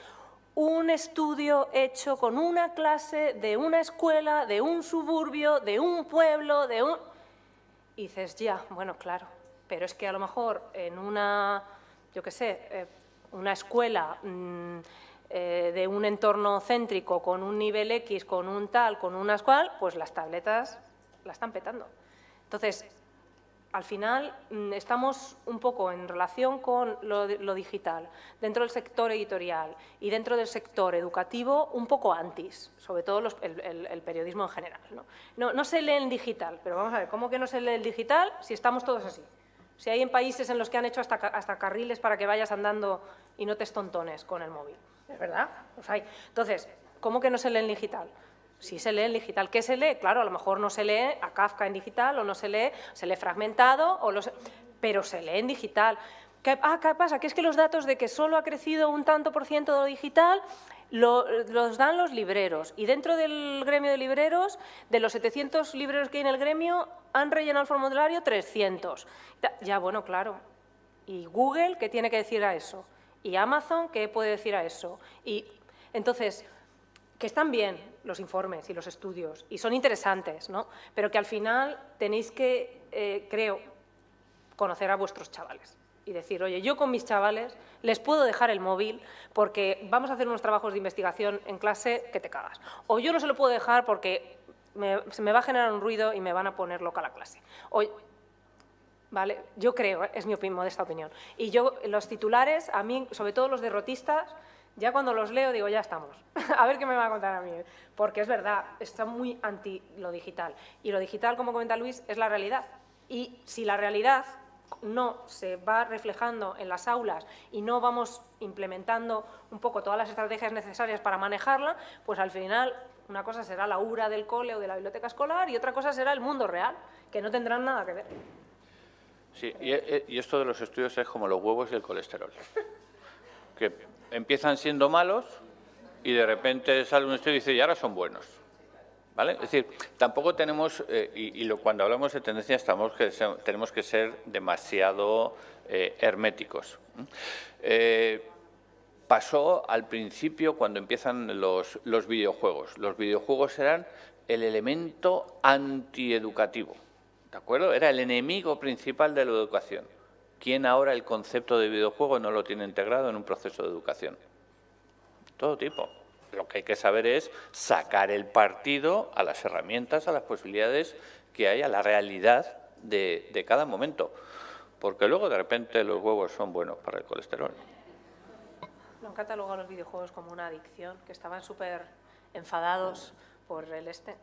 un estudio hecho con una clase de una escuela, de un suburbio, de un pueblo, de un... Y dices, ya, bueno, claro, pero es que a lo mejor en una, yo qué sé, eh, una escuela mm, eh, de un entorno céntrico con un nivel X, con un tal, con una cual, pues las tabletas la están petando. Entonces, al final mm, estamos un poco en relación con lo, digital, dentro del sector editorial y dentro del sector educativo, un poco antis, sobre todo el, periodismo en general. ¿no? se lee en digital, pero vamos a ver, ¿cómo que no se lee el digital si estamos todos así? Si hay en países en los que han hecho hasta, carriles para que vayas andando y no te estontones con el móvil, ¿es verdad? Los hay. Entonces, ¿cómo que no se lee en digital? Sí se lee en digital. ¿Qué se lee? Claro, a lo mejor no se lee a Kafka en digital o no se lee, se lee fragmentado, o pero se lee en digital. ¿Qué, ah, ¿qué pasa? Que es que los datos de que solo ha crecido un tanto por ciento de lo digital los dan los libreros. Y dentro del gremio de libreros, de los 700 libreros que hay en el gremio, han rellenado el formulario 300. Ya, bueno, claro. ¿Y Google qué tiene que decir a eso? ¿Y Amazon qué puede decir a eso? Y entonces, que están bien los informes y los estudios y son interesantes, ¿no? Pero que al final tenéis que, eh, creo, conocer a vuestros chavales y decir, oye, yo con mis chavales les puedo dejar el móvil porque vamos a hacer unos trabajos de investigación en clase que te cagas. O yo no se lo puedo dejar porque se me va a generar un ruido y me van a poner loca la clase. O, ¿vale? Yo creo, ¿eh? es mi opinión, modesta opinión. Y yo, los titulares, a mí, sobre todo los derrotistas, ya cuando los leo digo, ya estamos. a ver qué me va a contar a mí. Porque es verdad, está muy anti lo digital. Y lo digital, como comenta Luis, es la realidad. Y si la realidad no se va reflejando en las aulas y no vamos implementando un poco todas las estrategias necesarias para manejarla, pues al final una cosa será la URA del cole o de la biblioteca escolar y otra cosa será el mundo real, que no tendrán nada que ver. Sí, y, esto de los estudios es como los huevos y el colesterol, que empiezan siendo malos y de repente sale un estudio y dice, y ahora son buenos. Es decir, tampoco tenemos, eh, y, cuando hablamos de tendencias estamos que tenemos que ser demasiado eh, herméticos. Eh, pasó al principio cuando empiezan los, los videojuegos. Los videojuegos eran el elemento antieducativo, ¿de acuerdo? Era el enemigo principal de la educación. ¿Quién ahora el concepto de videojuego no lo tiene integrado en un proceso de educación? Todo tipo. Lo que hay que saber es sacar el partido a las herramientas, a las posibilidades que hay, a la realidad de, cada momento. Porque luego de repente los huevos son buenos para el colesterol. Lo han catalogado los videojuegos como una adicción, que estaban súper enfadados por el este.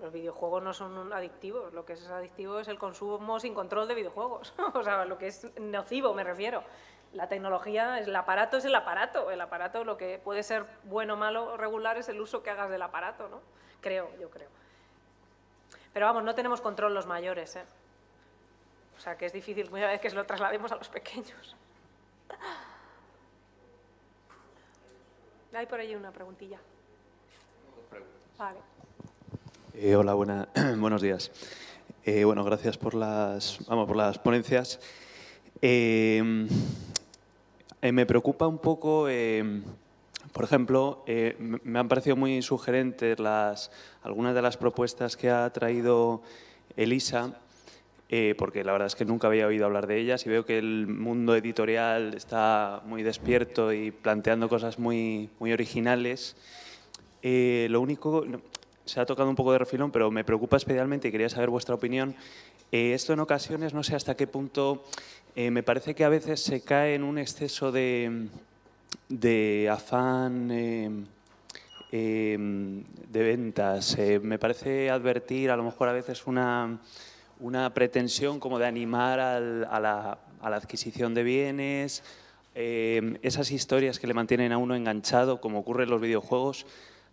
Los videojuegos no son adictivos, lo que es adictivo es el consumo sin control de videojuegos, o sea, lo que es nocivo me refiero la tecnología, el aparato es el aparato. El aparato, lo que puede ser bueno, malo, regular, es el uso que hagas del aparato, ¿no? Creo, yo creo. Pero vamos, no tenemos control los mayores, ¿eh? O sea, que es difícil muchas veces que se lo traslademos a los pequeños. Hay por ahí una preguntilla. Vale. Eh, hola, buenos días. Eh, bueno, gracias por las, vamos, por las ponencias. Eh, eh, me preocupa un poco, eh, por ejemplo, me han parecido muy sugerentes las, algunas de las propuestas que ha traído Elisa, porque la verdad es que nunca había oído hablar de ellas y veo que el mundo editorial está muy despierto y planteando cosas muy, muy originales. lo único, se ha tocado un poco de refilón, pero me preocupa especialmente y quería saber vuestra opinión. esto en ocasiones, no sé hasta qué punto eh, me parece que a veces se cae en un exceso de, de afán em, em, de ventas. Eh, me parece advertir a lo mejor a veces una, una pretensión como de animar a, la, adquisición de bienes, esas historias que le mantienen a uno enganchado, como ocurre en los videojuegos,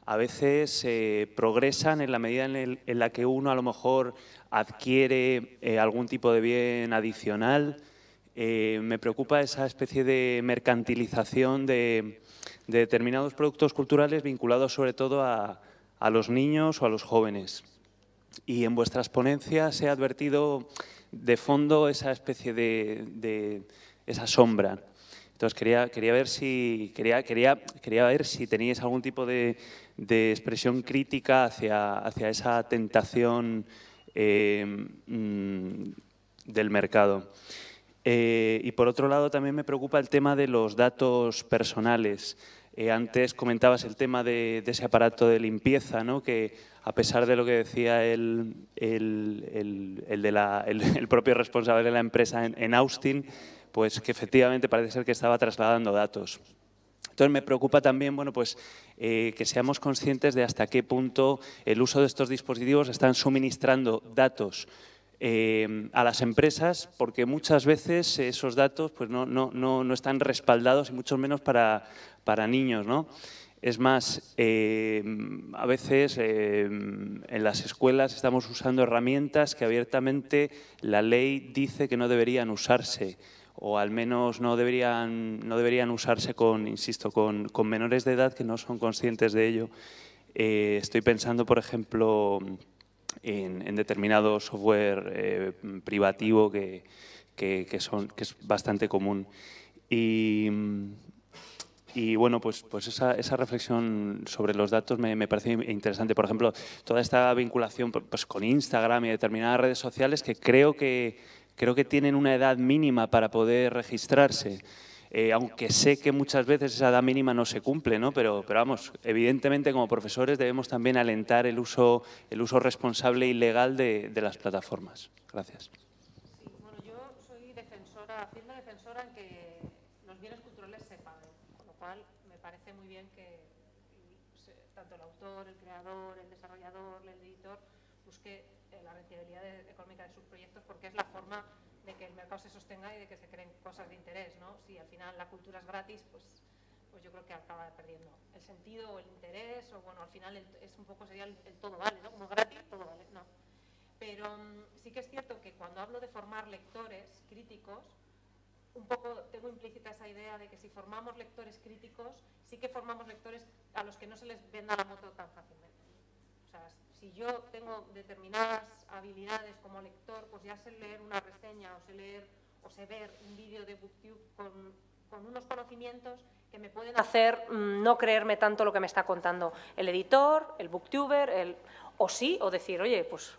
a veces eh, progresan en la medida en, la que uno a lo mejor adquiere eh, algún tipo de bien adicional. Eh, me preocupa esa especie de mercantilización de, determinados productos culturales vinculados sobre todo a, los niños o a los jóvenes. Y en vuestras ponencias he advertido de fondo esa especie de, esa sombra. Entonces quería, quería, ver si, quería, quería, quería ver si teníais algún tipo de, de expresión crítica hacia, hacia esa tentación eh, mm, del mercado. Eh, y por otro lado también me preocupa el tema de los datos personales. Eh, antes comentabas el tema de, ese aparato de limpieza, ¿no? que a pesar de lo que decía el, el, el, el propio responsable de la empresa en, en Austin, pues que efectivamente parece ser que estaba trasladando datos. Entonces me preocupa también bueno, pues, eh, que seamos conscientes de hasta qué punto el uso de estos dispositivos están suministrando datos eh, a las empresas, porque muchas veces esos datos pues, no, no, no, están respaldados y mucho menos para, para niños. ¿no? Es más, eh, a veces en las escuelas estamos usando herramientas que abiertamente la ley dice que no deberían usarse o al menos no deberían, no deberían usarse con, insisto, con, con menores de edad que no son conscientes de ello. Eh, estoy pensando, por ejemplo, en, determinado software eh, privativo que, que, son, que es bastante común. Y, y bueno, pues, pues esa, esa, reflexión sobre los datos me, me, parece interesante. Por ejemplo, toda esta vinculación pues, con Instagram y determinadas redes sociales que creo que, creo que tienen una edad mínima para poder registrarse. Eh, aunque sé que muchas veces esa edad mínima no se cumple, ¿no? Pero, pero vamos, evidentemente como profesores debemos también alentar el uso, el uso responsable y legal de, de las plataformas. Gracias. Sí, bueno, yo soy defensora, firme defensora en que los bienes culturales se paguen, con lo cual me parece muy bien que tanto el autor, el creador, el desarrollador, el económica de sus proyectos porque es la forma de que el mercado se sostenga y de que se creen cosas de interés, ¿no? Si al final la cultura es gratis, pues, pues yo creo que acaba perdiendo el sentido o el interés, o bueno, al final es un poco sería el, todo vale, ¿no? Como gratis, todo vale, no. Pero mm, sí que es cierto que cuando hablo de formar lectores críticos, un poco tengo implícita esa idea de que si formamos lectores críticos, sí que formamos lectores a los que no se les venda la moto tan fácilmente. O sea, si yo tengo determinadas habilidades como lector, pues ya sé leer una reseña o sé leer o sé ver un vídeo de Booktube con, unos conocimientos que me pueden hacer mm, no creerme tanto lo que me está contando el editor, el booktuber, el, o sí, o decir, oye, pues,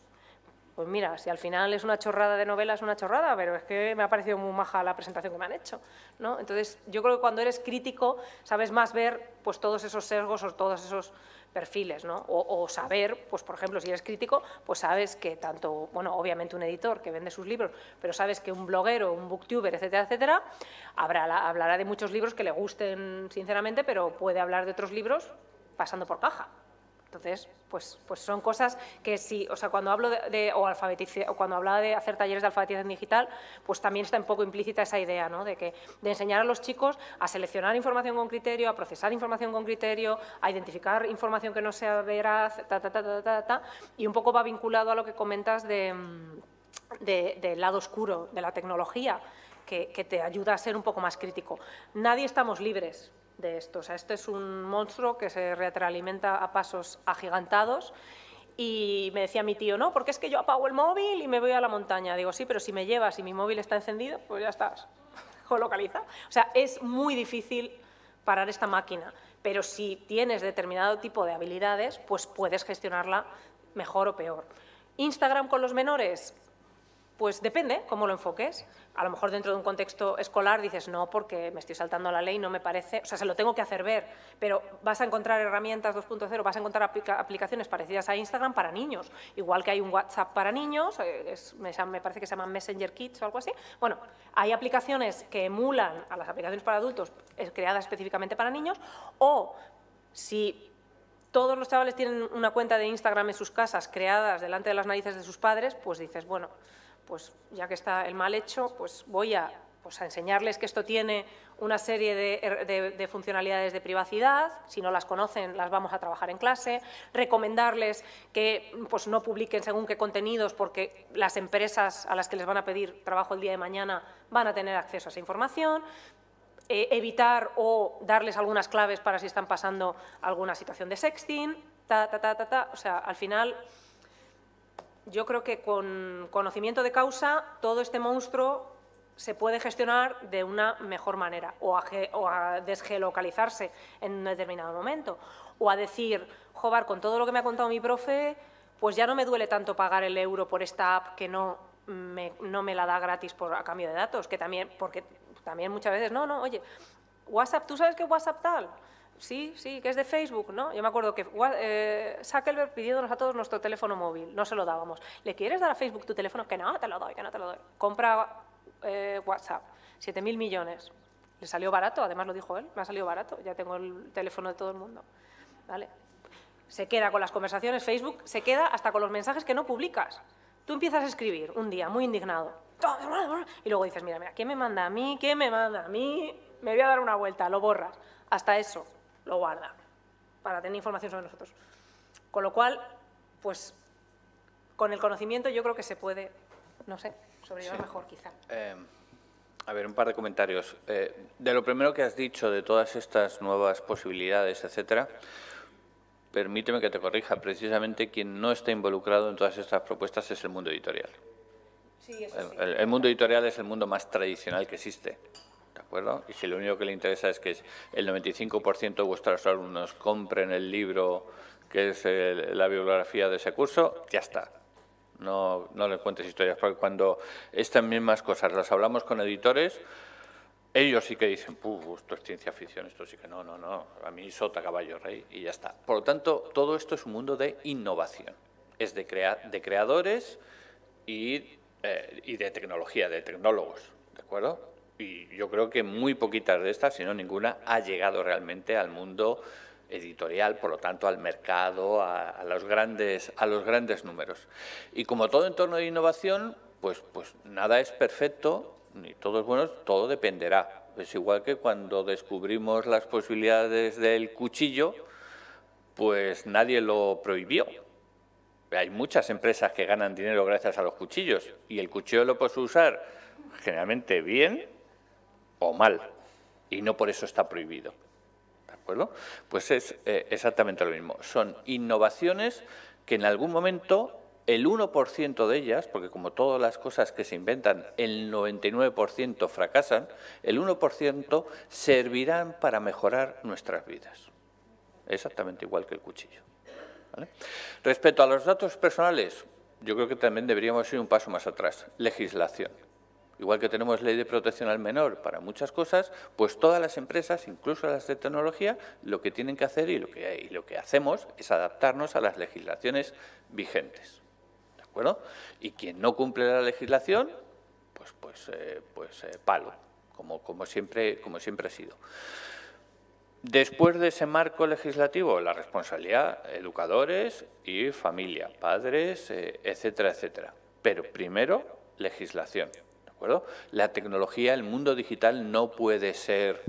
pues mira, si al final es una chorrada de novela, es una chorrada, pero es que me ha parecido muy maja la presentación que me han hecho. ¿no? Entonces, yo creo que cuando eres crítico, sabes más ver pues, todos esos sesgos o todos esos perfiles, ¿no? O, saber, pues por ejemplo, si eres crítico, pues sabes que tanto, bueno, obviamente un editor que vende sus libros, pero sabes que un bloguero, un booktuber, etcétera, etcétera, hablará de muchos libros que le gusten sinceramente, pero puede hablar de otros libros pasando por caja. Entonces, pues, pues son cosas que sí, o sea, cuando hablo de, o, o cuando hablaba de hacer talleres de alfabetización digital, pues también está un poco implícita esa idea, ¿no? De que de enseñar a los chicos a seleccionar información con criterio, a procesar información con criterio, a identificar información que no sea veraz, ta, ta, ta, ta, ta, y un poco va vinculado a lo que comentas de, del lado oscuro de la tecnología, que, que te ayuda a ser un poco más crítico. Nadie estamos libres de esto. O sea, este es un monstruo que se retroalimenta a pasos agigantados y me decía mi tío, no, porque es que yo apago el móvil y me voy a la montaña. Digo, sí, pero si me llevas y mi móvil está encendido, pues ya estás localiza. O sea, es muy difícil parar esta máquina, pero si tienes determinado tipo de habilidades, pues puedes gestionarla mejor o peor. Instagram con los menores, Pues depende cómo lo enfoques. A lo mejor dentro de un contexto escolar dices, no, porque me estoy saltando la ley, no me parece, o sea, se lo tengo que hacer ver, pero vas a encontrar herramientas 2.0, vas a encontrar aplicaciones parecidas a Instagram para niños, igual que hay un WhatsApp para niños, eh, me, parece que se llama Messenger Kids o algo así. Bueno, hay aplicaciones que emulan a las aplicaciones para adultos eh, creadas específicamente para niños, o si todos los chavales tienen una cuenta de Instagram en sus casas creadas delante de las narices de sus padres, pues dices, bueno, pues ya que está el mal hecho, pues voy a, pues enseñarles que esto tiene una serie de, funcionalidades de privacidad, si no las conocen las vamos a trabajar en clase, recomendarles que pues, no publiquen según qué contenidos porque las empresas a las que les van a pedir trabajo el día de mañana van a tener acceso a esa información, eh, evitar o darles algunas claves para si están pasando alguna situación de sexting, ta, ta, ta, ta, ta. o sea, al final yo creo que con conocimiento de causa todo este monstruo se puede gestionar de una mejor manera o a, desgeolocalizarse en un determinado momento o a decir, joder, con todo lo que me ha contado mi profe, pues ya no me duele tanto pagar el euro por esta app que no me, no me la da gratis por, a cambio de datos, que también, porque también muchas veces, no, no, oye, WhatsApp, ¿tú sabes qué WhatsApp tal? Sí, sí, que es de Facebook, ¿no? Yo me acuerdo que eh, Zuckerberg pidiéndonos a todos nuestro teléfono móvil, no se lo dábamos. ¿Le quieres dar a Facebook tu teléfono? Que no, te lo doy, que no te lo doy. Compra eh, WhatsApp, 7.000 millones. Le salió barato, además lo dijo él, me ha salido barato, ya tengo el teléfono de todo el mundo. ¿Vale? Se queda con las conversaciones, Facebook se queda hasta con los mensajes que no publicas. Tú empiezas a escribir un día muy indignado y luego dices, mira, mira, ¿qué me manda a mí? ¿Qué me manda a mí? Me voy a dar una vuelta, lo borras. Hasta eso lo guarda para tener información sobre nosotros. Con lo cual, pues con el conocimiento yo creo que se puede, no sé, sobrellevar mejor quizá. Eh, a ver, un par de comentarios. Eh, de lo primero que has dicho, de todas estas nuevas posibilidades, etcétera, permíteme que te corrija. Precisamente quien no está involucrado en todas estas propuestas es el mundo editorial. Sí, eso sí. el mundo editorial es el mundo más tradicional que existe. ¿De acuerdo? Y si lo único que le interesa es que el 95% de vuestros alumnos compren el libro que es la bibliografía de ese curso, ya está. No, no le cuentes historias, porque cuando estas mismas cosas las hablamos con editores, ellos sí que dicen, esto es ciencia ficción, esto sí que no, no, no, a mí sota caballo rey y ya está. Por lo tanto, todo esto es un mundo de innovación, es de, de creadores y, eh, y de tecnología, de tecnólogos, ¿de acuerdo? Y yo creo que muy poquitas de estas, si no ninguna, ha llegado realmente al mundo editorial, por lo tanto al mercado, a, los, grandes, a los grandes números. Y como todo entorno de innovación, pues, pues nada es perfecto, ni todo es bueno, todo dependerá. Es igual que cuando descubrimos las posibilidades del cuchillo, pues nadie lo prohibió. Hay muchas empresas que ganan dinero gracias a los cuchillos y el cuchillo lo puedes usar generalmente bien o mal, y no por eso está prohibido. ¿De acuerdo? Pues es eh, exactamente lo mismo. Son innovaciones que en algún momento el 1% de ellas, porque como todas las cosas que se inventan, el 99% fracasan, el 1% servirán para mejorar nuestras vidas. Exactamente igual que el cuchillo. Respecto a los datos personales, yo creo que también deberíamos ir un paso más atrás. Legislación. Igual que tenemos ley de protección al menor para muchas cosas, pues todas las empresas, incluso las de tecnología, lo que tienen que hacer y lo que, lo que hacemos es adaptarnos a las legislaciones vigentes. ¿De acuerdo? Y quien no cumple la legislación, pues, pues, eh, pues eh, palo, como, como, siempre, como siempre ha sido. Después de ese marco legislativo, la responsabilidad, educadores y familia, padres, eh, etcétera, etcétera. Pero primero, legislación. La tecnología, el mundo digital no puede ser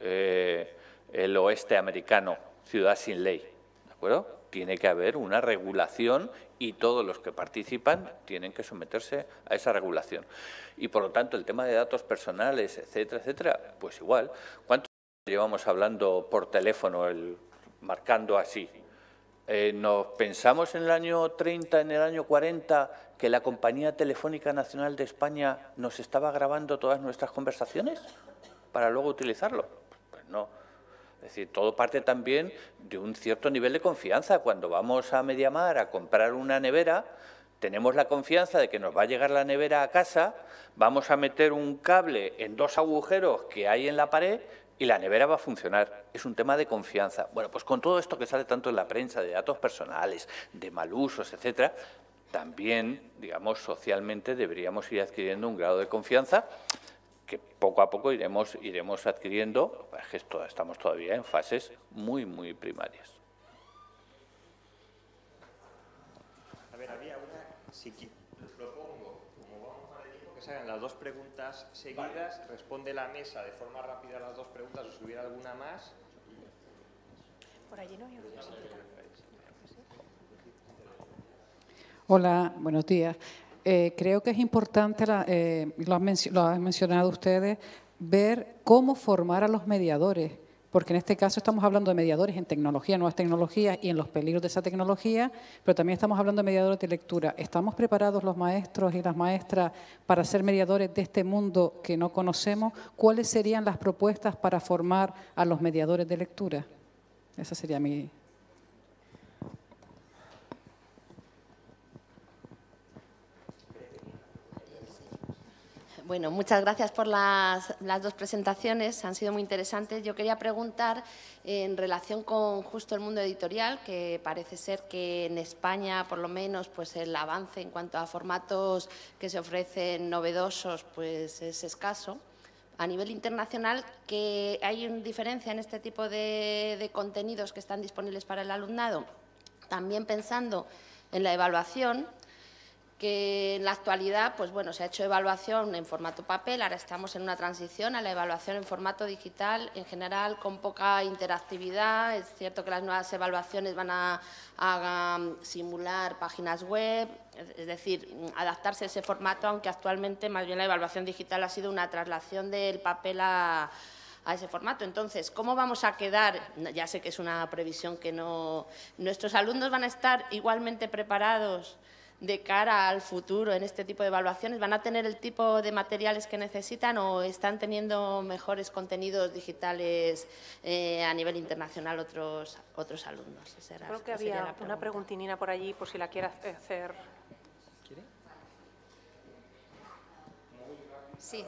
eh, el oeste americano, ciudad sin ley, ¿de acuerdo? Tiene que haber una regulación y todos los que participan tienen que someterse a esa regulación. Y por lo tanto, el tema de datos personales, etcétera, etcétera, pues igual. ¿Cuánto llevamos hablando por teléfono, el, marcando así? Eh, ¿Nos pensamos en el año 30, en el año 40, que la Compañía Telefónica Nacional de España nos estaba grabando todas nuestras conversaciones para luego utilizarlo? Pues no. Es decir, todo parte también de un cierto nivel de confianza. Cuando vamos a Mediamar a comprar una nevera, tenemos la confianza de que nos va a llegar la nevera a casa, vamos a meter un cable en dos agujeros que hay en la pared y la nevera va a funcionar. Es un tema de confianza. Bueno, pues con todo esto que sale tanto en la prensa, de datos personales, de mal usos, etcétera, también, digamos, socialmente deberíamos ir adquiriendo un grado de confianza que poco a poco iremos, iremos adquiriendo, estamos todavía en fases muy, muy primarias. A ver, había una, si propongo, como vamos a tiempo, que se hagan las dos preguntas seguidas, responde la mesa de forma rápida las dos preguntas, o si hubiera alguna más. Por allí no Hola, buenos días. Eh, creo que es importante, eh, lo, han mencionado ustedes, ver cómo formar a los mediadores, porque en este caso estamos hablando de mediadores en tecnología, nuevas tecnologías y en los peligros de esa tecnología, pero también estamos hablando de mediadores de lectura. ¿Estamos preparados los maestros y las maestras para ser mediadores de este mundo que no conocemos? ¿Cuáles serían las propuestas para formar a los mediadores de lectura? Esa sería mi, Bueno, muchas gracias por las, dos presentaciones, han sido muy interesantes. Yo quería preguntar en relación con justo el mundo editorial, que parece ser que en España, por lo menos, pues el avance en cuanto a formatos que se ofrecen novedosos pues es escaso. A nivel internacional, que hay una diferencia en este tipo de, de contenidos que están disponibles para el alumnado, también pensando en la evaluación, que en la actualidad pues bueno, se ha hecho evaluación en formato papel, ahora estamos en una transición a la evaluación en formato digital, en general con poca interactividad, es cierto que las nuevas evaluaciones van a, simular páginas web, es decir, adaptarse a ese formato, aunque actualmente más bien la evaluación digital ha sido una traslación del papel a, a ese formato. Entonces, ¿cómo vamos a quedar? Ya sé que es una previsión que no... ¿Nuestros alumnos van a estar igualmente preparados de cara al futuro en este tipo de evaluaciones? ¿Van a tener el tipo de materiales que necesitan o están teniendo mejores contenidos digitales eh, a nivel internacional otros, otros alumnos? Creo que había una preguntinina por allí, por si la quiere hacer. ¿Quiere? Sí.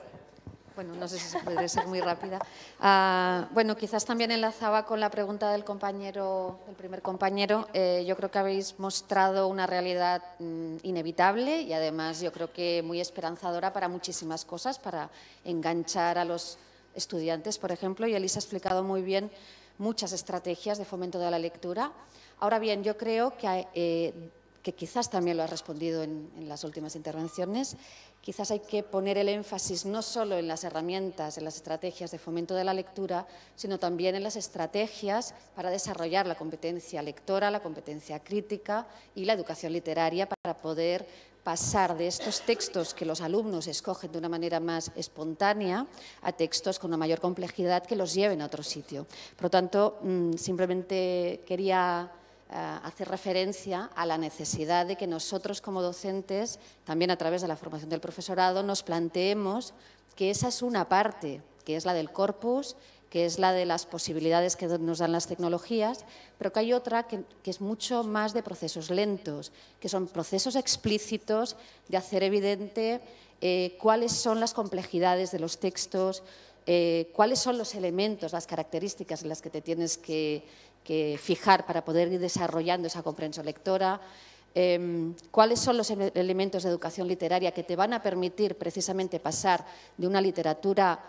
Bueno, no sé si puede ser muy rápida. Ah, bueno, quizás también enlazaba con la pregunta del compañero, primer compañero. Eh, yo creo que habéis mostrado una realidad mm, inevitable y además yo creo que muy esperanzadora para muchísimas cosas, para enganchar a los estudiantes, por ejemplo, y Elisa ha explicado muy bien muchas estrategias de fomento de la lectura. Ahora bien, yo creo que, eh, que quizás también lo ha respondido en, en las últimas intervenciones, quizás hay que poner el énfasis no solo en las herramientas, en las estrategias de fomento de la lectura, sino también en las estrategias para desarrollar la competencia lectora, la competencia crítica y la educación literaria para poder pasar de estos textos que los alumnos escogen de una manera más espontánea a textos con una mayor complejidad que los lleven a otro sitio. Por lo tanto, mm, simplemente quería hace referencia a la necesidad de que nosotros como docentes, también a través de la formación del profesorado, nos planteemos que esa es una parte, que es la del corpus, que es la de las posibilidades que nos dan las tecnologías, pero que hay otra que, es mucho más de procesos lentos, que son procesos explícitos de hacer evidente eh, cuáles son las complejidades de los textos, eh, cuáles son los elementos, las características en las que te tienes que, que fijar para poder ir desarrollando esa comprensión lectora, em, cuáles son los elementos de educación literaria que te van a permitir precisamente pasar de una literatura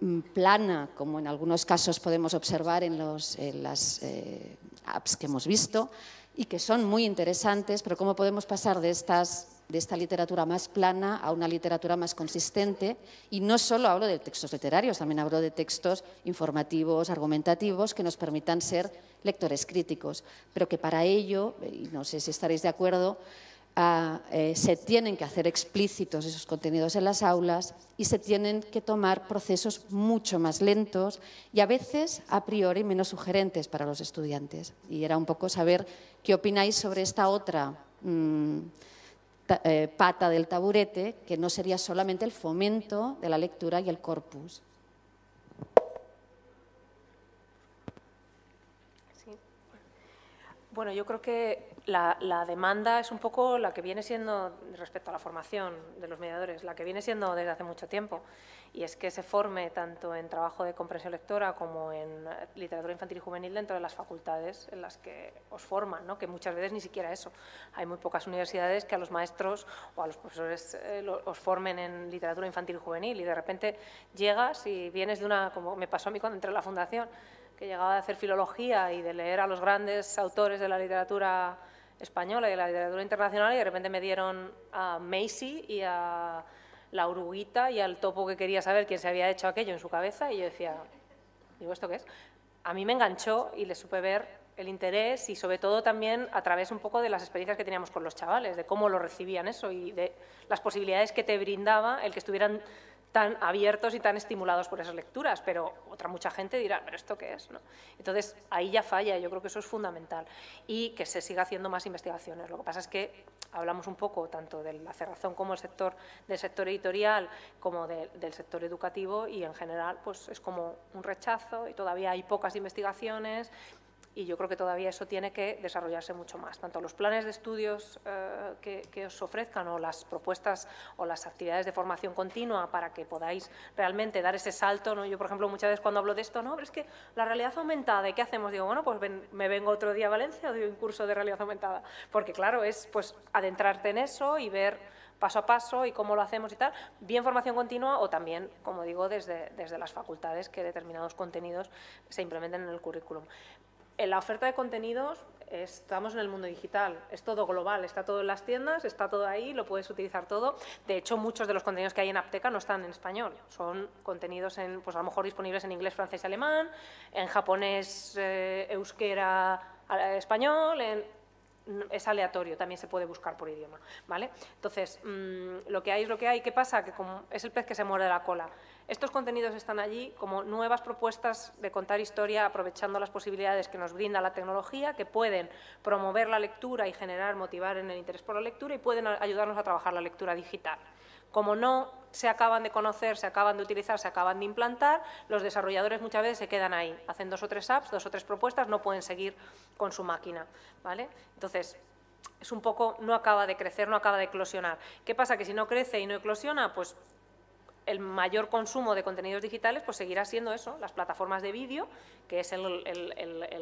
mm, plana, como en algunos casos podemos observar en, las eh, apps que hemos visto, y que son muy interesantes, pero cómo podemos pasar de estas de esta literatura más plana a una literatura más consistente. Y no solo hablo de textos literarios, también hablo de textos informativos, argumentativos, que nos permitan ser lectores críticos, pero que para ello, y no sé si estaréis de acuerdo, ah, eh, se tienen que hacer explícitos esos contenidos en las aulas y se tienen que tomar procesos mucho más lentos y a veces a priori menos sugerentes para los estudiantes. Y era un poco saber qué opináis sobre esta otra mm, eh, pata del taburete, que no sería solamente el fomento de la lectura y el corpus. Bueno, yo creo que la, la, demanda es un poco la que viene siendo, respecto a la formación de los mediadores, la que viene siendo desde hace mucho tiempo. Y es que se forme tanto en trabajo de comprensión lectora como en literatura infantil y juvenil dentro de las facultades en las que os forman, ¿no? que muchas veces ni siquiera eso. Hay muy pocas universidades que a los maestros o a los profesores eh, os formen en literatura infantil y juvenil y de repente llegas y vienes de una, como me pasó a mí cuando entré en la fundación, que llegaba a hacer filología y de leer a los grandes autores de la literatura española y de la literatura internacional y de repente me dieron a Macy y a la oruguita y al topo que quería saber quién se había hecho aquello en su cabeza y yo decía, digo, ¿esto qué es? A mí me enganchó y le supe ver el interés y sobre todo también a través un poco de las experiencias que teníamos con los chavales, de cómo lo recibían eso y de las posibilidades que te brindaba el que estuvieran tan abiertos y tan estimulados por esas lecturas, pero otra mucha gente dirá, ¿pero esto qué es? ¿no? Entonces, ahí ya falla, yo creo que eso es fundamental y que se siga haciendo más investigaciones. Lo que pasa es que hablamos un poco tanto de la cerrazón como del sector editorial como del sector educativo y en general pues es como un rechazo y todavía hay pocas investigaciones y yo creo que todavía eso tiene que desarrollarse mucho más. Tanto los planes de estudios eh, que, os ofrezcan o las propuestas o las actividades de formación continua para que podáis realmente dar ese salto. ¿no? Yo, por ejemplo, muchas veces cuando hablo de esto, no, pero es que la realidad aumentada, ¿y qué hacemos? Digo, bueno, pues me vengo otro día a Valencia, doy un curso de realidad aumentada. Porque, claro, es pues adentrarte en eso y ver paso a paso y cómo lo hacemos y tal, bien formación continua o también, como digo, desde, desde las facultades que determinados contenidos se implementen en el currículum. En la oferta de contenidos estamos en el mundo digital, es todo global, está todo en las tiendas, está todo ahí, lo puedes utilizar todo. De hecho, muchos de los contenidos que hay en Apteca no están en español, son contenidos en, pues a lo mejor disponibles en inglés, francés y alemán, en japonés, eh, euskera, español, es aleatorio, también se puede buscar por idioma, ¿vale? Entonces, mm, lo que hay es lo que hay. ¿Qué pasa? Es el pez que se muerde la cola. Estos contenidos están allí como nuevas propuestas de contar historia aprovechando las posibilidades que nos brinda la tecnología, que pueden promover la lectura y generar, motivar en el interés por la lectura y pueden ayudarnos a trabajar la lectura digital. Como no se acaban de conocer, se acaban de utilizar, se acaban de implantar, los desarrolladores muchas veces se quedan ahí, hacen dos o tres apps, dos o tres propuestas, no pueden seguir con su máquina. ¿vale? Entonces, es un poco, no acaba de crecer, no acaba de eclosionar. ¿Qué pasa? Que si no crece y no eclosiona, pues el mayor consumo de contenidos digitales pues seguirá siendo eso, las plataformas de vídeo, que es el,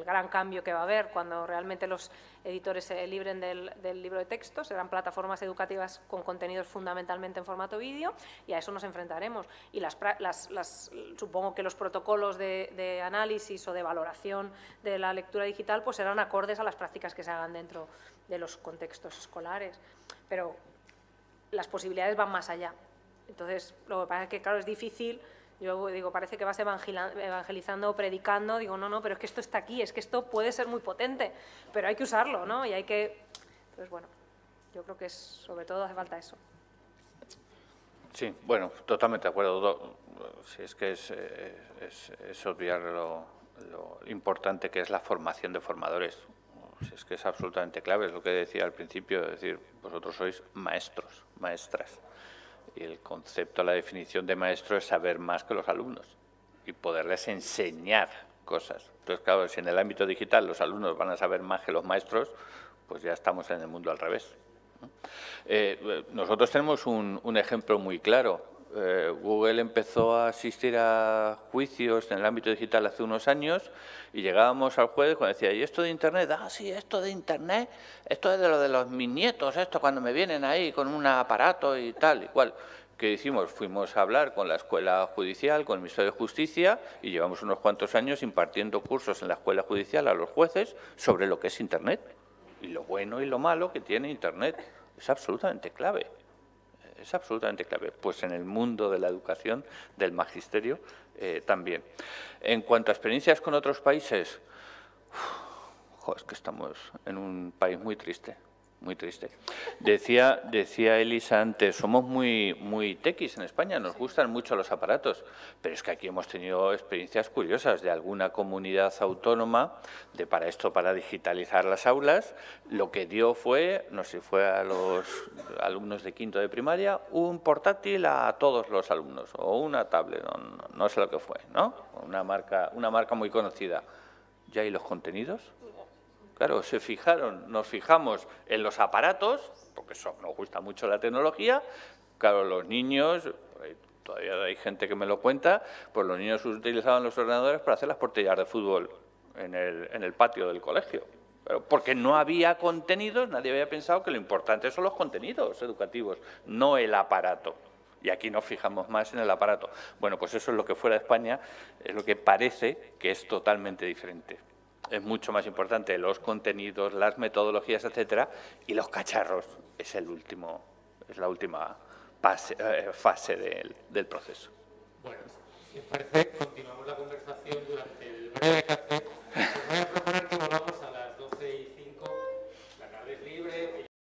gran cambio que va a haber cuando realmente los editores se libren del, libro de texto, serán plataformas educativas con contenidos fundamentalmente en formato vídeo y a eso nos enfrentaremos. Y las, supongo que los protocolos de, de, análisis o de valoración de la lectura digital pues serán acordes a las prácticas que se hagan dentro de los contextos escolares. Pero las posibilidades van más allá. Entonces, lo que pasa es que, claro, es difícil. Yo digo, parece que vas evangelizando, predicando. Digo, no, no, pero es que esto está aquí, es que esto puede ser muy potente, pero hay que usarlo, ¿no? Y hay que. Entonces, bueno, yo creo que es, sobre todo hace falta eso. Sí, bueno, totalmente de acuerdo. Si es que es, eh, es, obviar lo, lo, importante que es la formación de formadores. Si es que es absolutamente clave, es lo que decía al principio, es decir, vosotros sois maestros, maestras. Y el concepto, la definición de maestro es saber más que los alumnos y poderles enseñar cosas. Entonces, claro, si en el ámbito digital los alumnos van a saber más que los maestros, pues ya estamos en el mundo al revés. Eh, nosotros tenemos un, un ejemplo muy claro. Eh, Google empezó a asistir a juicios en el ámbito digital hace unos años y llegábamos al juez cuando decía, ¿y esto de Internet? Ah, sí, esto de Internet, esto es de lo de los mis nietos, esto cuando me vienen ahí con un aparato y tal y cual. ¿Qué hicimos? Fuimos a hablar con la Escuela Judicial, con el Ministerio de Justicia y llevamos unos cuantos años impartiendo cursos en la Escuela Judicial a los jueces sobre lo que es Internet y lo bueno y lo malo que tiene Internet. Es absolutamente clave es absolutamente clave. Pues en el mundo de la educación, del magisterio, eh, también. En cuanto a experiencias con otros países, es que estamos en un país muy triste muy triste. Decía, decía Elisa antes, somos muy, muy tequis en España, nos gustan mucho los aparatos, pero es que aquí hemos tenido experiencias curiosas de alguna comunidad autónoma de para esto, para digitalizar las aulas, lo que dio fue, no sé si fue a los alumnos de quinto de primaria, un portátil a todos los alumnos, o una tablet, no, no sé lo que fue, ¿no? Una marca, una marca muy conocida. ¿Ya hay los contenidos? Claro, se fijaron, nos fijamos en los aparatos, porque eso nos gusta mucho la tecnología. Claro, los niños, eh, todavía hay gente que me lo cuenta, pues los niños utilizaban los ordenadores para hacer las portillas de fútbol en el, en el patio del colegio. Pero porque no había contenidos, nadie había pensado que lo importante son los contenidos educativos, no el aparato. Y aquí nos fijamos más en el aparato. Bueno, pues eso es lo que fuera de España, es lo que parece que es totalmente diferente es mucho más importante los contenidos, las metodologías, etcétera, y los cacharros es el último, es la última eh, fase del, del, proceso. Bueno, si parece, continuamos la conversación